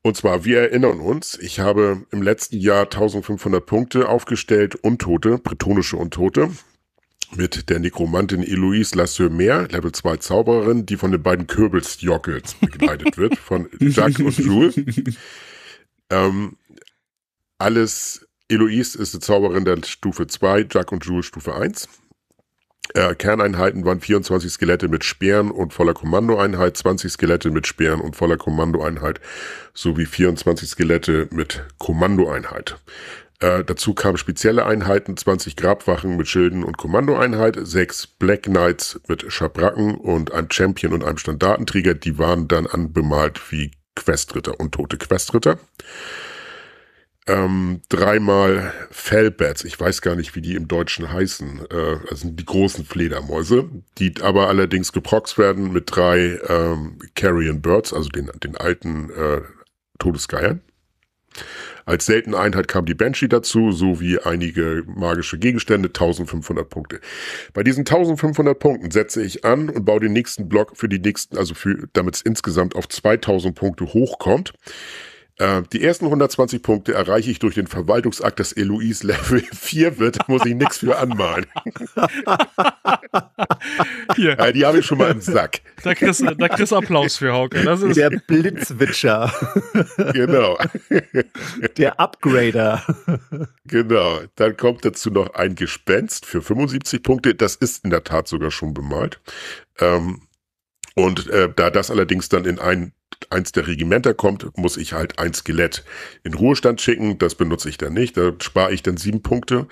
Und zwar, wir erinnern uns, ich habe im letzten Jahr 1500 Punkte aufgestellt, Untote, bretonische Untote, mit der Nekromantin Eloise Lassurmer, Level 2 Zaubererin, die von den beiden Kürbelsjockels begleitet wird, von [laughs] Jacques und Jules. Ähm, alles, Eloise ist eine Zauberin der Stufe 2, Jacques und Jules Stufe 1. Äh, Kerneinheiten waren 24 Skelette mit Speeren und voller Kommandoeinheit, 20 Skelette mit Speeren und voller Kommandoeinheit sowie 24 Skelette mit Kommandoeinheit. Äh, dazu kamen spezielle Einheiten, 20 Grabwachen mit Schilden und Kommandoeinheit, 6 Black Knights mit Schabracken und einem Champion und einem Standartenträger. Die waren dann anbemalt wie Questritter und tote Questritter ähm, dreimal Fellbats. Ich weiß gar nicht, wie die im Deutschen heißen. Äh, also die großen Fledermäuse, die aber allerdings geproxt werden mit drei ähm, Carrion Birds, also den, den alten äh, Todesgeiern. Als seltene Einheit kam die Banshee dazu, sowie einige magische Gegenstände, 1500 Punkte. Bei diesen 1500 Punkten setze ich an und baue den nächsten Block für die nächsten, also für, damit es insgesamt auf 2000 Punkte hochkommt. Äh, die ersten 120 Punkte erreiche ich durch den Verwaltungsakt, dass Eloise Level [laughs] 4 wird. Da muss ich nichts für anmalen. [laughs] Hier. Äh, die habe ich schon mal im Sack. Da kriegst da kriegst Applaus für Hauke. Das ist Der Blitzwitcher. genau. [laughs] Der Upgrader. Genau. Dann kommt dazu noch ein Gespenst für 75 Punkte. Das ist in der Tat sogar schon bemalt. Ähm, und äh, da das allerdings dann in ein eins der Regimenter kommt, muss ich halt ein Skelett in Ruhestand schicken. Das benutze ich dann nicht. Da spare ich dann sieben Punkte.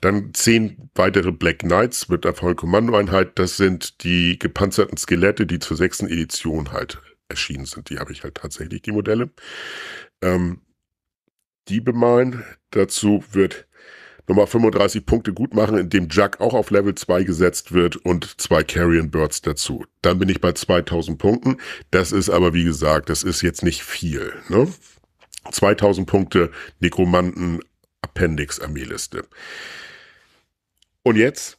Dann zehn weitere Black Knights mit der vollen Kommandoeinheit. Das sind die gepanzerten Skelette, die zur sechsten Edition halt erschienen sind. Die habe ich halt tatsächlich, die Modelle. Ähm, die bemalen. Dazu wird nochmal 35 Punkte gut machen, indem Jack auch auf Level 2 gesetzt wird und zwei Carrion Birds dazu. Dann bin ich bei 2000 Punkten. Das ist aber, wie gesagt, das ist jetzt nicht viel. Ne? 2000 Punkte Nekromanten Appendix Armeeliste. Und jetzt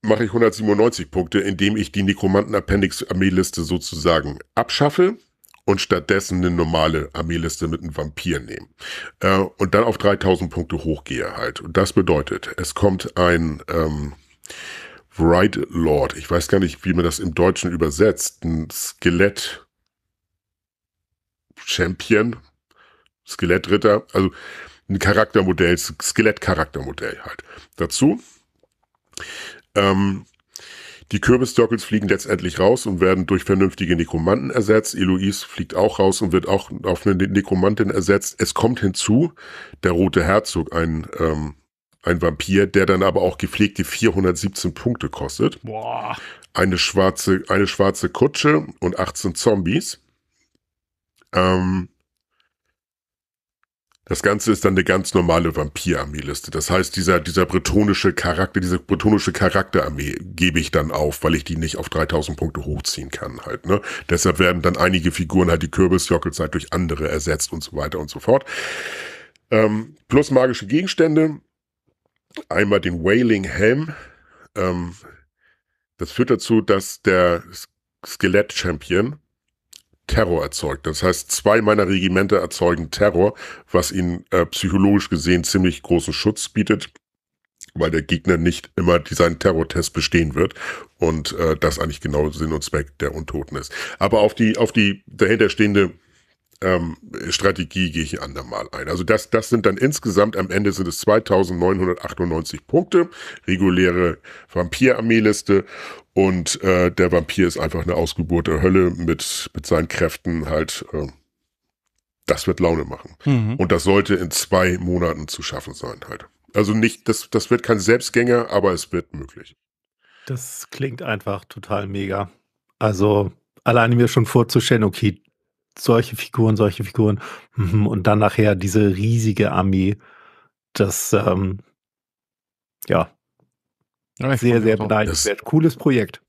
mache ich 197 Punkte, indem ich die Nekromanten Appendix Armeeliste sozusagen abschaffe und stattdessen eine normale Armeeliste mit einem Vampir nehmen. Äh, und dann auf 3000 Punkte hochgehe halt. Und das bedeutet, es kommt ein ähm, Wright Lord. Ich weiß gar nicht, wie man das im Deutschen übersetzt. Ein Skelett Champion, Skelettritter, also ein Charaktermodell, Skelett-Charaktermodell halt. Dazu ähm, die Kürbisdockels fliegen letztendlich raus und werden durch vernünftige Nekromanten ersetzt. Eloise fliegt auch raus und wird auch auf eine Nekromantin ersetzt. Es kommt hinzu, der Rote Herzog, ein ähm, ein Vampir, der dann aber auch gepflegte 417 Punkte kostet. Boah. Eine schwarze, eine schwarze Kutsche und 18 Zombies. Ähm, das Ganze ist dann eine ganz normale Vampir-Armee-Liste. Das heißt, dieser, dieser bretonische Charakter, diese bretonische Charakterarmee gebe ich dann auf, weil ich die nicht auf 3000 Punkte hochziehen kann halt, ne. Deshalb werden dann einige Figuren halt die Kürbisjockels halt durch andere ersetzt und so weiter und so fort. Ähm, plus magische Gegenstände. Einmal den Wailing Helm. Ähm, das führt dazu, dass der Skelett-Champion Terror erzeugt. Das heißt, zwei meiner Regimenter erzeugen Terror, was ihnen äh, psychologisch gesehen ziemlich großen Schutz bietet, weil der Gegner nicht immer seinen Terrortest bestehen wird und äh, das eigentlich genau Sinn und Zweck der Untoten ist. Aber auf die auf die dahinterstehende ähm, Strategie gehe ich ein andermal ein. Also das, das sind dann insgesamt am Ende sind es 2998 Punkte, reguläre Vampir-Armeeliste und äh, der Vampir ist einfach eine Ausgeburt der Hölle mit, mit seinen Kräften halt. Äh, das wird Laune machen. Mhm. Und das sollte in zwei Monaten zu schaffen sein halt. Also nicht, das, das wird kein Selbstgänger, aber es wird möglich. Das klingt einfach total mega. Also alleine mir schon vorzustellen, okay, solche Figuren, solche Figuren mhm, und dann nachher diese riesige Armee, das ähm, ja, ja sehr, sehr beneidenswert. Cooles Projekt.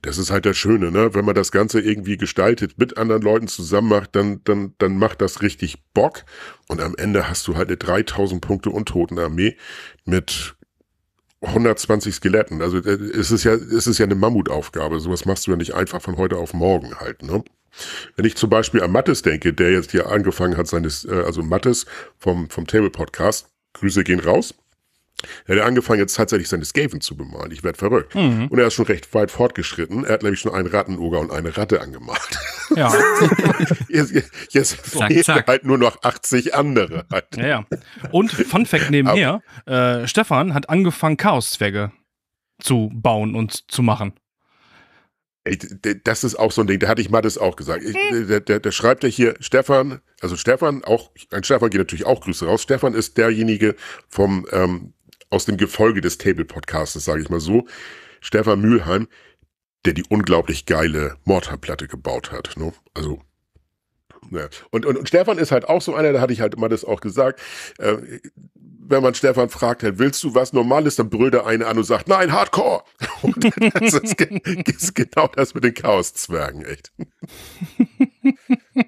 Das ist halt das Schöne, ne? Wenn man das Ganze irgendwie gestaltet, mit anderen Leuten zusammen macht, dann, dann, dann macht das richtig Bock. Und am Ende hast du halt eine 3000 Punkte Untotenarmee mit 120 Skeletten. Also äh, es ist ja, es ist ja eine Mammutaufgabe. Sowas machst du ja nicht einfach von heute auf morgen halt, ne? Wenn ich zum Beispiel an Mattes denke, der jetzt hier angefangen hat, seines, äh, also Mattes vom, vom Table Podcast, Grüße gehen raus, er hat angefangen, jetzt tatsächlich seine Skaven zu bemalen. Ich werde verrückt. Mhm. Und er ist schon recht weit fortgeschritten. Er hat nämlich schon einen Rattenoger und eine Ratte angemalt. Ja. [laughs] jetzt jetzt fehlen halt nur noch 80 andere. Halt. Ja, ja. Und Fun Fact nebenher, äh, Stefan hat angefangen, Chaoszwerge zu bauen und zu machen. Ey, das ist auch so ein Ding, da hatte ich Mattes auch gesagt. Ich, hm. der, der, der schreibt ja hier, Stefan, also Stefan, auch, ein Stefan geht natürlich auch Grüße raus. Stefan ist derjenige vom ähm, aus dem Gefolge des Table-Podcastes, sage ich mal so, Stefan Mühlheim, der die unglaublich geile Mortarplatte gebaut hat. Ne? Also ja. Und, und, und Stefan ist halt auch so einer, da hatte ich halt immer das auch gesagt, äh, wenn man Stefan fragt, halt, willst du was Normales, dann brüllt er eine an und sagt, nein, Hardcore. [laughs] Und das ist, ist genau das mit den Chaos-Zwergen, echt. [laughs]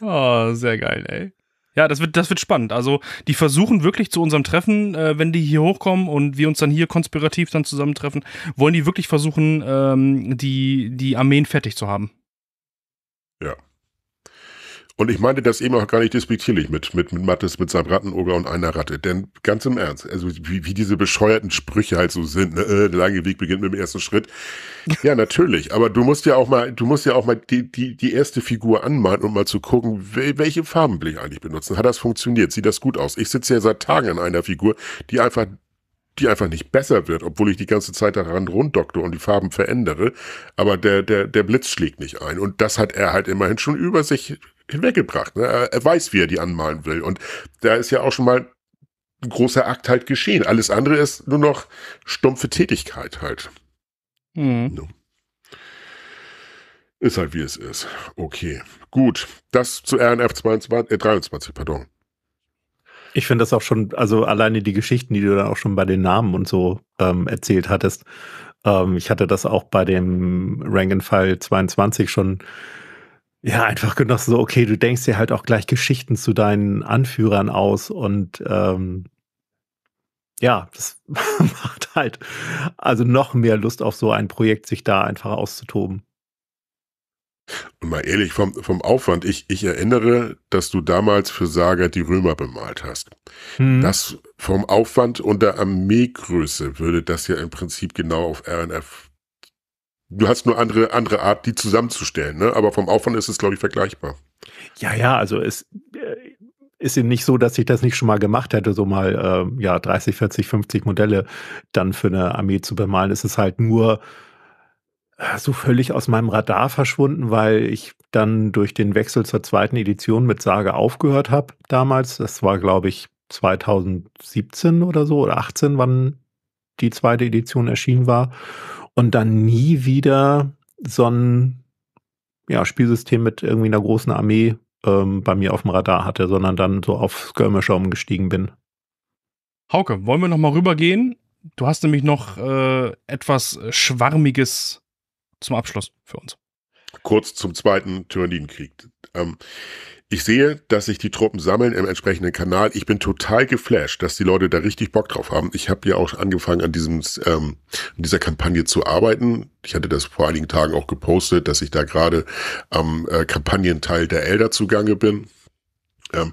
oh, sehr geil, ey. Ja, das wird, das wird spannend. Also, die versuchen wirklich zu unserem Treffen, äh, wenn die hier hochkommen und wir uns dann hier konspirativ dann zusammentreffen, wollen die wirklich versuchen, ähm, die, die Armeen fertig zu haben. Ja. Und ich meinte das eben auch gar nicht despektierlich mit, mit, mit Mattes, mit seinem Rattenoger und einer Ratte. Denn ganz im Ernst, also wie, wie diese bescheuerten Sprüche halt so sind, ne? Äh, der lange Weg beginnt mit dem ersten Schritt. [laughs] Ja, natürlich. Aber du musst ja auch mal, du musst ja auch mal die, die, die erste Figur anmalen, um mal zu gucken, welche Farben will ich eigentlich benutzen. Hat das funktioniert? Sieht das gut aus? Ich sitze ja seit Tagen an einer Figur, die einfach die einfach nicht besser wird, obwohl ich die ganze Zeit daran runddokte und die Farben verändere. Aber der, der, der Blitz schlägt nicht ein. Und das hat er halt immerhin schon über sich hinweggebracht. Ne? Er weiß, wie er die anmalen will. Und da ist ja auch schon mal ein großer Akt halt geschehen. Alles andere ist nur noch stumpfe Tätigkeit halt. Mhm. Ist halt wie es ist. Okay, gut. Das zu RNF 22, äh, 23, pardon. Ich finde das auch schon, also alleine die Geschichten, die du dann auch schon bei den Namen und so ähm, erzählt hattest. Ähm, ich hatte das auch bei dem Rank and File 22 schon ja, einfach genossen, so, okay, du denkst dir halt auch gleich Geschichten zu deinen Anführern aus und ähm, ja, das [laughs] macht halt also noch mehr Lust auf so ein Projekt, sich da einfach auszutoben. Und mal ehrlich, vom, vom Aufwand, ich, ich erinnere, dass du damals für Saga die Römer bemalt hast. Hm. Das vom Aufwand und der Armeegröße würde das ja im Prinzip genau auf RNF Du hast nur andere, andere Art, die zusammenzustellen, ne? Aber vom Aufwand ist es, glaube ich, vergleichbar. Ja, ja, also es äh, ist eben nicht so, dass ich das nicht schon mal gemacht hätte, so mal äh, ja 30, 40, 50 Modelle dann für eine Armee zu bemalen. Es ist halt nur äh, so völlig aus meinem Radar verschwunden, weil ich dann durch den Wechsel zur zweiten Edition mit Sage aufgehört habe damals. Das war, glaube ich, 2017 oder so oder 18, wann die zweite Edition erschienen war. Und dann nie wieder so ein ja, Spielsystem mit irgendwie einer großen Armee ähm, bei mir auf dem Radar hatte, sondern dann so auf Skirmisher umgestiegen bin. Hauke, wollen wir noch mal rübergehen? Du hast nämlich noch äh, etwas Schwarmiges zum Abschluss für uns. Kurz zum zweiten Tyrannienkrieg. Ähm, ich sehe, dass sich die Truppen sammeln im entsprechenden Kanal. Ich bin total geflasht, dass die Leute da richtig Bock drauf haben. Ich habe ja auch angefangen, an diesem, ähm, an dieser Kampagne zu arbeiten. Ich hatte das vor einigen Tagen auch gepostet, dass ich da gerade am äh, Kampagnenteil der Elder zugange bin. Ähm,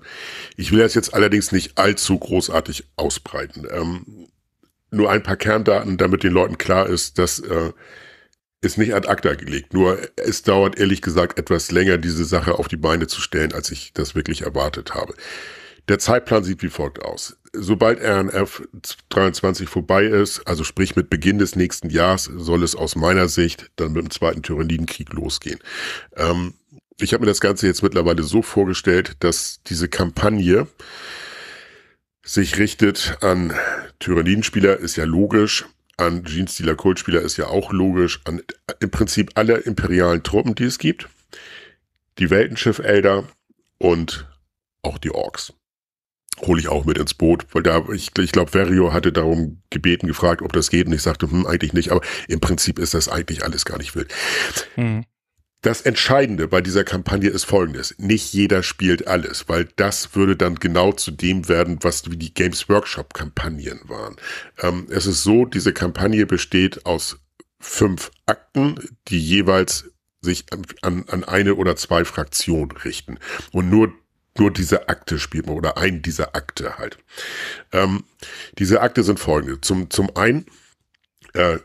ich will das jetzt allerdings nicht allzu großartig ausbreiten. Ähm, nur ein paar Kerndaten, damit den Leuten klar ist, dass äh, ist nicht ad acta gelegt. Nur es dauert ehrlich gesagt etwas länger, diese Sache auf die Beine zu stellen, als ich das wirklich erwartet habe. Der Zeitplan sieht wie folgt aus. Sobald RNF 23 vorbei ist, also sprich mit Beginn des nächsten Jahres, soll es aus meiner Sicht dann mit dem zweiten Tyranidenkrieg losgehen. Ähm, ich habe mir das Ganze jetzt mittlerweile so vorgestellt, dass diese Kampagne sich richtet an Tyrannidenspieler, ist ja logisch, an Genestealer Kultspieler ist ja auch logisch, an im Prinzip alle imperialen Truppen, die es gibt, die Weltenschiff-Elder und auch die Orks. Hole ich auch mit ins Boot, weil da, ich, ich glaube, Verio hatte darum gebeten, gefragt, ob das geht, und ich sagte, hm, eigentlich nicht, aber im Prinzip ist das eigentlich alles gar nicht wild. Hm. Das Entscheidende bei dieser Kampagne ist folgendes. Nicht jeder spielt alles, weil das würde dann genau zu dem werden, was wie die Games Workshop Kampagnen waren. Ähm, es ist so, diese Kampagne besteht aus fünf Akten, die jeweils sich an, an eine oder zwei Fraktionen richten. Und nur nur diese Akte spielt man oder ein dieser Akte halt. Ähm, diese Akte sind folgende. Zum, zum einen äh,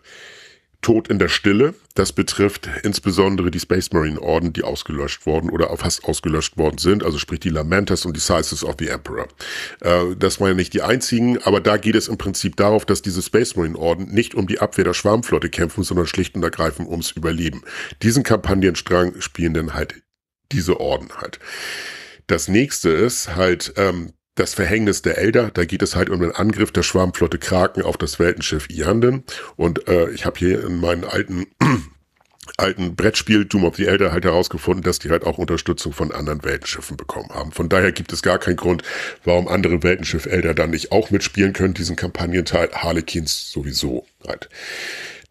Tod in der Stille. Das betrifft insbesondere die Space Marine Orden, die ausgelöscht worden oder fast ausgelöscht worden sind, also sprich die Lamentas und die Sizes of the Emperor. Äh, das waren ja nicht die einzigen, aber da geht es im Prinzip darauf, dass diese Space Marine Orden nicht um die Abwehr der Schwarmflotte kämpfen, sondern schlicht und ergreifend ums Überleben. Diesen Kampagnenstrang spielen dann halt diese Orden halt. Das nächste ist halt ähm, das Verhängnis der Elder, da geht es halt um den Angriff der Schwarmflotte Kraken auf das Weltenschiff Ianden. Und äh, ich habe hier in meinen alten [clears throat] alten Brettspiel Doom of the Elder halt herausgefunden, dass die halt auch Unterstützung von anderen Weltenschiffen bekommen haben. Von daher gibt es gar keinen Grund, warum andere Weltenschiff Elder dann nicht auch mitspielen können, diesen Kampagnenteil Harlequins sowieso halt.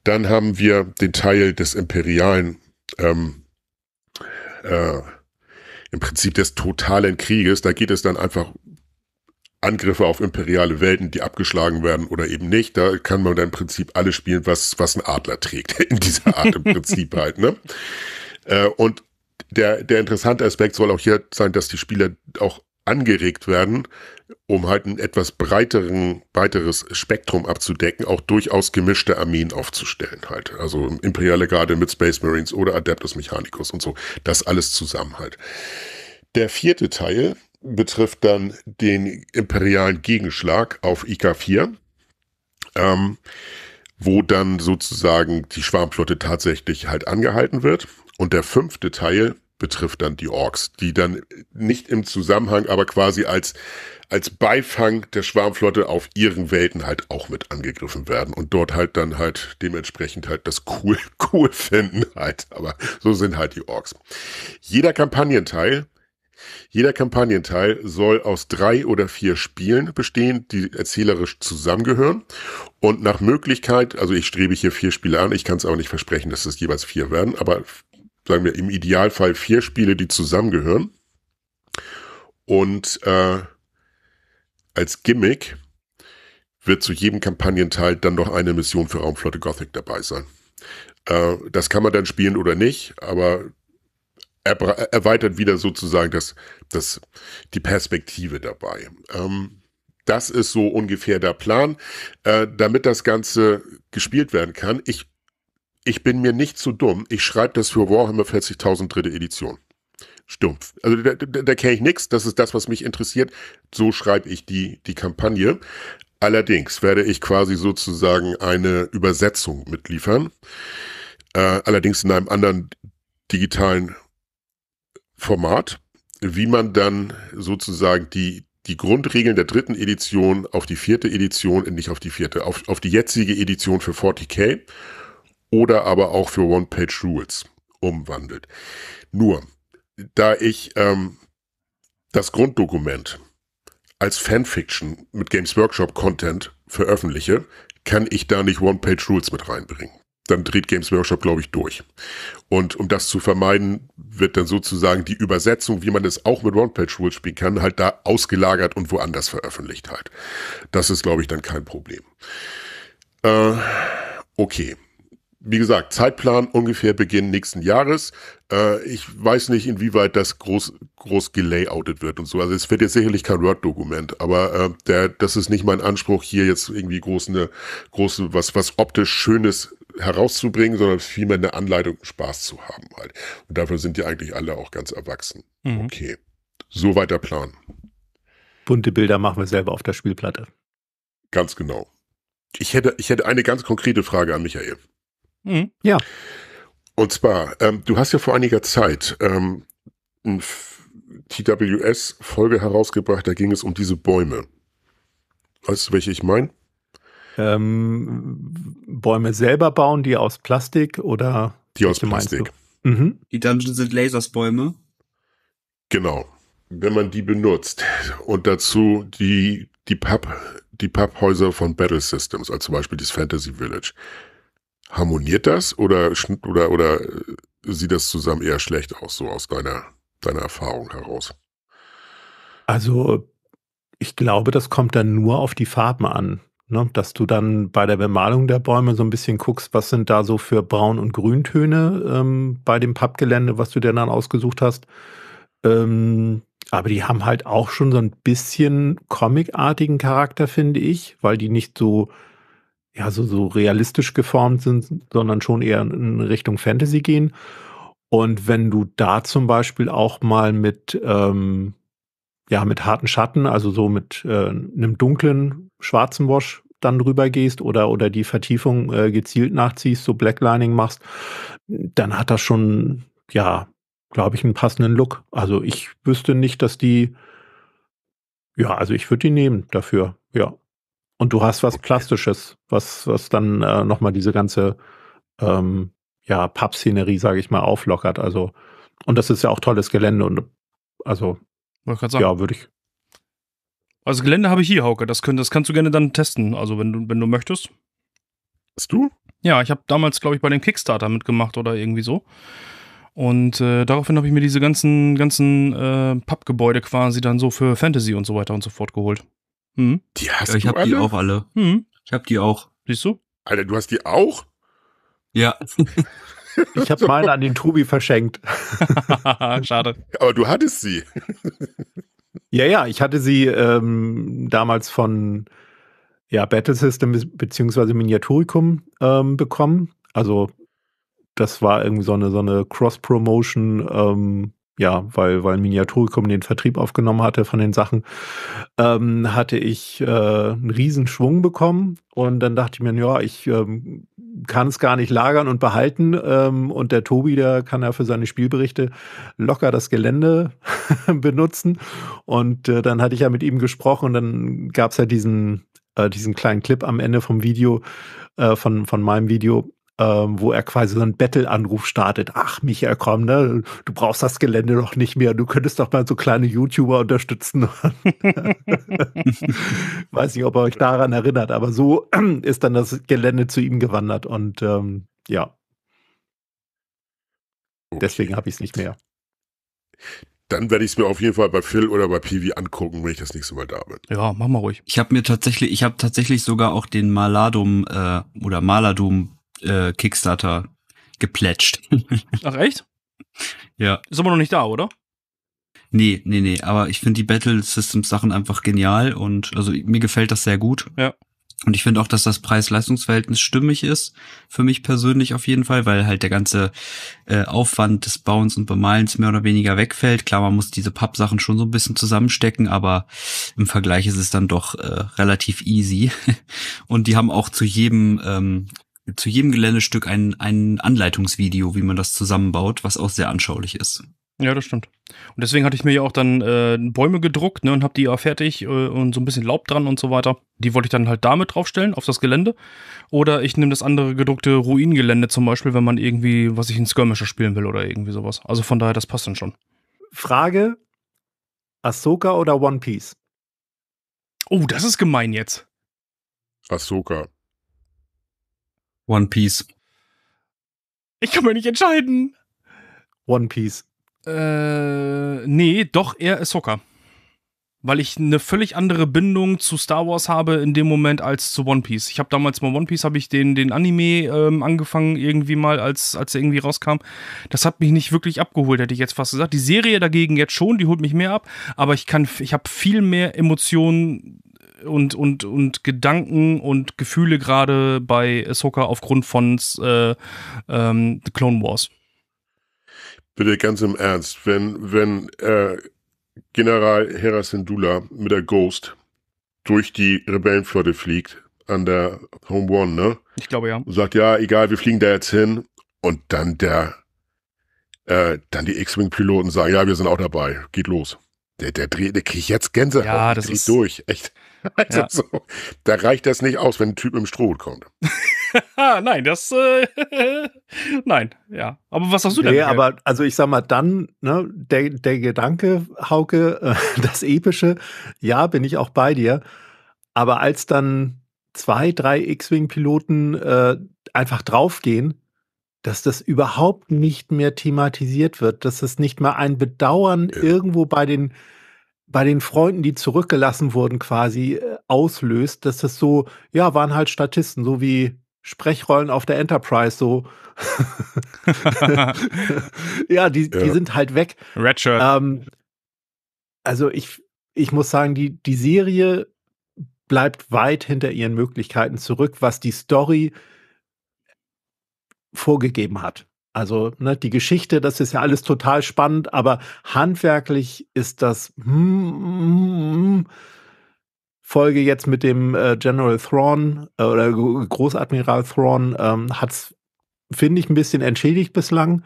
Dann haben wir den Teil des imperialen ähm, äh, im Prinzip des totalen Krieges. Da geht es dann einfach Angriffe auf imperiale Welten, die abgeschlagen werden oder eben nicht. Da kann man dann im Prinzip alles spielen, was, was ein Adler trägt. [laughs] In dieser Art im Prinzip halt, ne? Äh, und der, der interessante Aspekt soll auch hier sein, dass die Spieler auch angeregt werden, um halt ein etwas breiteren, breiteres Spektrum abzudecken, auch durchaus gemischte Armeen aufzustellen halt. Also Imperiale Garde mit Space Marines oder Adeptus Mechanicus und so. Das alles zusammen halt. Der vierte Teil betrifft dann den imperialen Gegenschlag auf IK4, ähm, wo dann sozusagen die Schwarmflotte tatsächlich halt angehalten wird. Und der fünfte Teil betrifft dann die Orks, die dann nicht im Zusammenhang, aber quasi als, als Beifang der Schwarmflotte auf ihren Welten halt auch mit angegriffen werden und dort halt dann halt dementsprechend halt das cool, [laughs] cool finden halt. Aber so sind halt die Orks. Jeder Kampagnenteil jeder Kampagnenteil soll aus drei oder vier Spielen bestehen, die erzählerisch zusammengehören. Und nach Möglichkeit, also ich strebe hier vier Spiele an, ich kann es aber nicht versprechen, dass es jeweils vier werden, aber sagen wir im Idealfall vier Spiele, die zusammengehören. Und äh, als Gimmick wird zu jedem Kampagnenteil dann noch eine Mission für Raumflotte Gothic dabei sein. Äh, das kann man dann spielen oder nicht, aber erweitert wieder sozusagen das, das, die Perspektive dabei. Ähm, das ist so ungefähr der Plan, äh, damit das Ganze gespielt werden kann. Ich, ich bin mir nicht zu so dumm. Ich schreibe das für Warhammer 40.000 dritte Edition. Stumpf. Also da, da, da kenne ich nichts. Das ist das, was mich interessiert. So schreibe ich die, die Kampagne. Allerdings werde ich quasi sozusagen eine Übersetzung mitliefern. Äh, allerdings in einem anderen digitalen Format, wie man dann sozusagen die, die Grundregeln der dritten Edition auf die vierte Edition, nicht auf die vierte, auf, auf die jetzige Edition für 40k oder aber auch für One-Page-Rules umwandelt. Nur, da ich ähm, das Grunddokument als Fanfiction mit Games Workshop Content veröffentliche, kann ich da nicht One-Page-Rules mit reinbringen. Dann dreht Games Workshop, glaube ich, durch. Und um das zu vermeiden, wird dann sozusagen die Übersetzung, wie man es auch mit One-Page-Rules spielen kann, halt da ausgelagert und woanders veröffentlicht halt. Das ist, glaube ich, dann kein Problem. Äh, okay wie gesagt, Zeitplan ungefähr Beginn nächsten Jahres. Äh, ich weiß nicht, inwieweit das groß, groß gelayoutet wird und so. Also es wird jetzt sicherlich kein Word-Dokument, aber äh, der, das ist nicht mein Anspruch, hier jetzt irgendwie groß eine, große, was, was optisch Schönes herauszubringen, sondern vielmehr eine Anleitung, Spaß zu haben halt. Und dafür sind die eigentlich alle auch ganz erwachsen. Mhm. Okay. So weiter Plan. Bunte Bilder machen wir selber auf der Spielplatte. Ganz genau. Ich hätte, ich hätte eine ganz konkrete Frage an Michael. Mhm. Ja. Und zwar, ähm, du hast ja vor einiger Zeit ähm, eine TWS-Folge herausgebracht, da ging es um diese Bäume. Weißt du, welche ich meine? Ähm, Bäume selber bauen, die aus Plastik oder? Die aus Plastik. Mhm. Die Dungeons and Lasers Bäume. Genau. Wenn man die benutzt und dazu die, die Papp, die Papphäuser von Battle Systems, als zum Beispiel das Fantasy Village, Harmoniert das oder, oder, oder sieht das zusammen eher schlecht aus, so aus deiner, deiner Erfahrung heraus? Also, ich glaube, das kommt dann nur auf die Farben an. Ne? Dass du dann bei der Bemalung der Bäume so ein bisschen guckst, was sind da so für Braun- und Grüntöne ähm, bei dem Pappgelände, was du dir dann ausgesucht hast. Ähm, aber die haben halt auch schon so ein bisschen comicartigen Charakter, finde ich, weil die nicht so ja, so, so realistisch geformt sind, sondern schon eher in Richtung Fantasy gehen. Und wenn du da zum Beispiel auch mal mit, ähm, ja, mit harten Schatten, also so mit äh, einem dunklen schwarzen Wash dann drüber gehst oder, oder die Vertiefung äh, gezielt nachziehst, so Blacklining machst, dann hat das schon, ja, glaube ich, einen passenden Look. Also ich wüsste nicht, dass die, ja, also ich würde die nehmen dafür, ja. Und du hast was okay. Plastisches, was, was dann äh, nochmal diese ganze ähm, ja, Pappszenerie, sage ich mal, auflockert. Also, und das ist ja auch tolles Gelände und also ja, würde ich. Also Gelände habe ich hier, Hauke. Das, können, das kannst du gerne dann testen, also wenn du, wenn du möchtest. Hast du? Ja, ich habe damals, glaube ich, bei dem Kickstarter mitgemacht oder irgendwie so. Und äh, daraufhin habe ich mir diese ganzen, ganzen äh, Pappgebäude quasi dann so für Fantasy und so weiter und so fort geholt. Hm. Die hast ja, ich habe die auch alle. Hm. Ich habe die auch. Siehst du? Alter, du hast die auch? Ja. ich habe meine an den Trubi verschenkt. [laughs] Schade. Aber du hattest sie. ja, ja, ich hatte sie ähm, damals von ja, Battle System beziehungsweise Miniaturicum ähm, bekommen. Also das war irgendwie so eine, so eine Cross-Promotion ähm, ja, weil, weil Miniaturicum den Vertrieb aufgenommen hatte von den Sachen, ähm, hatte ich äh, einen riesen Schwung bekommen. Und dann dachte ich mir, ja, ich ähm, kann es gar nicht lagern und behalten. Ähm, und der Tobi, der kann ja für seine Spielberichte locker das Gelände [laughs] benutzen. Und äh, dann hatte ich ja mit ihm gesprochen und dann gab es ja diesen, äh, diesen kleinen Clip am Ende vom Video, äh, von, von meinem Video, ähm, wo er quasi so einen Battle-Anruf startet. Ach, Michael, komm, ne? Du brauchst das Gelände doch nicht mehr. Du könntest doch mal so kleine YouTuber unterstützen. [laughs] Weiß nicht, ob er euch daran erinnert, aber so [clears throat] ist dann das Gelände zu ihm gewandert und ähm, ja. Okay. Deswegen habe ich es nicht mehr. Dann werde ich es mir auf jeden Fall bei Phil oder bei Piwi angucken, wenn ich das nächste Mal da bin. Ja, mach mal ruhig. Ich habe mir tatsächlich, ich habe tatsächlich sogar auch den Maladum äh, oder Maladum äh, Kickstarter geplätscht. [laughs] Ach echt? Ja. Ist aber noch nicht da, oder? Nee, nee, nee, aber ich finde die Battle Systems Sachen einfach genial und also mir gefällt das sehr gut. Ja. Und ich finde auch, dass das Preis-Leistungs-Verhältnis stimmig ist, für mich persönlich auf jeden Fall, weil halt der ganze äh, Aufwand des Bauens und Bemalens mehr oder weniger wegfällt. Klar, man muss diese Pappsachen schon so ein bisschen zusammenstecken, aber im Vergleich ist es dann doch äh, relativ easy. [laughs] und die haben auch zu jedem ähm, zu jedem Geländestück ein, ein Anleitungsvideo, wie man das zusammenbaut, was auch sehr anschaulich ist. Ja, das stimmt. Und deswegen hatte ich mir ja auch dann äh, Bäume gedruckt ne, und habe die ja fertig äh, und so ein bisschen Laub dran und so weiter. Die wollte ich dann halt damit draufstellen, auf das Gelände. Oder ich nehme das andere gedruckte Ruinengelände zum Beispiel, wenn man irgendwie, was ich in Skirmisher spielen will oder irgendwie sowas. Also von daher, das passt dann schon. Frage: Ahsoka oder One Piece? Oh, das ist gemein jetzt. Ahsoka. One Piece. Ich kann mich nicht entscheiden. One Piece. Äh, nee, doch eher Ahsoka. Weil ich eine völlig andere Bindung zu Star Wars habe in dem Moment als zu One Piece. Ich habe damals mal One Piece, habe ich den, den Anime ähm, angefangen, irgendwie mal, als, als er irgendwie rauskam. Das hat mich nicht wirklich abgeholt, hätte ich jetzt fast gesagt. Die Serie dagegen jetzt schon, die holt mich mehr ab, aber ich kann, ich habe viel mehr Emotionen und, und, und Gedanken und Gefühle gerade bei Ahsoka aufgrund von äh, ähm, The Clone Wars. Bitte ganz im Ernst, wenn, wenn äh, General Hera Syndulla mit der Ghost durch die Rebellenflotte fliegt an der Home One, ne? Ich glaube ja. Und sagt, ja, egal, wir fliegen da jetzt hin. Und dann der, äh, dann die X-Wing-Piloten sagen, ja, wir sind auch dabei, geht los. Der, der dreht, der kriegt jetzt Gänsehaut, Ja, das dreht ist- durch, echt. [laughs] Also Ja. so, da reicht das nicht aus, wenn ein Typ im Stroh kommt. [laughs] Nein, das, äh, [laughs] nein, ja. Aber was sagst du denn? Nee, aber also ich sag mal, dann, ne, der, der Gedanke, Hauke, äh, das Epische, ja, bin ich auch bei dir. Aber als dann zwei, drei X-Wing-Piloten äh, einfach draufgehen, dass das überhaupt nicht mehr thematisiert wird, dass es nicht mal ein Bedauern Ja. irgendwo bei den bei den Freunden, die zurückgelassen wurden, quasi äh, auslöst, dass das so, ja, waren halt Statisten, so wie Sprechrollen auf der Enterprise, so. [laughs] ja, die, die Ja. sind halt weg. Red Shirt. Ähm, also ich, ich muss sagen, die, die Serie bleibt weit hinter ihren Möglichkeiten zurück, was die Story vorgegeben hat. Also ne, die Geschichte, das ist ja alles total spannend, aber handwerklich ist das hm, Folge jetzt mit dem äh, General Thrawn äh, oder Großadmiral Thrawn ähm, hat's finde ich ein bisschen entschädigt bislang.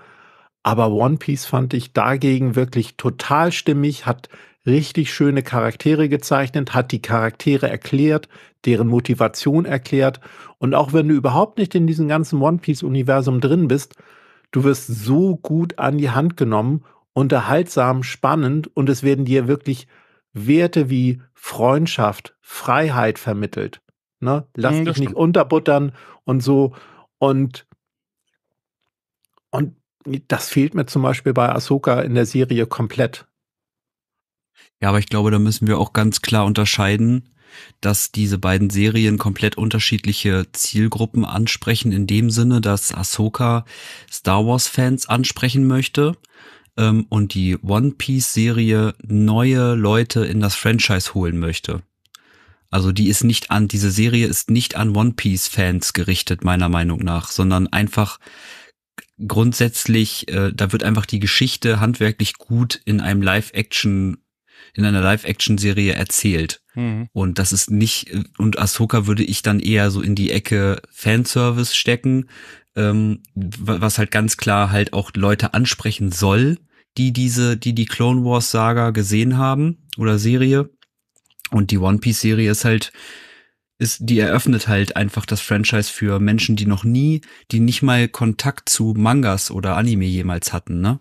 Aber One Piece fand ich dagegen wirklich total stimmig, hat richtig schöne Charaktere gezeichnet, hat die Charaktere erklärt, deren Motivation erklärt. Und auch wenn du überhaupt nicht in diesem ganzen One Piece-Universum drin bist, du wirst so gut an die Hand genommen, unterhaltsam, spannend und es werden dir wirklich Werte wie Freundschaft, Freiheit vermittelt. Ne? Lass Mm, das dich nicht stimmt. unterbuttern und so. Und und das fehlt mir zum Beispiel bei Ahsoka in der Serie komplett. Ja, aber ich glaube, da müssen wir auch ganz klar unterscheiden, dass diese beiden Serien komplett unterschiedliche Zielgruppen ansprechen, in dem Sinne, dass Ahsoka Star Wars Fans ansprechen möchte ähm, und die One Piece Serie neue Leute in das Franchise holen möchte. Also die ist nicht an, diese Serie ist nicht an One Piece Fans gerichtet, meiner Meinung nach, sondern einfach grundsätzlich, äh, da wird einfach die Geschichte handwerklich gut in einem Live-Action, in einer Live-Action-Serie erzählt. Mhm. Und das ist nicht, und Ahsoka würde ich dann eher so in die Ecke Fanservice stecken, ähm, wa- was halt ganz klar halt auch Leute ansprechen soll, die diese, die die Clone Wars Saga gesehen haben oder Serie. Und die One Piece Serie ist halt, ist, die eröffnet halt einfach das Franchise für Menschen, die noch nie, die nicht mal Kontakt zu Mangas oder Anime jemals hatten, ne?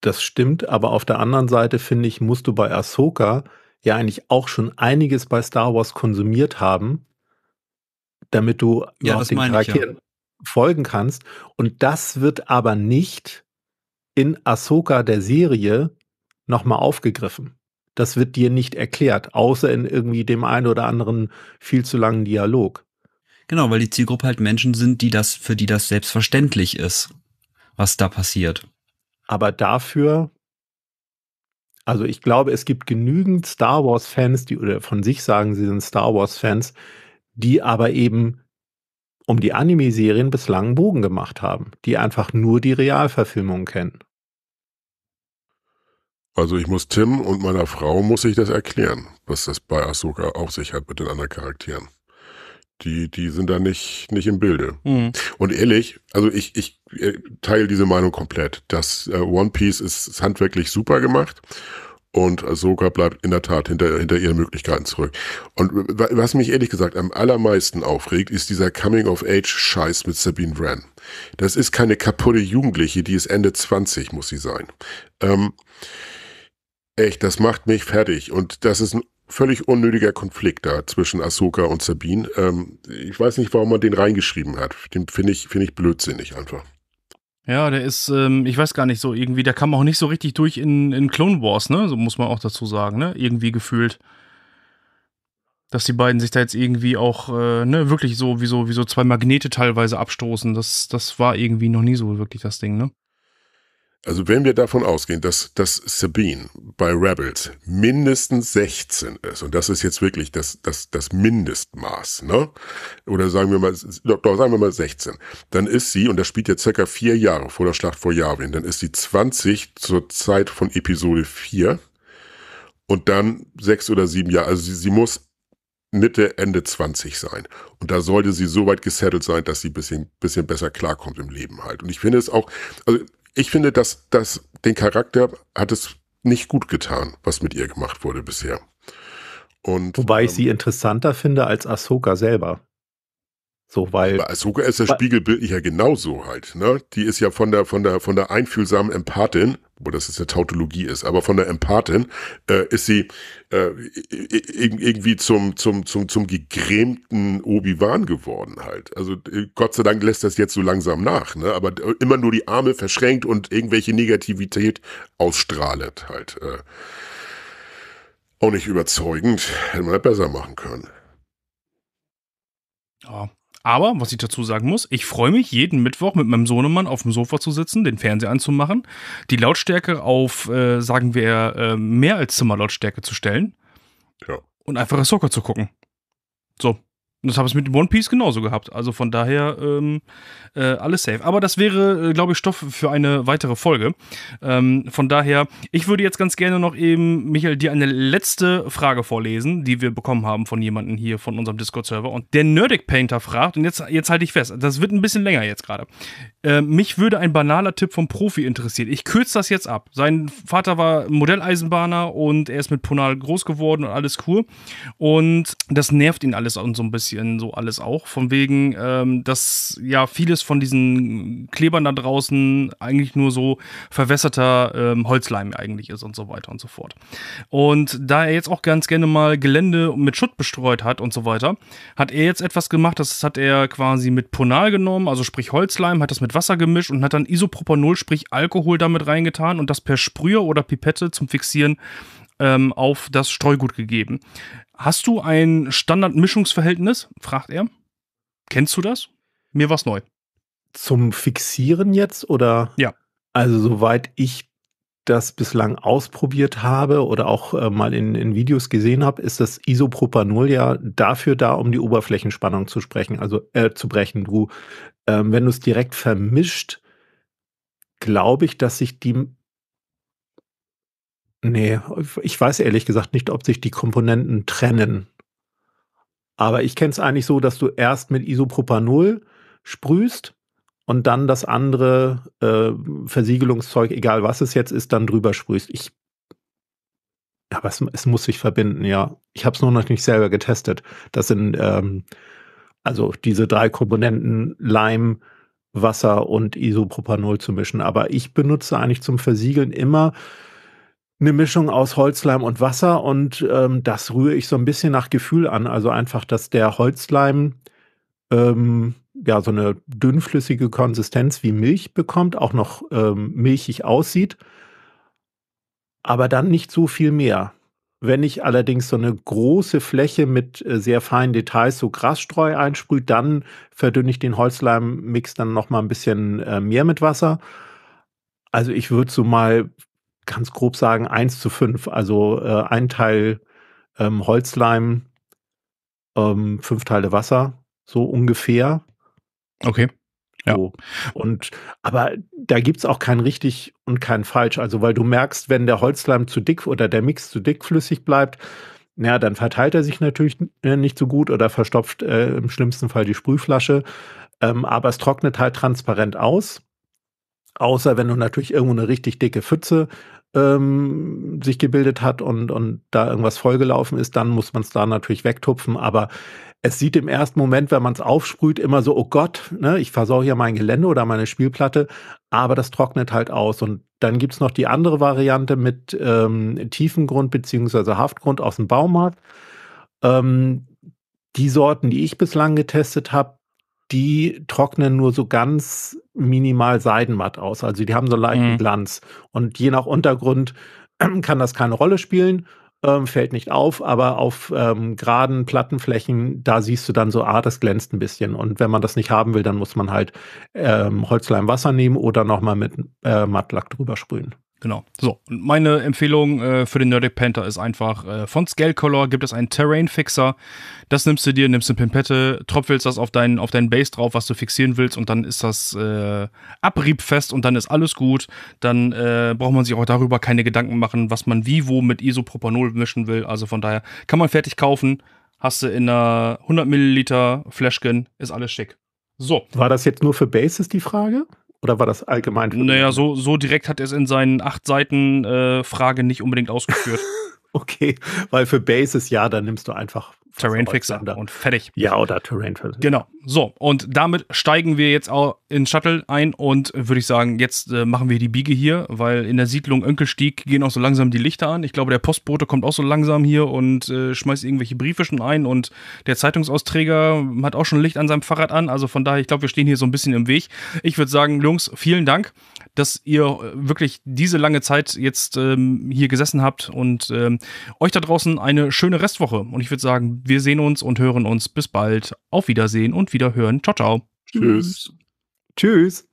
Das stimmt, aber auf der anderen Seite finde ich, musst du bei Ahsoka ja eigentlich auch schon einiges bei Star Wars konsumiert haben, damit du Ja, den ich, ja. Charakteren folgen kannst. Und das wird aber nicht in Ahsoka der Serie nochmal aufgegriffen. Das wird dir nicht erklärt, außer in irgendwie dem einen oder anderen viel zu langen Dialog. Genau, weil die Zielgruppe halt Menschen sind, die das, für die das selbstverständlich ist, was da passiert. Aber dafür, also ich glaube, es gibt genügend Star Wars-Fans, die oder von sich sagen, sie sind Star Wars-Fans, die aber eben um die Anime-Serien bislang einen Bogen gemacht haben, die einfach nur die Realverfilmung kennen. Also ich muss Tim und meiner Frau muss ich das erklären, was das bei Ahsoka auf sich hat mit den anderen Charakteren. Die, die sind da nicht, nicht im Bilde. Mhm. Und ehrlich, also ich, ich äh, teile diese Meinung komplett. Das äh, One Piece ist, ist handwerklich super gemacht und Ahsoka bleibt in der Tat hinter, hinter ihren Möglichkeiten zurück. Und wa- was mich ehrlich gesagt am allermeisten aufregt, ist dieser Coming-of-Age-Scheiß mit Sabine Wren. Das ist keine kaputte Jugendliche, die ist Ende 20, muss sie sein. Ähm, echt, das macht mich fertig. Und das ist ein völlig unnötiger Konflikt da zwischen Ahsoka und Sabine. Ähm, ich weiß nicht, warum man den reingeschrieben hat. Den finde ich, finde ich blödsinnig einfach. Ja, der ist, ähm, ich weiß gar nicht so, irgendwie, der kam auch nicht so richtig durch in, in Clone Wars, ne? So muss man auch dazu sagen, ne? Irgendwie gefühlt. Dass die beiden sich da jetzt irgendwie auch, äh, ne, wirklich so wie, so, wie so zwei Magnete teilweise abstoßen. Das, das war irgendwie noch nie so wirklich das Ding, ne? Also wenn wir davon ausgehen, dass, dass Sabine bei Rebels mindestens 16 ist, und das ist jetzt wirklich das, das, das Mindestmaß, ne? Oder sagen wir mal, doch, sagen wir mal 16, dann ist sie, und das spielt ja circa vier Jahre vor der Schlacht vor Yavin, dann ist sie 20 zur Zeit von Episode 4 und dann sechs oder sieben Jahre. Also sie, sie muss Mitte, Ende 20 sein. Und da sollte sie so weit gesettelt sein, dass sie ein bisschen, bisschen besser klarkommt im Leben halt. Und ich finde es auch, also ich finde, dass, dass den Charakter hat es nicht gut getan, was mit ihr gemacht wurde bisher. Und, Wobei ich ähm, sie interessanter finde als Ahsoka selber. So, weil Bei Ahsoka ist das Wa- Spiegelbild ja genauso halt, ne? Die ist ja von der, von der, von der einfühlsamen Empathin, wo das jetzt eine Tautologie ist, aber von der Empathin, äh, ist sie, äh, irgendwie zum, zum, zum, zum gegrämten Obi-Wan geworden halt. Also, äh, Gott sei Dank lässt das jetzt so langsam nach, ne? Aber äh, immer nur die Arme verschränkt und irgendwelche Negativität ausstrahlet halt, äh. Auch nicht überzeugend, hätte man das besser machen können. Ja. Aber, was ich dazu sagen muss, ich freue mich, jeden Mittwoch mit meinem Sohnemann auf dem Sofa zu sitzen, den Fernseher anzumachen, die Lautstärke auf, äh, sagen wir, äh, mehr als Zimmerlautstärke zu stellen Ja. und einfach Ahsoka zu gucken. So. Das habe ich mit One Piece genauso gehabt. Also von daher ähm, äh, alles safe. Aber das wäre, äh, glaube ich, Stoff für eine weitere Folge. Ähm, von daher, ich würde jetzt ganz gerne noch eben, Michael, dir eine letzte Frage vorlesen, die wir bekommen haben von jemandem hier von unserem Discord-Server. Und der Nerdic Painter fragt, und jetzt, jetzt halte ich fest, das wird ein bisschen länger jetzt gerade. Äh, mich würde ein banaler Tipp vom Profi interessieren. Ich kürze das jetzt ab. Sein Vater war Modelleisenbahner und er ist mit Ponal groß geworden und alles cool. Und das nervt ihn alles so ein bisschen so alles auch. Von wegen, ähm, dass ja vieles von diesen Klebern da draußen eigentlich nur so verwässerter ähm, Holzleim eigentlich ist und so weiter und so fort. Und da er jetzt auch ganz gerne mal Gelände mit Schutt bestreut hat und so weiter, hat er jetzt etwas gemacht, das hat er quasi mit Ponal genommen, also sprich Holzleim, hat das mit Wasser gemischt und hat dann Isopropanol, sprich Alkohol damit reingetan und das per Sprüher oder Pipette zum Fixieren ähm, auf das Streugut gegeben. Hast du ein Standardmischungsverhältnis? fragt er. Kennst du das? Mir war's neu. zum Fixieren jetzt oder? Ja. Also soweit ich das bislang ausprobiert habe oder auch äh, mal in, in Videos gesehen habe, ist das Isopropanol ja dafür da, um die Oberflächenspannung zu sprechen, also äh, zu brechen. Du, ähm, wenn du es direkt vermischt, glaube ich, dass sich die Nee, ich weiß ehrlich gesagt nicht, ob sich die Komponenten trennen. Aber ich kenne es eigentlich so, dass du erst mit Isopropanol sprühst und dann das andere äh, Versiegelungszeug, egal was es jetzt ist, dann drüber sprühst. Ich, aber es, es muss sich verbinden, ja. Ich habe es nur noch nicht selber getestet. Das sind ähm, also diese drei Komponenten Leim, Wasser und Isopropanol zu mischen. Aber ich benutze eigentlich zum Versiegeln immer eine Mischung aus Holzleim und Wasser und ähm, das rühre ich so ein bisschen nach Gefühl an. Also einfach, dass der Holzleim ähm, ja so eine dünnflüssige Konsistenz wie Milch bekommt, auch noch ähm, milchig aussieht, aber dann nicht so viel mehr. Wenn ich allerdings so eine große Fläche mit äh, sehr feinen Details, so Grasstreu einsprüht, dann verdünne ich den Holzleim-Mix dann noch mal ein bisschen äh, mehr mit Wasser. Also ich würde so mal ganz grob sagen, 1 zu 5. Also äh, ein Teil ähm, Holzleim, ähm, fünf Teile Wasser, so ungefähr. Okay. Ja. So. Und aber da gibt's auch kein richtig und kein falsch. Also, weil du merkst, wenn der Holzleim zu dick oder der Mix zu dickflüssig bleibt, ja, dann verteilt er sich natürlich äh, nicht so gut oder verstopft äh, im schlimmsten Fall die Sprühflasche. Ähm, aber es trocknet halt transparent aus. Außer wenn du natürlich irgendwo eine richtig dicke Pfütze ähm, sich gebildet hat und, und da irgendwas vollgelaufen ist, dann muss man es da natürlich wegtupfen. Aber es sieht im ersten Moment, wenn man es aufsprüht, immer so, oh Gott, ne, ich versau hier mein Gelände oder meine Spielplatte, aber das trocknet halt aus. Und dann gibt es noch die andere Variante mit ähm, Tiefengrund beziehungsweise Haftgrund aus dem Baumarkt. Ähm, die Sorten, die ich bislang getestet habe, die trocknen nur so ganz minimal seidenmatt aus. Also die haben so einen leichten mhm. Glanz. Und je nach Untergrund [clears throat] kann das keine Rolle spielen ähm, fällt nicht auf, aber auf ähm, geraden Plattenflächen, da siehst du dann so, ah, das glänzt ein bisschen. Und wenn man das nicht haben will, dann muss man halt ähm, Holzleim Wasser nehmen oder nochmal mit äh, Mattlack drüber sprühen. Genau. So, und meine Empfehlung äh, für den Nerdic Panther ist einfach, äh, von Scale Color gibt es einen Terrain Fixer. Das nimmst du dir, nimmst eine Pimpette, tropfelst das auf deinen auf deinen Base drauf, was du fixieren willst und dann ist das äh, abriebfest und dann ist alles gut. Dann äh, braucht man sich auch darüber keine Gedanken machen, was man wie wo mit Isopropanol mischen will. Also von daher kann man fertig kaufen. Hast du in einer 100 Milliliter Flashkin, ist alles schick. So. War das jetzt nur für Bases die Frage? Oder war das allgemein? Naja, so, so direkt hat er es in seinen acht Seiten äh, Frage nicht unbedingt ausgeführt. [laughs] okay, weil für Bases, ja, dann nimmst du einfach Terrain Fixer und fertig. Ja, oder Terrain Fixer. Genau. So, und damit steigen wir jetzt auch in Shuttle ein und würde ich sagen, jetzt äh, machen wir die Biege hier, weil in der Siedlung Önkelstieg gehen auch so langsam die Lichter an. Ich glaube, der Postbote kommt auch so langsam hier und äh, schmeißt irgendwelche Briefe schon ein und der Zeitungsausträger hat auch schon Licht an seinem Fahrrad an. Also von daher, ich glaube, wir stehen hier so ein bisschen im Weg. Ich würde sagen, Jungs, vielen Dank dass ihr äh, wirklich diese lange Zeit jetzt ähm, hier gesessen habt und ähm, euch da draußen eine schöne Restwoche. Und ich würde sagen, wir sehen uns und hören uns. Bis bald. Auf Wiedersehen und Wiederhören. Ciao, ciao. Tschüss. Tschüss.